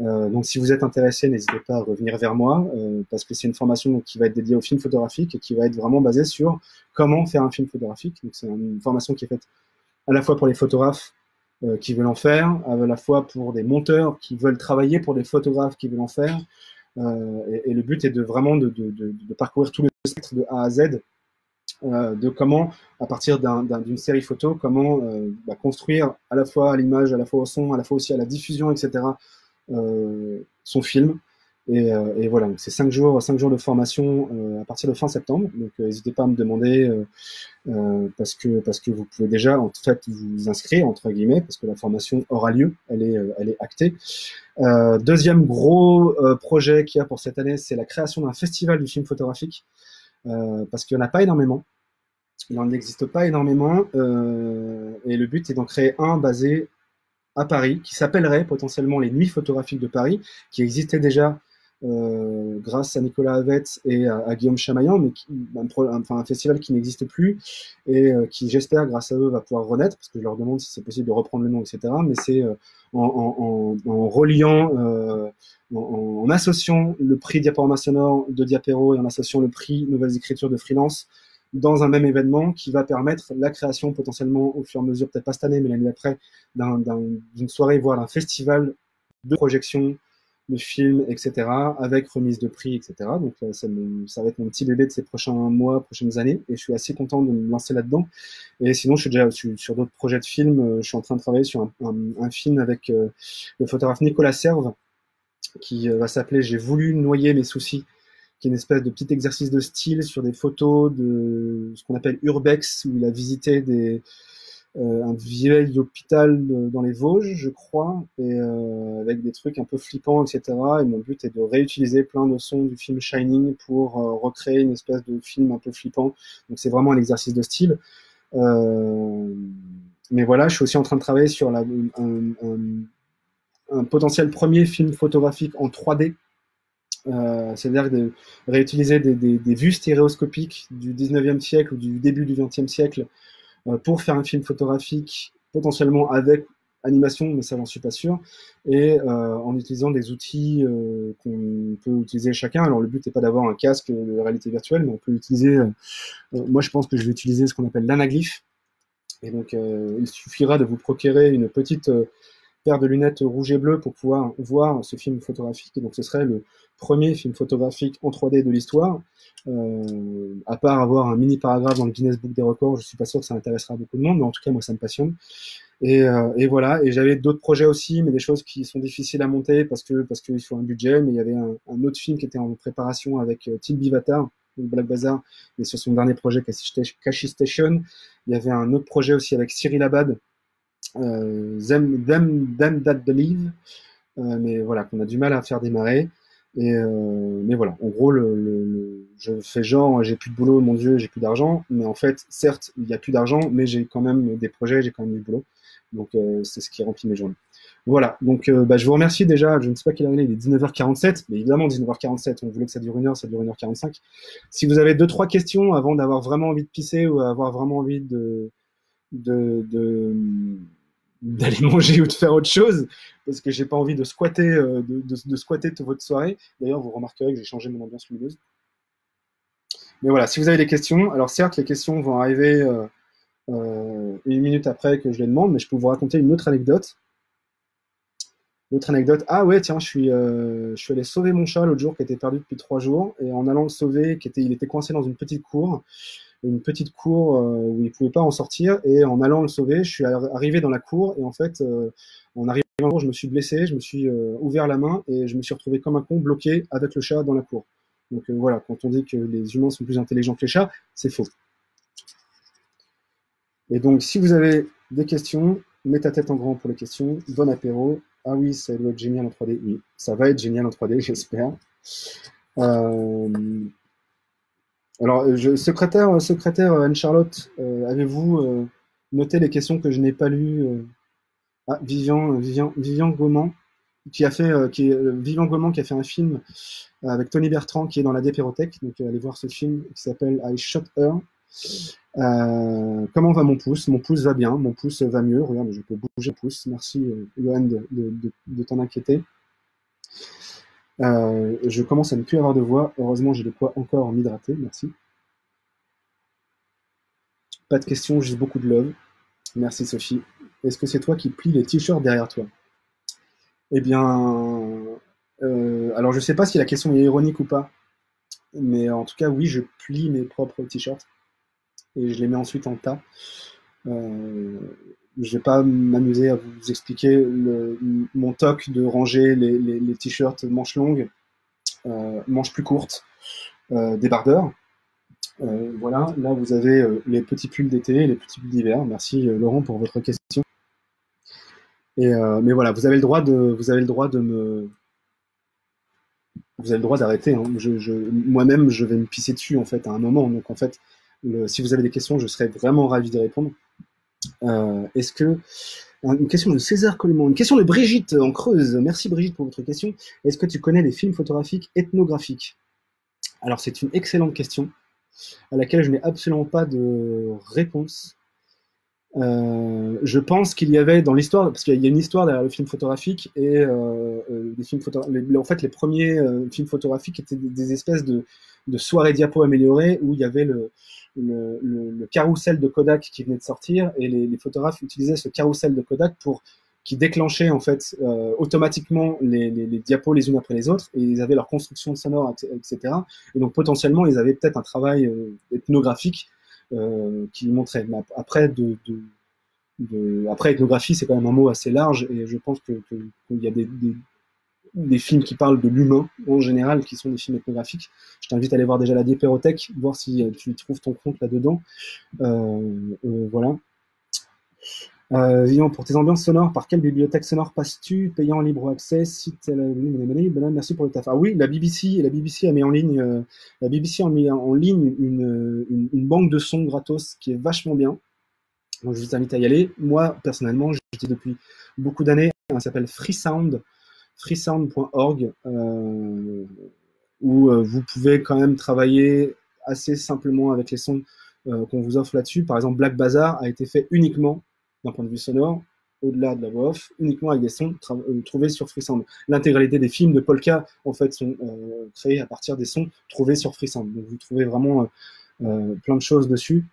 Euh, donc si vous êtes intéressé, n'hésitez pas à revenir vers moi, euh, parce que c'est une formation qui va être dédiée au film photographique et qui va être vraiment basée sur comment faire un film photographique. Donc c'est une formation qui est faite à la fois pour les photographes euh, qui veulent en faire, à la fois pour des monteurs qui veulent travailler pour des photographes qui veulent en faire. Euh, et, le but est de vraiment de, de, de, de parcourir tout le spectre de A à Z, euh, de comment, à partir d'un- d'un- d'une série photo, comment euh, bah, construire à la fois à l'image, à la fois au son, à la fois aussi à la diffusion, etc., euh, son film. Et, euh, et voilà, c'est cinq jours, cinq jours de formation euh, à partir de fin septembre. Donc euh, n'hésitez pas à me demander euh, parce que parce que vous pouvez déjà en fait vous inscrire entre guillemets parce que la formation aura lieu, elle est elle est actée. Deuxième gros projet qu'il y a pour cette année, c'est la création d'un festival du film photographique parce qu'il n'y en a pas énormément. Il n'en existe pas énormément et le but est d'en créer un basé à Paris qui s'appellerait potentiellement les Nuits photographiques de Paris, qui existait déjà euh, grâce à Nicolas Havet et à, Guillaume Chamaillan, mais un, festival qui n'existe plus et euh, qui, j'espère, grâce à eux, va pouvoir renaître, parce que je leur demande si c'est possible de reprendre le nom, etc. Mais c'est euh, en, reliant, en, associant le prix Diaporama Sonore de Diapéro et en associant le prix Nouvelles Écritures de Freelance dans un même événement qui va permettre la création potentiellement au fur et à mesure, peut-être pas cette année, mais l'année d'après, d'un- d'un- d'une soirée, voire d'un festival de projection de films, etc., avec remise de prix, etc. Donc euh, ça, va être mon petit bébé de ces prochains mois, prochaines années, et je suis assez content de me lancer là-dedans. Et sinon, je suis déjà sur, d'autres projets de films. Euh, Je suis en train de travailler sur un, film avec euh, le photographe Nicolas Serve, qui va s'appeler J'ai voulu noyer mes soucis, qui est une espèce de petit exercice de style sur des photos de ce qu'on appelle urbex, où il a visité des, un vieil hôpital dans les Vosges, je crois, et euh, avec des trucs un peu flippants, etc. Et mon but est de réutiliser plein de sons du film Shining pour euh, recréer une espèce de film un peu flippant. Donc c'est vraiment un exercice de style. Euh, mais voilà, je suis aussi en train de travailler sur un, potentiel premier film photographique en 3D. Euh, c'est-à-dire de réutiliser des, des- vues stéréoscopiques du 19e siècle ou du début du 20e siècle euh, pour faire un film photographique potentiellement avec animation, mais ça j'en suis pas sûr, et euh, en utilisant des outils euh, qu'on peut utiliser chacun. Alors le but n'est pas d'avoir un casque de réalité virtuelle, mais on peut utiliser, euh, euh, moi je pense que je vais utiliser ce qu'on appelle l'anaglyphe, et donc euh, il suffira de vous procurer une petite euh, paire de lunettes rouge et bleu pour pouvoir voir ce film photographique, donc ce serait le premier film photographique en 3D de l'histoire. Euh, à part avoir un mini paragraphe dans le Guinness Book des records, je suis pas sûr que ça intéressera beaucoup de monde, mais en tout cas moi ça me passionne. Et, euh, voilà. Et j'avais d'autres projets aussi, mais des choses qui sont difficiles à monter parce que parce qu'il faut un budget. Mais il y avait un, autre film qui était en préparation avec euh, Tim Bivatar, Black Bazaar, et sur son dernier projet Kashi Station. Il y avait un autre projet aussi avec Cyril Abad, Them, Them, Them That Believe, euh, mais voilà qu'on a du mal à faire démarrer. Et euh, mais voilà, en gros, je fais genre, j'ai plus de boulot, mon Dieu, j'ai plus d'argent. Mais en fait, certes, il y a plus d'argent, mais j'ai quand même des projets, j'ai quand même du boulot. Donc euh, c'est ce qui remplit mes journées. Voilà, donc euh, bah, je vous remercie déjà. Je ne sais pas quelle heure il est, il est 19h47, mais évidemment 19h47. On voulait que ça dure une heure, ça dure 1h45. Si vous avez deux trois questions avant d'avoir vraiment envie de pisser ou avoir vraiment envie de d'aller [LAUGHS] manger ou de faire autre chose, parce que j'ai pas envie de squatter, euh, de, squatter toute votre soirée. D'ailleurs, vous remarquerez que j'ai changé mon ambiance lumineuse. Mais voilà, si vous avez des questions, alors certes, les questions vont arriver euh, euh, une minute après que je les demande, mais je peux vous raconter une autre anecdote. L'autre anecdote, ah ouais, tiens, je suis, je suis allé sauver mon chat l'autre jour qui était perdu depuis trois jours, et en allant le sauver, qui était, il était coincé dans une petite cour, une petite cour euh, où il pouvait pas en sortir, et en allant le sauver, je suis arri- arrivé dans la cour, et en fait, euh, en arrivant je me suis blessé, je me suis euh, ouvert la main, et je me suis retrouvé comme un con, bloqué avec le chat dans la cour. Donc voilà, quand on dit que les humains sont plus intelligents que les chats, c'est faux. Et donc, si vous avez des questions, mets ta tête en grand pour les questions. Bon apéro. Ah oui, ça doit être génial en 3D. Oui, ça va être génial en 3D, [LAUGHS] j'espère. Alors, je- secrétaire, Anne-Charlotte, euh, avez-vous euh, noté les questions que je n'ai pas lues euh Ah, Vivian, Vivian, Vivian Gaumont, qui a fait, euh, qui euh, Vivian qui a fait un film euh, avec Tony Bertrand qui est dans la Dépérothèque. Donc, euh, allez voir ce film qui s'appelle I Shot Her. Euh, comment va mon pouce? Mon pouce va bien, mon pouce va mieux. Regarde, je peux bouger le pouce. Merci, euh, Johan, de t'en inquiéter. Euh, je commence à ne plus avoir de voix. Heureusement, j'ai de quoi encore m'hydrater. Merci. Pas de questions, juste beaucoup de love. Merci, Sophie. Est-ce que c'est toi qui plie les t-shirts derrière toi? Eh bien, euh, alors je sais pas si la question est ironique ou pas, mais en tout cas, oui, je plie mes propres t-shirts et je les mets ensuite en tas. Euh, je vais pas m'amuser à vous expliquer mon toc de ranger les, t-shirts manches longues, euh, manches plus courtes, euh, débardeurs. Euh, voilà, là vous avez les petits pulls d'été, les petits pulls d'hiver. Merci Laurent pour votre question. Et, mais voilà, vous avez le droit de, vous avez le droit de me, vous avez le droit d'arrêter. hein. Moi-même, je vais me pisser dessus en fait à un moment. Donc en fait, si vous avez des questions, je serais vraiment ravi d'y répondre. Euh, Est-ce que une question de César Coleman, une question de Brigitte en Creuse. Merci Brigitte pour votre question. Est-ce que tu connais des films photographiques ethnographiques? Alors c'est une excellente question à laquelle je n'ai absolument pas de réponse. Euh, je pense qu'il y avait dans l'histoire, parce qu'il y a une histoire derrière le film photographique et euh, euh, films les- en fait les premiers euh, films photographiques étaient des, des espèces de, de soirées diapo améliorées où il y avait le, le, le- carrousel de Kodak qui venait de sortir et les, photographes utilisaient ce carrousel de Kodak pour qui déclenchait en fait euh, automatiquement les, diapos les unes après les autres et ils avaient leur construction sonore etc et donc potentiellement ils avaient peut-être un travail euh, ethnographique euh, qui montrait. Après de, après ethnographie c'est quand même un mot assez large et je pense que qu'il y a des des films qui parlent de l'humain en général, qui sont des films ethnographiques. Je t'invite à aller voir déjà la Dépérothèque, voir si euh, tu trouves ton compte là-dedans. Euh, euh, voilà. Euh, pour tes ambiances sonores, par quelle bibliothèque sonore passes-tu Payant en libre accès Site la- merci pour le taf. Ah oui, la BBC, la BBC a mis en ligne, la BBC a mis en ligne une, banque de sons gratos qui est vachement bien. Je vous invite à y aller. Moi, personnellement, j'utilise depuis beaucoup d'années. Elle s'appelle Freesound, freesound.org, euh, où euh, vous pouvez quand même travailler assez simplement avec les sons euh, qu'on vous offre là-dessus. Par exemple, Black Bazaar a été fait uniquement d'un point de vue sonore, au-delà de la voix off, uniquement avec des sons trouvés sur Freesound. L'intégralité des films de Polka, en fait, sont créés à partir des sons trouvés sur Freesound. Donc vous trouvez vraiment plein de choses dessus.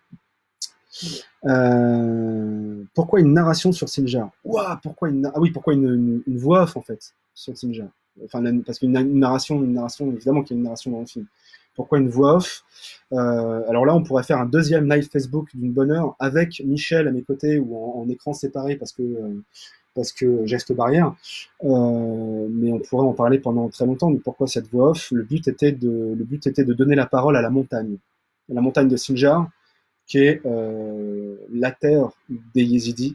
Pourquoi une narration sur Sinjar? Pourquoi une ah oui, pourquoi une, une- une voix off en fait? Sur Sinjar Enfin, parce qu'une une narration, une narration, évidemment qu'il y a une narration dans le film. Pourquoi une voix off? Euh, Alors là, on pourrait faire un deuxième live Facebook d'une bonne heure avec Michel à mes côtés ou en, écran séparé parce que euh, parce que geste barrière. Euh, mais on pourrait en parler pendant très longtemps. Mais pourquoi cette voix off? Le but était de le but était de donner la parole à la montagne, la montagne de Sinjar qui est la terre des Yézidis.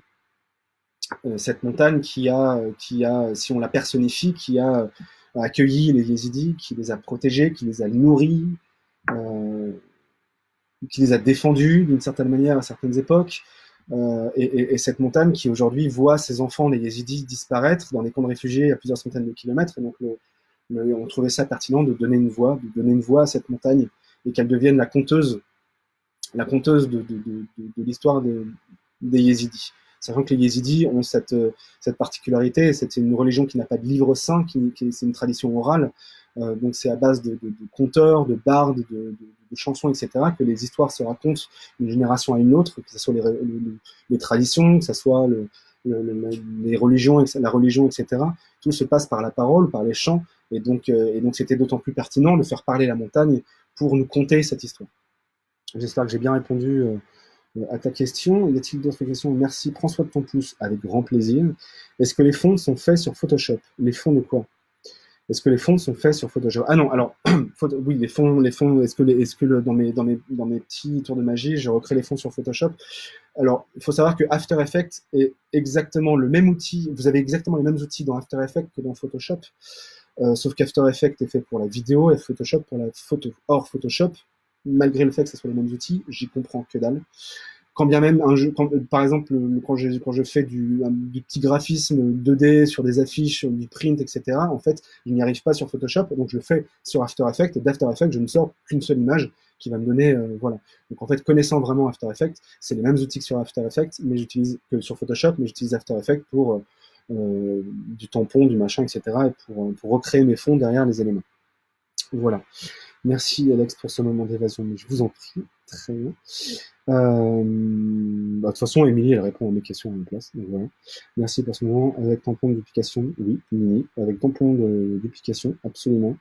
Euh, cette montagne qui a, qui a, si on la personnifie, qui a accueilli les Yézidis, qui les a protégés, qui les a nourris, euh, qui les a défendus d'une certaine manière à certaines époques. Euh, et, et- et cette montagne qui aujourd'hui voit ses enfants, les Yézidis, disparaître dans des camps de réfugiés à plusieurs centaines de kilomètres. Et donc, on trouvait ça pertinent de donner une voix, de donner une voix à cette montagne et qu'elle devienne la conteuse la conteuse de, l'histoire de- des Yézidis. Sachant que les Yézidis ont cette, cette particularité, c'est une religion qui n'a pas de livre saint, qui, c'est une tradition orale, euh, donc c'est à base de, conteurs, de bardes, de, chansons, etc., que les histoires se racontent d'une génération à une autre, que ce soit les, traditions, que ce soit le, les religions, la religion, etc. Tout se passe par la parole, par les chants, et donc euh, et donc c'était d'autant plus pertinent de faire parler la montagne pour nous conter cette histoire. J'espère que j'ai bien répondu euh, à ta question. Y a-t-il d'autres questions? Merci. Prends soin de ton pouce avec grand plaisir. Est-ce que les fonds sont faits sur Photoshop? Les fonds de quoi? Est-ce que les fonds sont faits sur Photoshop? Ah non, alors [CLEARS THROAT] oui, les fonds, les fonds. Est-ce que, dans mes petits tours de magie, je recrée les fonds sur Photoshop? Alors, il faut savoir que After Effects est exactement le même outil. Vous avez exactement les mêmes outils dans After Effects que dans Photoshop, euh, sauf qu'After Effects est fait pour la vidéo et Photoshop pour la photo. Or, Photoshop, malgré le fait que ce soit les mêmes outils, j'y comprends que dalle quand bien même par exemple, quand je, fais du, du, petit graphisme 2D sur des affiches, du print, etc., en fait, je n'y arrive pas sur Photoshop, donc je le fais sur After Effects, et d'After Effects, je ne sors qu'une seule image qui va me donner, euh, voilà. Donc en fait, connaissant vraiment After Effects, c'est les mêmes outils que sur After Effects, mais j'utilise que sur Photoshop, mais j'utilise After Effects pour euh, du tampon, du machin, etc., et pour recréer mes fonds derrière les éléments. Voilà. Merci Alex pour ce moment d'évasion, mais je vous en prie. Très bien. Euh, bah, de toute façon, Émilie, elle répond à mes questions à une place. Merci pour ce moment. Avec tampon de duplication, oui, Mini. Avec tampon de duplication, absolument.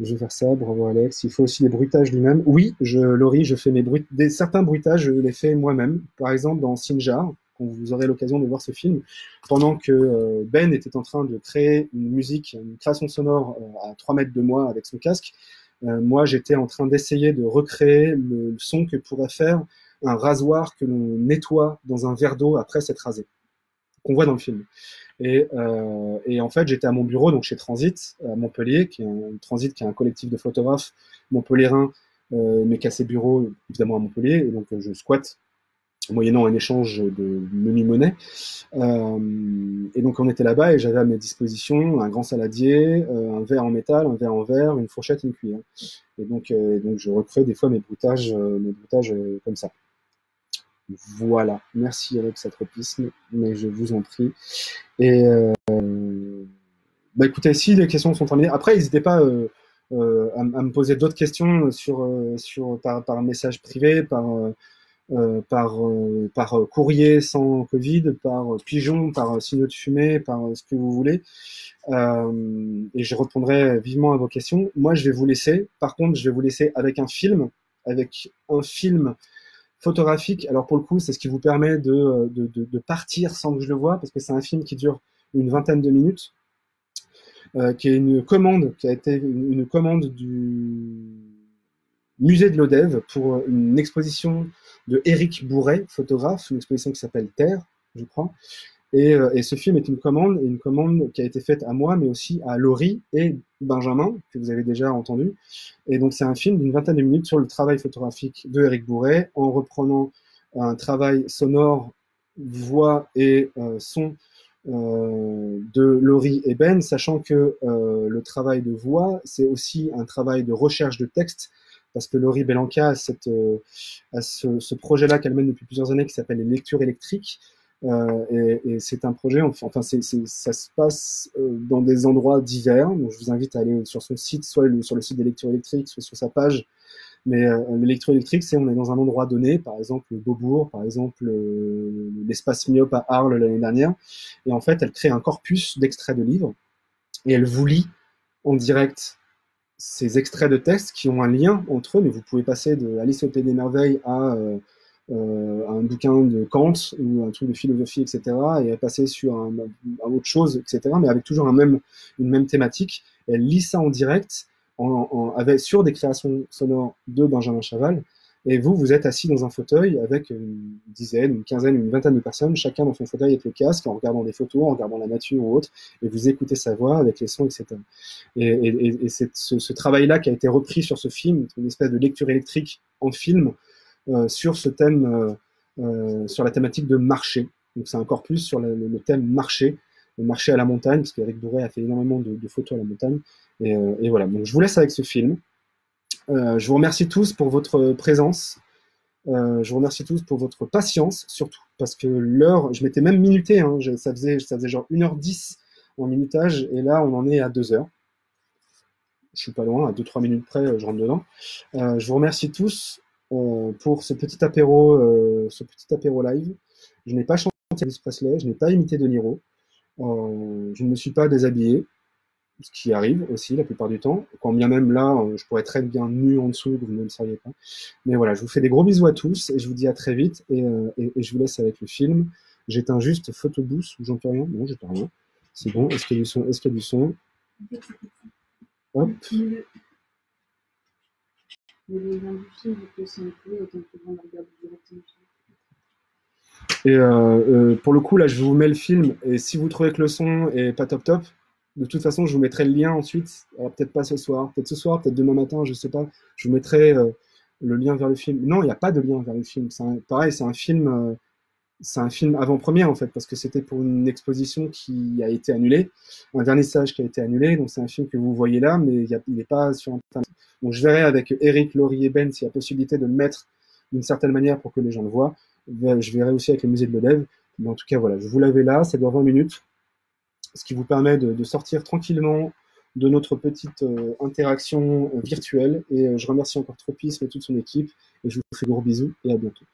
Je vais faire ça. Bravo Alex. Il faut aussi des bruitages lui-même. Oui, je, Laurie, je fais mes bruits, des, certains bruitages, je les fais moi-même. Par exemple, dans Sinjar, quand vous aurez l'occasion de voir ce film, pendant que euh, Ben était en train de créer une musique, une création sonore euh, à 3 mètres de moi avec son casque, moi, j'étais en train d'essayer de recréer le son que pourrait faire un rasoir que l'on nettoie dans un verre d'eau après s'être rasé, qu'on voit dans le film. Et, euh, et en fait, j'étais à mon bureau, donc chez Transit, à Montpellier, qui est un Transit qui est un collectif de photographes montpelliérains, euh, mais qui a ses bureaux évidemment à Montpellier, et donc je squatte moyennant un échange de menu-monnaie. Euh, et donc on était là-bas et j'avais à mes dispositions un grand saladier, euh, un verre en métal, un verre en verre, une fourchette, une cuillère. Et donc, euh, donc je recrée des fois mes bruitages, mes bruitages comme ça. Voilà, merci avec cet tropisme, mais je vous en prie. Et bah écoutez, si les questions sont terminées, après n'hésitez pas à, me poser d'autres questions sur, sur, par, par message privé, par euh, par, euh, par courrier sans Covid, par pigeon, par signaux de fumée, par ce que vous voulez. Euh, et je répondrai vivement à vos questions. Moi, je vais vous laisser. Par contre, je vais vous laisser avec un film, avec un film photographique. Alors pour le coup, c'est ce qui vous permet de, de, partir sans que je le vois, parce que c'est un film qui dure une vingtaine de minutes, euh, qui est une commande, qui a été une, une commande du musée de l'Odève pour une exposition de Éric Bourret, photographe, une exposition qui s'appelle Terre, je crois. Et, euh, et, ce film est une commande, une commande qui a été faite à moi, mais aussi à Laurie et Benjamin, que vous avez déjà entendu. Et donc c'est un film d'une vingtaine de minutes sur le travail photographique de Éric Bourret, en reprenant un travail sonore, voix et euh, son euh, de Laurie et Ben, sachant que le travail de voix, c'est aussi un travail de recherche de texte, parce que Laurie Belanca a, euh, ce, projet-là qu'elle mène depuis plusieurs années qui s'appelle les lectures électriques. Euh, et, c'est un projet, enfin, ça se passe euh, dans des endroits divers. Donc, je vous invite à aller sur son site, soit sur le site des lectures électriques, soit sur sa page. Mais euh, électriques, c'est on est dans un endroit donné, par exemple Beaubourg, par exemple l'espace Myope à Arles l'année dernière. Et en fait, elle crée un corpus d'extraits de livres et elle vous lit en direct ces extraits de texte qui ont un lien entre eux, mais vous pouvez passer de Alice au Pays des Merveilles à, euh, euh, un bouquin de Kant ou un truc de philosophie, etc., et passer sur autre chose, etc., mais avec toujours un même, une même thématique. Elle lit ça en direct, en, sur des créations sonores de Benjamin Chaval, et vous, vous êtes assis dans un fauteuil avec une dizaine, une quinzaine, une vingtaine de personnes, chacun dans son fauteuil avec le casque, en regardant des photos, en regardant la nature ou autre, et vous écoutez sa voix avec les sons, etc. Et, et, et c'est ce, travail-là qui a été repris sur ce film, une espèce de lecture électrique en film euh, sur ce thème, euh, euh, sur la thématique de marché. Donc c'est encore plus sur le, thème marché, le marché à la montagne, parce qu'Eric Bourret a fait énormément de, photos à la montagne. Et voilà. Donc je vous laisse avec ce film. Euh, je vous remercie tous pour votre présence. Euh, je vous remercie tous pour votre patience, surtout parce que l'heure, je m'étais même minuté, hein, ça, faisait, ça faisait genre 1h10 en minutage, et là on en est à 2 heures. Je suis pas loin, à 2-3 minutes près, euh, je rentre dedans. Je vous remercie tous pour ce petit apéro, ce petit apéro live. Je n'ai pas chanté Elvis Presley, je n'ai pas imité De Niro, je ne me suis pas déshabillé, ce qui arrive aussi la plupart du temps. Quand bien même là, euh, je pourrais très bien nu en dessous, vous ne le sauriez pas. Mais voilà, je vous fais des gros bisous à tous et je vous dis à très vite et, euh, et- et je vous laisse avec le film. J'éteins juste photobooth ou j'entends rien Non, j'entends rien. C'est bon. Est-ce qu'il y a du son? Est-ce qu'il y a du son? Hop. Et euh, euh, pour le coup, là, je vous mets le film. Et si vous trouvez que le son est pas top top, de toute façon, je vous mettrai le lien ensuite. Alors, peut-être pas ce soir, peut-être ce soir, peut-être demain matin, je sais pas. Je vous mettrai euh, le lien vers le film. Non, il n'y a pas de lien vers le film. C'est pareil, c'est un film. euh, film avant-première en fait, parce que c'était pour une exposition qui a été annulée, un vernissage qui a été annulé, donc c'est un film que vous voyez là, mais a- il n'est pas sur Internet. Donc je verrai avec Eric, Laurie et Ben s'il y a possibilité de le mettre d'une certaine manière pour que les gens le voient. Je verrai aussi avec le musée de l'Odève. Mais en tout cas, voilà, je vous l'avais là, ça dure 20 minutes, ce qui vous permet de, sortir tranquillement de notre petite euh, interaction euh, virtuelle. Et euh, je remercie encore Tropisme et toute son équipe, et je vous fais gros bisous, et à bientôt.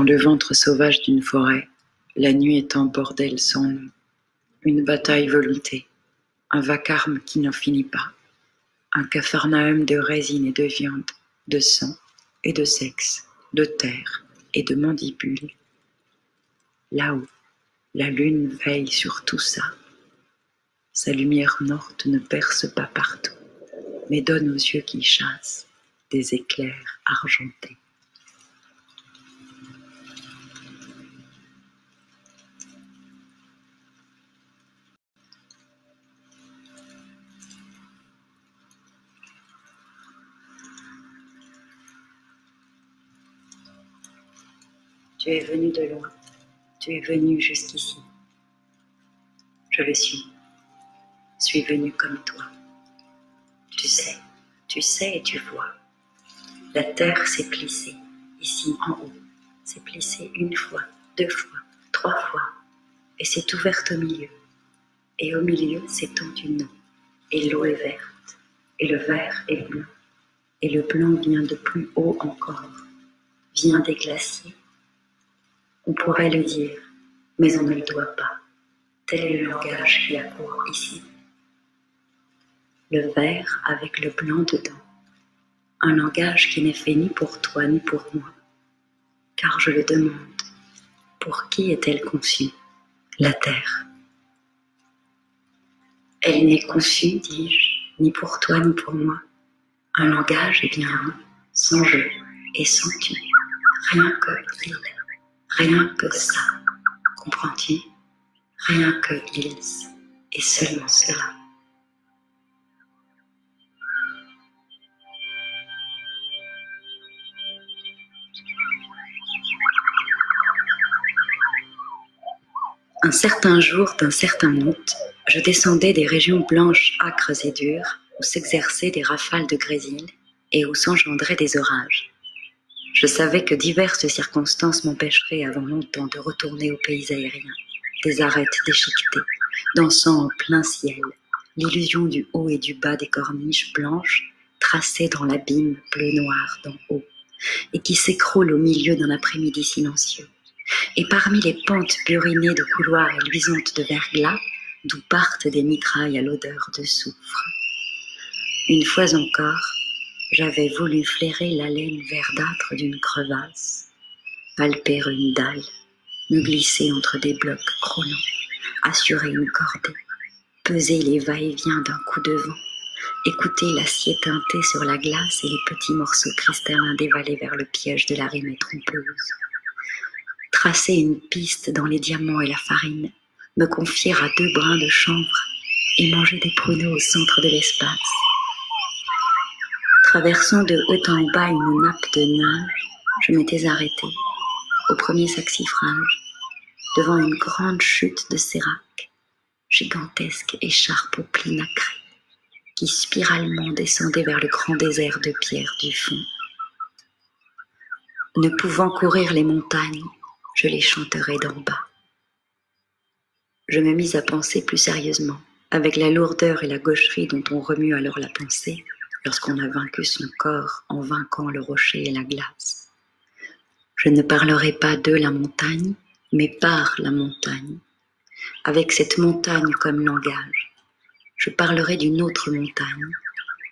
Dans le ventre sauvage d'une forêt, la nuit est un bordel sans nom, une bataille volonté, un vacarme qui n'en finit pas, un capharnaüm de résine et de viande, de sang et de sexe, de terre et de mandibules. Là-haut, la lune veille sur tout ça. Sa lumière morte ne perce pas partout, mais donne aux yeux qui chassent des éclairs argentés. Tu es venu de loin, tu es venu jusqu'ici. Je le suis, suis venu comme toi. Tu sais, tu sais et tu vois. La terre s'est plissée, ici en haut, s'est plissée une fois, deux fois, trois fois, et s'est ouverte au milieu. Et au milieu s'étend une eau, et l'eau est verte, et le vert est blanc, et le blanc vient de plus haut encore, vient des glaciers. On pourrait le dire, mais on ne le doit pas. Tel est le langage qui accourt ici. Le vert avec le blanc dedans. Un langage qui n'est fait ni pour toi ni pour moi. Car je le demande, pour qui est-elle conçue La terre? Elle n'est conçue, dis-je, ni pour toi ni pour moi. Un langage est bien sans je et sans tu. Rien que rien que ça. Comprends-tu? Rien que ils, et seulement cela. Un certain jour d'un certain août, je descendais des régions blanches, âcres et dures, où s'exerçaient des rafales de grésil et où s'engendraient des orages. Je savais que diverses circonstances m'empêcheraient avant longtemps de retourner au pays aérien, des arêtes déchiquetées, dansant en plein ciel, l'illusion du haut et du bas des corniches blanches tracées dans l'abîme bleu-noir d'en haut, et qui s'écroule au milieu d'un après-midi silencieux. Et parmi les pentes burinées de couloirs et luisantes de verglas, d'où partent des mitrailles à l'odeur de soufre. Une fois encore, j'avais voulu flairer la laine verdâtre d'une crevasse, palper une dalle, me glisser entre des blocs crawlants, assurer une cordée, peser les va-et-vient d'un coup de vent, écouter l'acier teinté sur la glace et les petits morceaux cristallins dévalés vers le piège de la rime trompeuse. Tracer une piste dans les diamants et la farine, me confier à deux brins de chanvre et manger des pruneaux au centre de l'espace. Traversant de haut en bas une nappe de nage, je m'étais arrêtée, au premier saxifrage, devant une grande chute de sérac, gigantesque écharpe aux plis nacrés, qui spiralement descendait vers le grand désert de pierre du fond. Ne pouvant courir les montagnes, je les chanterai d'en bas. Je me mis à penser plus sérieusement, avec la lourdeur et la gaucherie dont on remue alors la pensée, lorsqu'on a vaincu son corps en vainquant le rocher et la glace. Je ne parlerai pas de la montagne, mais par la montagne, avec cette montagne comme langage. Je parlerai d'une autre montagne,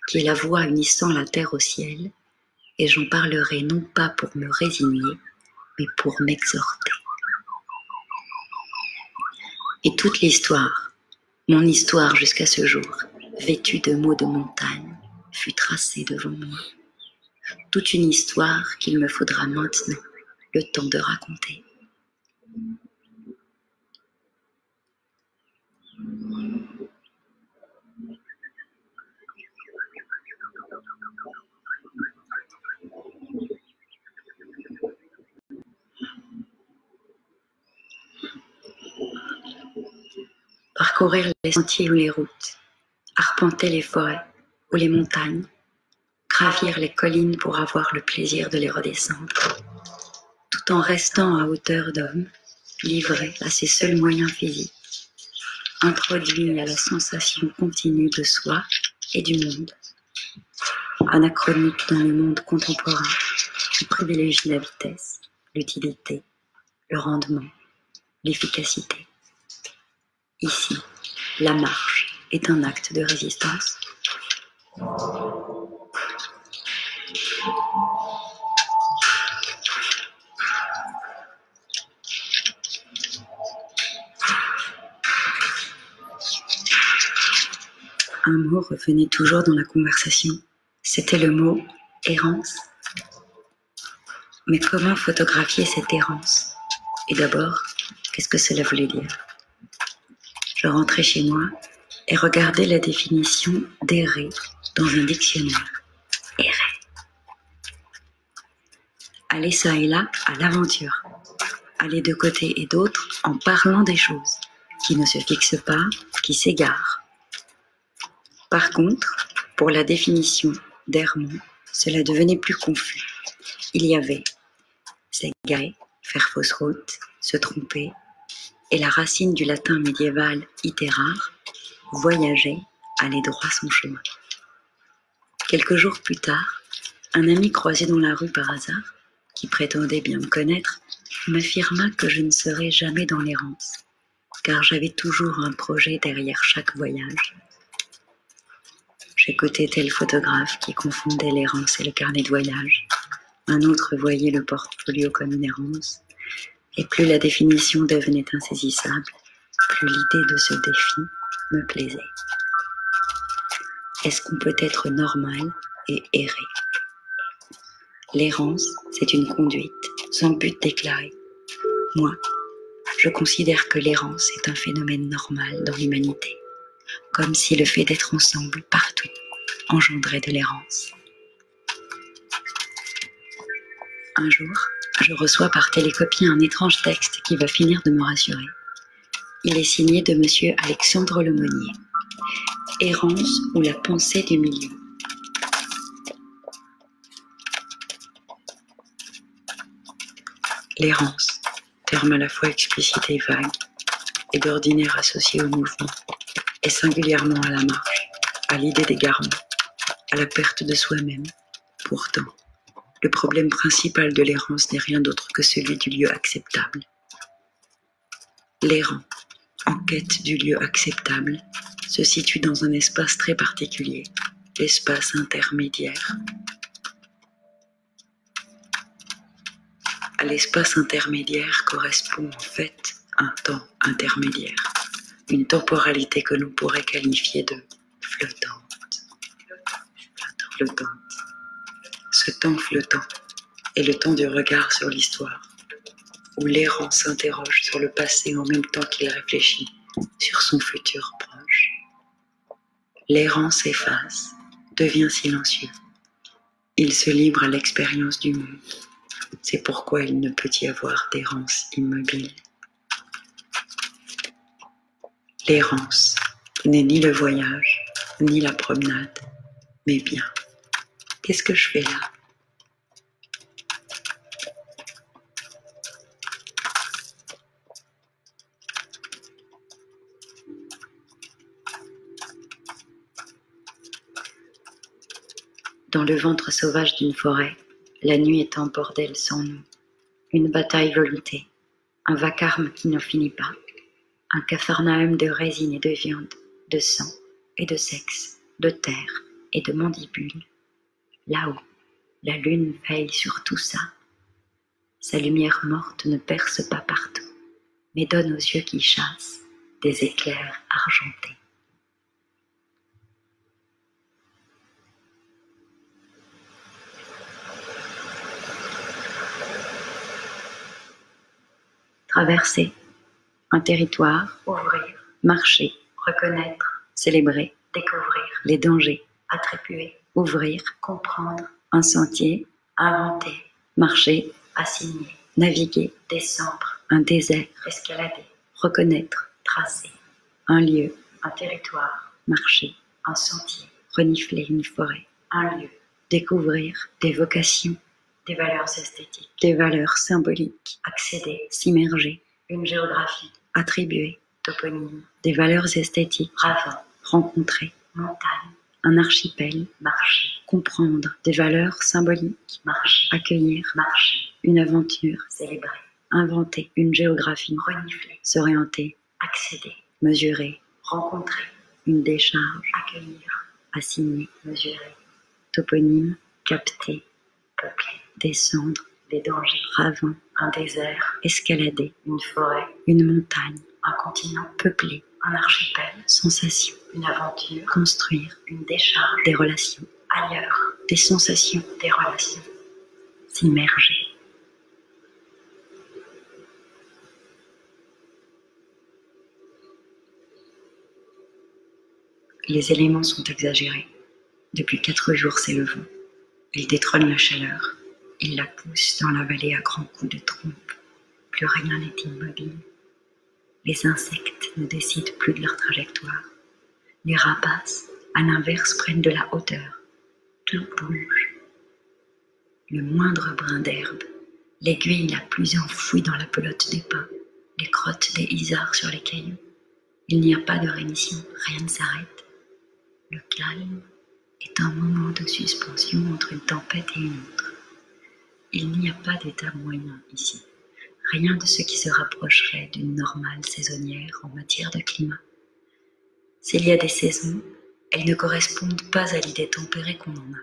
qui est la voie unissant la terre au ciel, et j'en parlerai non pas pour me résigner, mais pour m'exhorter. Et toute l'histoire, mon histoire jusqu'à ce jour, vêtue de mots de montagne, fut tracée devant moi. Toute une histoire qu'il me faudra maintenant le temps de raconter. Parcourir les sentiers ou les routes, arpenter les forêts ou les montagnes, gravir les collines pour avoir le plaisir de les redescendre tout en restant à hauteur d'homme, livré à ses seuls moyens physiques, introduit à la sensation continue de soi et du monde, anachronique dans le monde contemporain qui privilégie la vitesse, l'utilité, le rendement, l'efficacité. Ici, la marche est un acte de résistance. Un mot revenait toujours dans la conversation. C'était le mot errance. Mais comment photographier cette errance? Et d'abord, qu'est-ce que cela voulait dire? Je rentrais chez moi et regardais la définition d'errer dans un dictionnaire. Errer. Aller ça et là à l'aventure. Aller de côté et d'autre en parlant des choses qui ne se fixent pas, qui s'égarent par contre, pour la définition d'errement, cela devenait plus confus. Il y avait s'égarer, faire fausse route, se tromper, et la racine du latin médiéval iterar, voyager, aller droit son chemin. Quelques jours plus tard, un ami croisé dans la rue par hasard, qui prétendait bien me connaître, m'affirma que je ne serais jamais dans l'errance, car j'avais toujours un projet derrière chaque voyage, J'écoutais tel photographe qui confondait l'errance et le carnet de voyage. Un autre voyait le portfolio comme une errance. Et plus la définition devenait insaisissable, plus l'idée de ce défi me plaisait. Est-ce qu'on peut être normal et errer? L'errance, c'est une conduite sans but déclaré. Moi, je considère que l'errance est un phénomène normal dans l'humanité comme si le fait d'être ensemble partout engendrait de l'errance. Un jour, je reçois par télécopie un étrange texte qui va finir de me rassurer. Il est signé de monsieur Alexandre Lemonnier. Errance ou la pensée du milieu. L'errance, terme à la fois explicite et vague, est d'ordinaire associé au mouvement et singulièrement à la marche, à l'idée d'égarement, à la perte de soi-même. Pourtant, le problème principal de l'errance n'est rien d'autre que celui du lieu acceptable. L'errant, en quête du lieu acceptable, se situe dans un espace très particulier, l'espace intermédiaire. à l'espace intermédiaire correspond en fait un temps intermédiaire, une temporalité que l'on pourrait qualifier de flottante. Flottante. Ce temps flottant est le temps du regard sur l'histoire, où l'errant s'interroge sur le passé en même temps qu'il réfléchit sur son futur. L'errant s'efface, devient silencieux. Il se livre à l'expérience du monde. C'est pourquoi il ne peut y avoir d'errance immobile. L'errance n'est ni le voyage, ni la promenade, mais bien. Qu'est-ce que je fais là? Dans le ventre sauvage d'une forêt, la nuit est un bordel sans nom, une bataille volutée, un vacarme qui n'en finit pas, un capharnaüm de résine et de viande, de sang et de sexe, de terre et de mandibules. Là-haut, la lune veille sur tout ça. Sa lumière morte ne perce pas partout, mais donne aux yeux qui chassent des éclairs argentés. Traverser un territoire, ouvrir, marcher, reconnaître, célébrer, découvrir les dangers, attribuer, ouvrir, comprendre, un sentier, inventer, marcher, assigner, naviguer, descendre, un désert, escalader, reconnaître, tracer, un lieu, un territoire, marcher, un sentier, renifler une forêt, un lieu, découvrir des vocations, des valeurs esthétiques, des valeurs symboliques, accéder, s'immerger, une géographie, attribuer, toponyme, des valeurs esthétiques, ravin, rencontrer, montagne, un archipel, marcher, comprendre, des valeurs symboliques, marcher, accueillir, marcher, une aventure, célébrer, inventer, une géographie, renifler, s'orienter, accéder, mesurer, rencontrer, une décharge, accueillir, assigner, mesurer, toponyme, capter, peupler, descendre, des dangers, ravin, un désert, escalader, une forêt, une montagne, un continent peuplé, un archipel, sensation, une aventure, construire, une décharge, des relations, ailleurs, des sensations, des relations, s'immerger. Les éléments sont exagérés. Depuis quatre jours, c'est le vent. Il détrône la chaleur. Il la pousse dans la vallée à grands coups de trompe. Plus rien n'est immobile. Les insectes ne décident plus de leur trajectoire. Les rapaces, à l'inverse, prennent de la hauteur. Tout bouge. Le moindre brin d'herbe, l'aiguille la plus enfouie dans la pelote des pins, les crottes des isards sur les cailloux. Il n'y a pas de rémission, rien ne s'arrête. Le calme est un moment de suspension entre une tempête et une autre. Il n'y a pas d'état moyen ici, rien de ce qui se rapprocherait d'une normale saisonnière en matière de climat. S'il y a des saisons, elles ne correspondent pas à l'idée tempérée qu'on en a.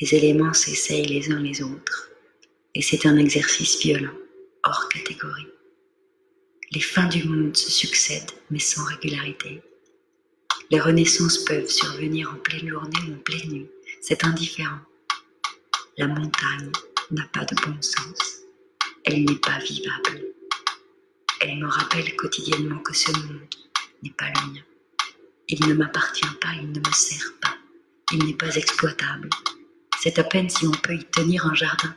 Les éléments s'essayent les uns les autres, et c'est un exercice violent, hors catégorie. Les fins du monde se succèdent, mais sans régularité. Les renaissances peuvent survenir en pleine journée ou en pleine nuit, c'est indifférent. La montagne n'a pas de bon sens, elle n'est pas vivable. Elle me rappelle quotidiennement que ce monde n'est pas le mien. Il ne m'appartient pas, il ne me sert pas, il n'est pas exploitable. C'est à peine si on peut y tenir un jardin.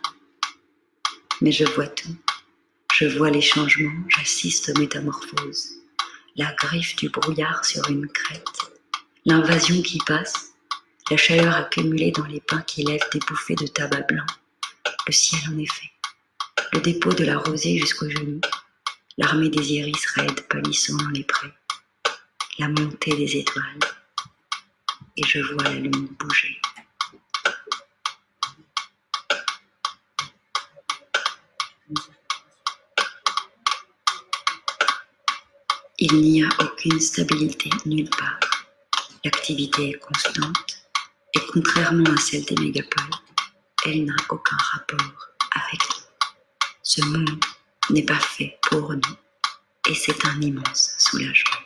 Mais je vois tout. Je vois les changements, j'assiste aux métamorphoses. La griffe du brouillard sur une crête, l'invasion qui passe, la chaleur accumulée dans les pins qui lèvent des bouffées de tabac blanc, le ciel en effet, le dépôt de la rosée jusqu'aux genoux, l'armée des iris raides pâlissant dans les prés, la montée des étoiles, et je vois la lune bouger. Il n'y a aucune stabilité nulle part. L'activité est constante et contrairement à celle des mégapoles, elle n'a aucun rapport avec nous. Ce monde n'est pas fait pour nous et c'est un immense soulagement.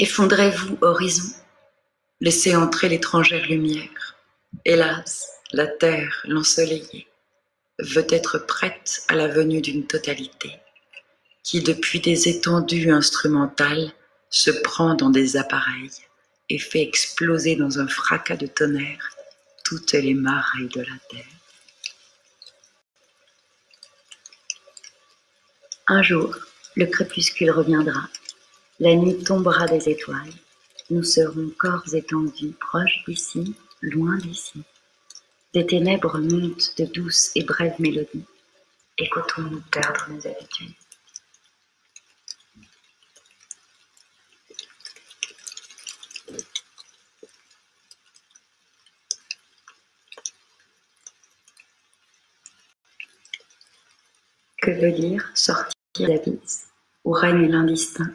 Effondrez-vous, horizon, laissez entrer l'étrangère lumière. Hélas, la terre, l'ensoleillée, veut être prête à la venue d'une totalité, qui depuis des étendues instrumentales se prend dans des appareils et fait exploser dans un fracas de tonnerre toutes les marées de la terre. Un jour, le crépuscule reviendra la nuit tombera des étoiles. Nous serons corps étendus, proches d'ici, loin d'ici. Des ténèbres montent de douces et brèves mélodies. Écoutons-nous perdre nos habitudes. Que veut dire sortir d'abysse où règne l'indistinct?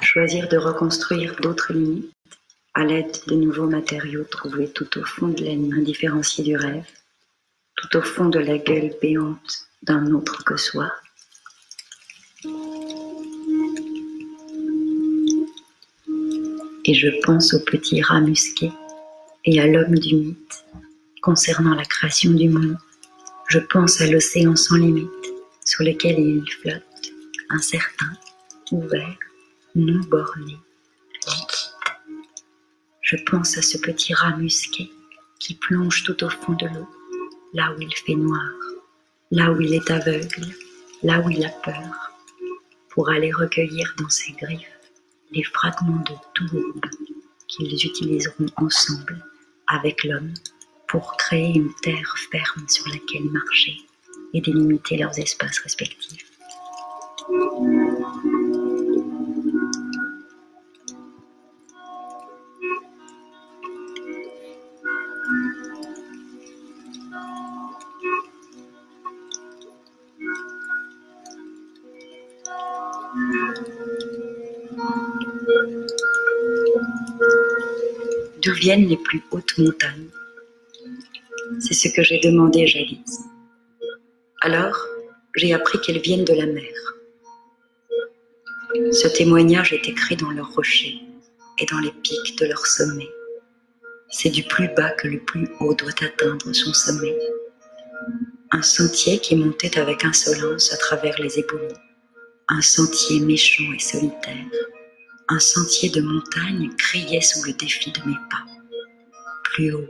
Choisir de reconstruire d'autres limites à l'aide de nouveaux matériaux trouvés tout au fond de la nuit indifférenciée du rêve, tout au fond de la gueule béante d'un autre que soi. Et je pense au petit rat musqué et à l'homme du mythe concernant la création du monde. Je pense à l'océan sans limite sur lequel il flotte, incertain, ouvert, non borné, Je pense à ce petit rat musqué qui plonge tout au fond de l'eau, là où il fait noir, là où il est aveugle, là où il a peur, pour aller recueillir dans ses griffes les fragments de tourbe qu'ils utiliseront ensemble avec l'homme pour créer une terre ferme sur laquelle marcher et délimiter leurs espaces respectifs. D'où viennent les plus hautes montagnes C'est ce que j'ai demandé jadis. Alors, j'ai appris qu'elles viennent de la mer. Ce témoignage est écrit dans leurs rochers et dans les pics de leur sommet. C'est du plus bas que le plus haut doit atteindre son sommet. Un sentier qui montait avec insolence à travers les éboulis. Un sentier méchant et solitaire un sentier de montagne criait sous le défi de mes pas. Plus haut,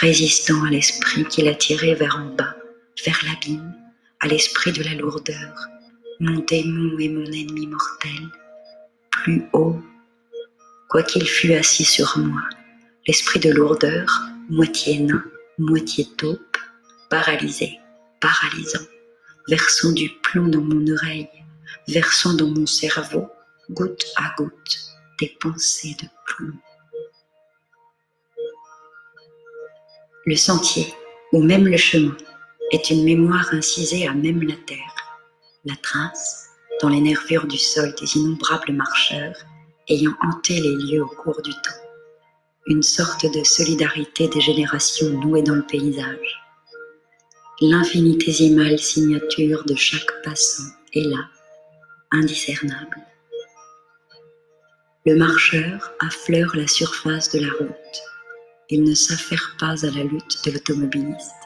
résistant à l'esprit qui l'attirait vers en bas, vers l'abîme, à l'esprit de la lourdeur, mon démon et mon ennemi mortel. Plus haut, quoiqu'il fût assis sur moi, l'esprit de lourdeur, moitié nain, moitié taupe, paralysé, paralysant, versant du plomb dans mon oreille, versant dans mon cerveau, goutte à goutte, des pensées de plomb. Le sentier, ou même le chemin, est une mémoire incisée à même la terre, la trace, dans les nervures du sol des innombrables marcheurs ayant hanté les lieux au cours du temps, une sorte de solidarité des générations nouée dans le paysage. L'infinitésimale signature de chaque passant est là, indiscernable. Le marcheur affleure la surface de la route. Il ne s'affaire pas à la lutte de l'automobiliste,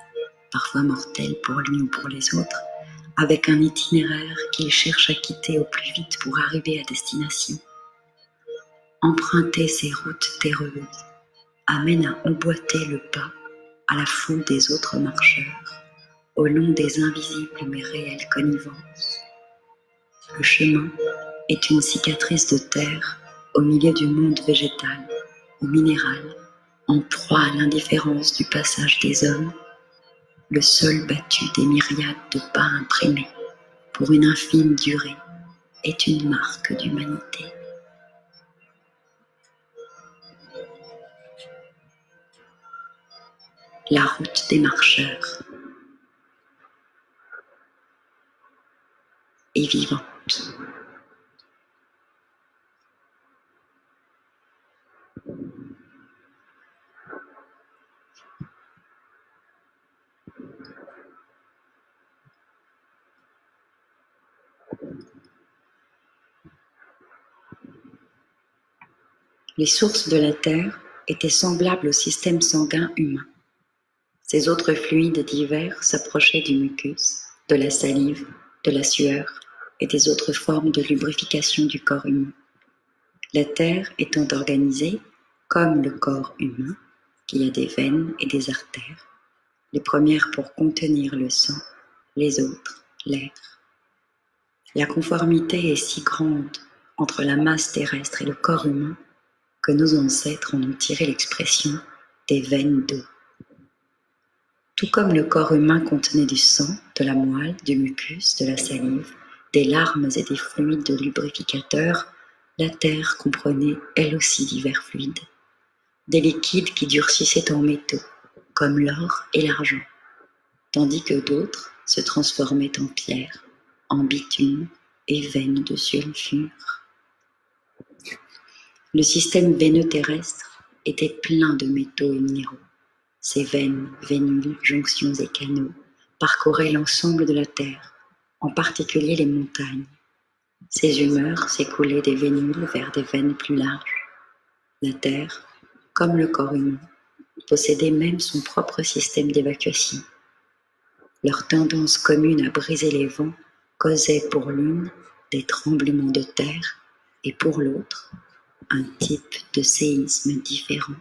parfois mortelle pour lui ou pour les autres, avec un itinéraire qu'il cherche à quitter au plus vite pour arriver à destination. Emprunter ces routes terreuses amène à emboîter le pas à la foule des autres marcheurs, au long des invisibles mais réelles connivences. Le chemin est une cicatrice de terre au milieu du monde végétal ou minéral, en proie à l'indifférence du passage des hommes, le sol battu des myriades de pas imprimés pour une infime durée est une marque d'humanité. La route des marcheurs. et vivante. Les sources de la Terre étaient semblables au système sanguin humain. Ces autres fluides divers s'approchaient du mucus, de la salive, de la sueur et des autres formes de lubrification du corps humain. La Terre étant organisée comme le corps humain, qui a des veines et des artères, les premières pour contenir le sang, les autres l'air. La conformité est si grande entre la masse terrestre et le corps humain que nos ancêtres en ont tiré l'expression des veines d'eau. Tout comme le corps humain contenait du sang, de la moelle, du mucus, de la salive, des larmes et des fluides de lubrificateurs, la terre comprenait elle aussi divers fluides, des liquides qui durcissaient en métaux, comme l'or et l'argent, tandis que d'autres se transformaient en pierre, en bitume et veines de sulfure. Le système veineux terrestre était plein de métaux et minéraux. Ces veines, vénules, jonctions et canaux parcouraient l'ensemble de la Terre, en particulier les montagnes. Ces humeurs s'écoulaient des vénules vers des veines plus larges. La Terre, comme le corps humain, possédait même son propre système d'évacuation. Leur tendance commune à briser les vents causait pour l'une des tremblements de terre et pour l'autre un type de séisme différent.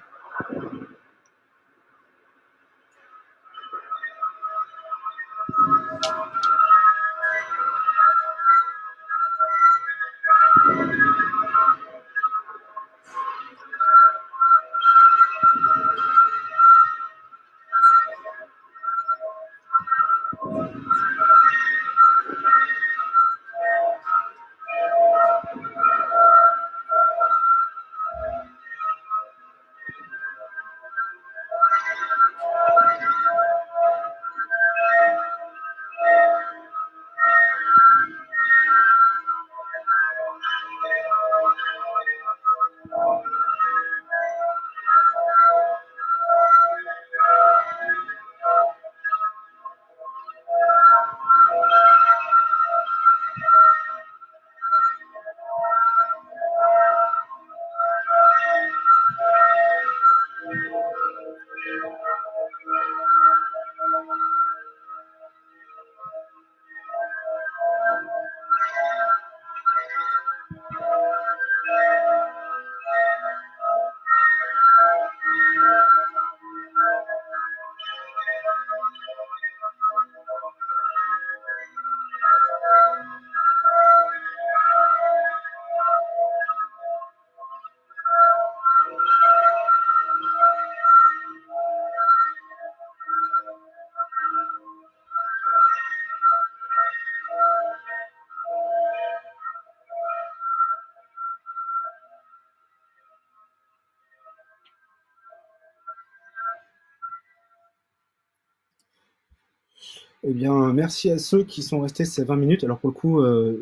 Bien, merci à ceux qui sont restés ces 20 minutes. Alors pour le coup, euh,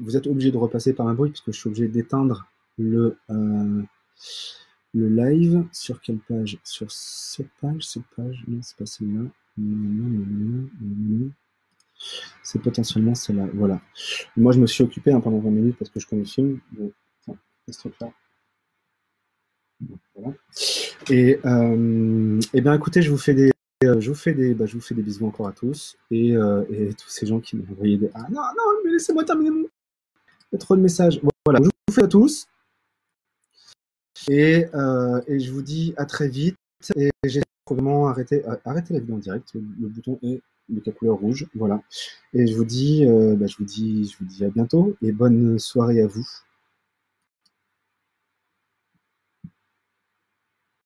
vous êtes obligé de repasser par un bruit parce que je suis obligé d'éteindre le, euh, le live. Sur quelle page? Sur cette page, cette page, non, c'est pas celle-là. C'est potentiellement celle-là. Voilà. Moi, je me suis occupé hein, pendant 20 minutes parce que je connais le film. Donc, ce truc-là. Voilà. Et, euh, eh bien, écoutez, je vous fais des je, vous fais des, bah, je vous fais des bisous encore à tous et, euh, et tous ces gens qui m'ont envoyé des Ah non, non, mais laissez-moi terminer mon. Il y a trop de messages. Voilà, je vous fais à tous. Et, euh, et je vous dis à très vite. Et j'ai vraiment arrêté, arrêter la vidéo en direct. Le bouton est de la couleur rouge. Voilà. Et je vous dis, bah, je vous dis, je vous dis à bientôt et bonne soirée à vous.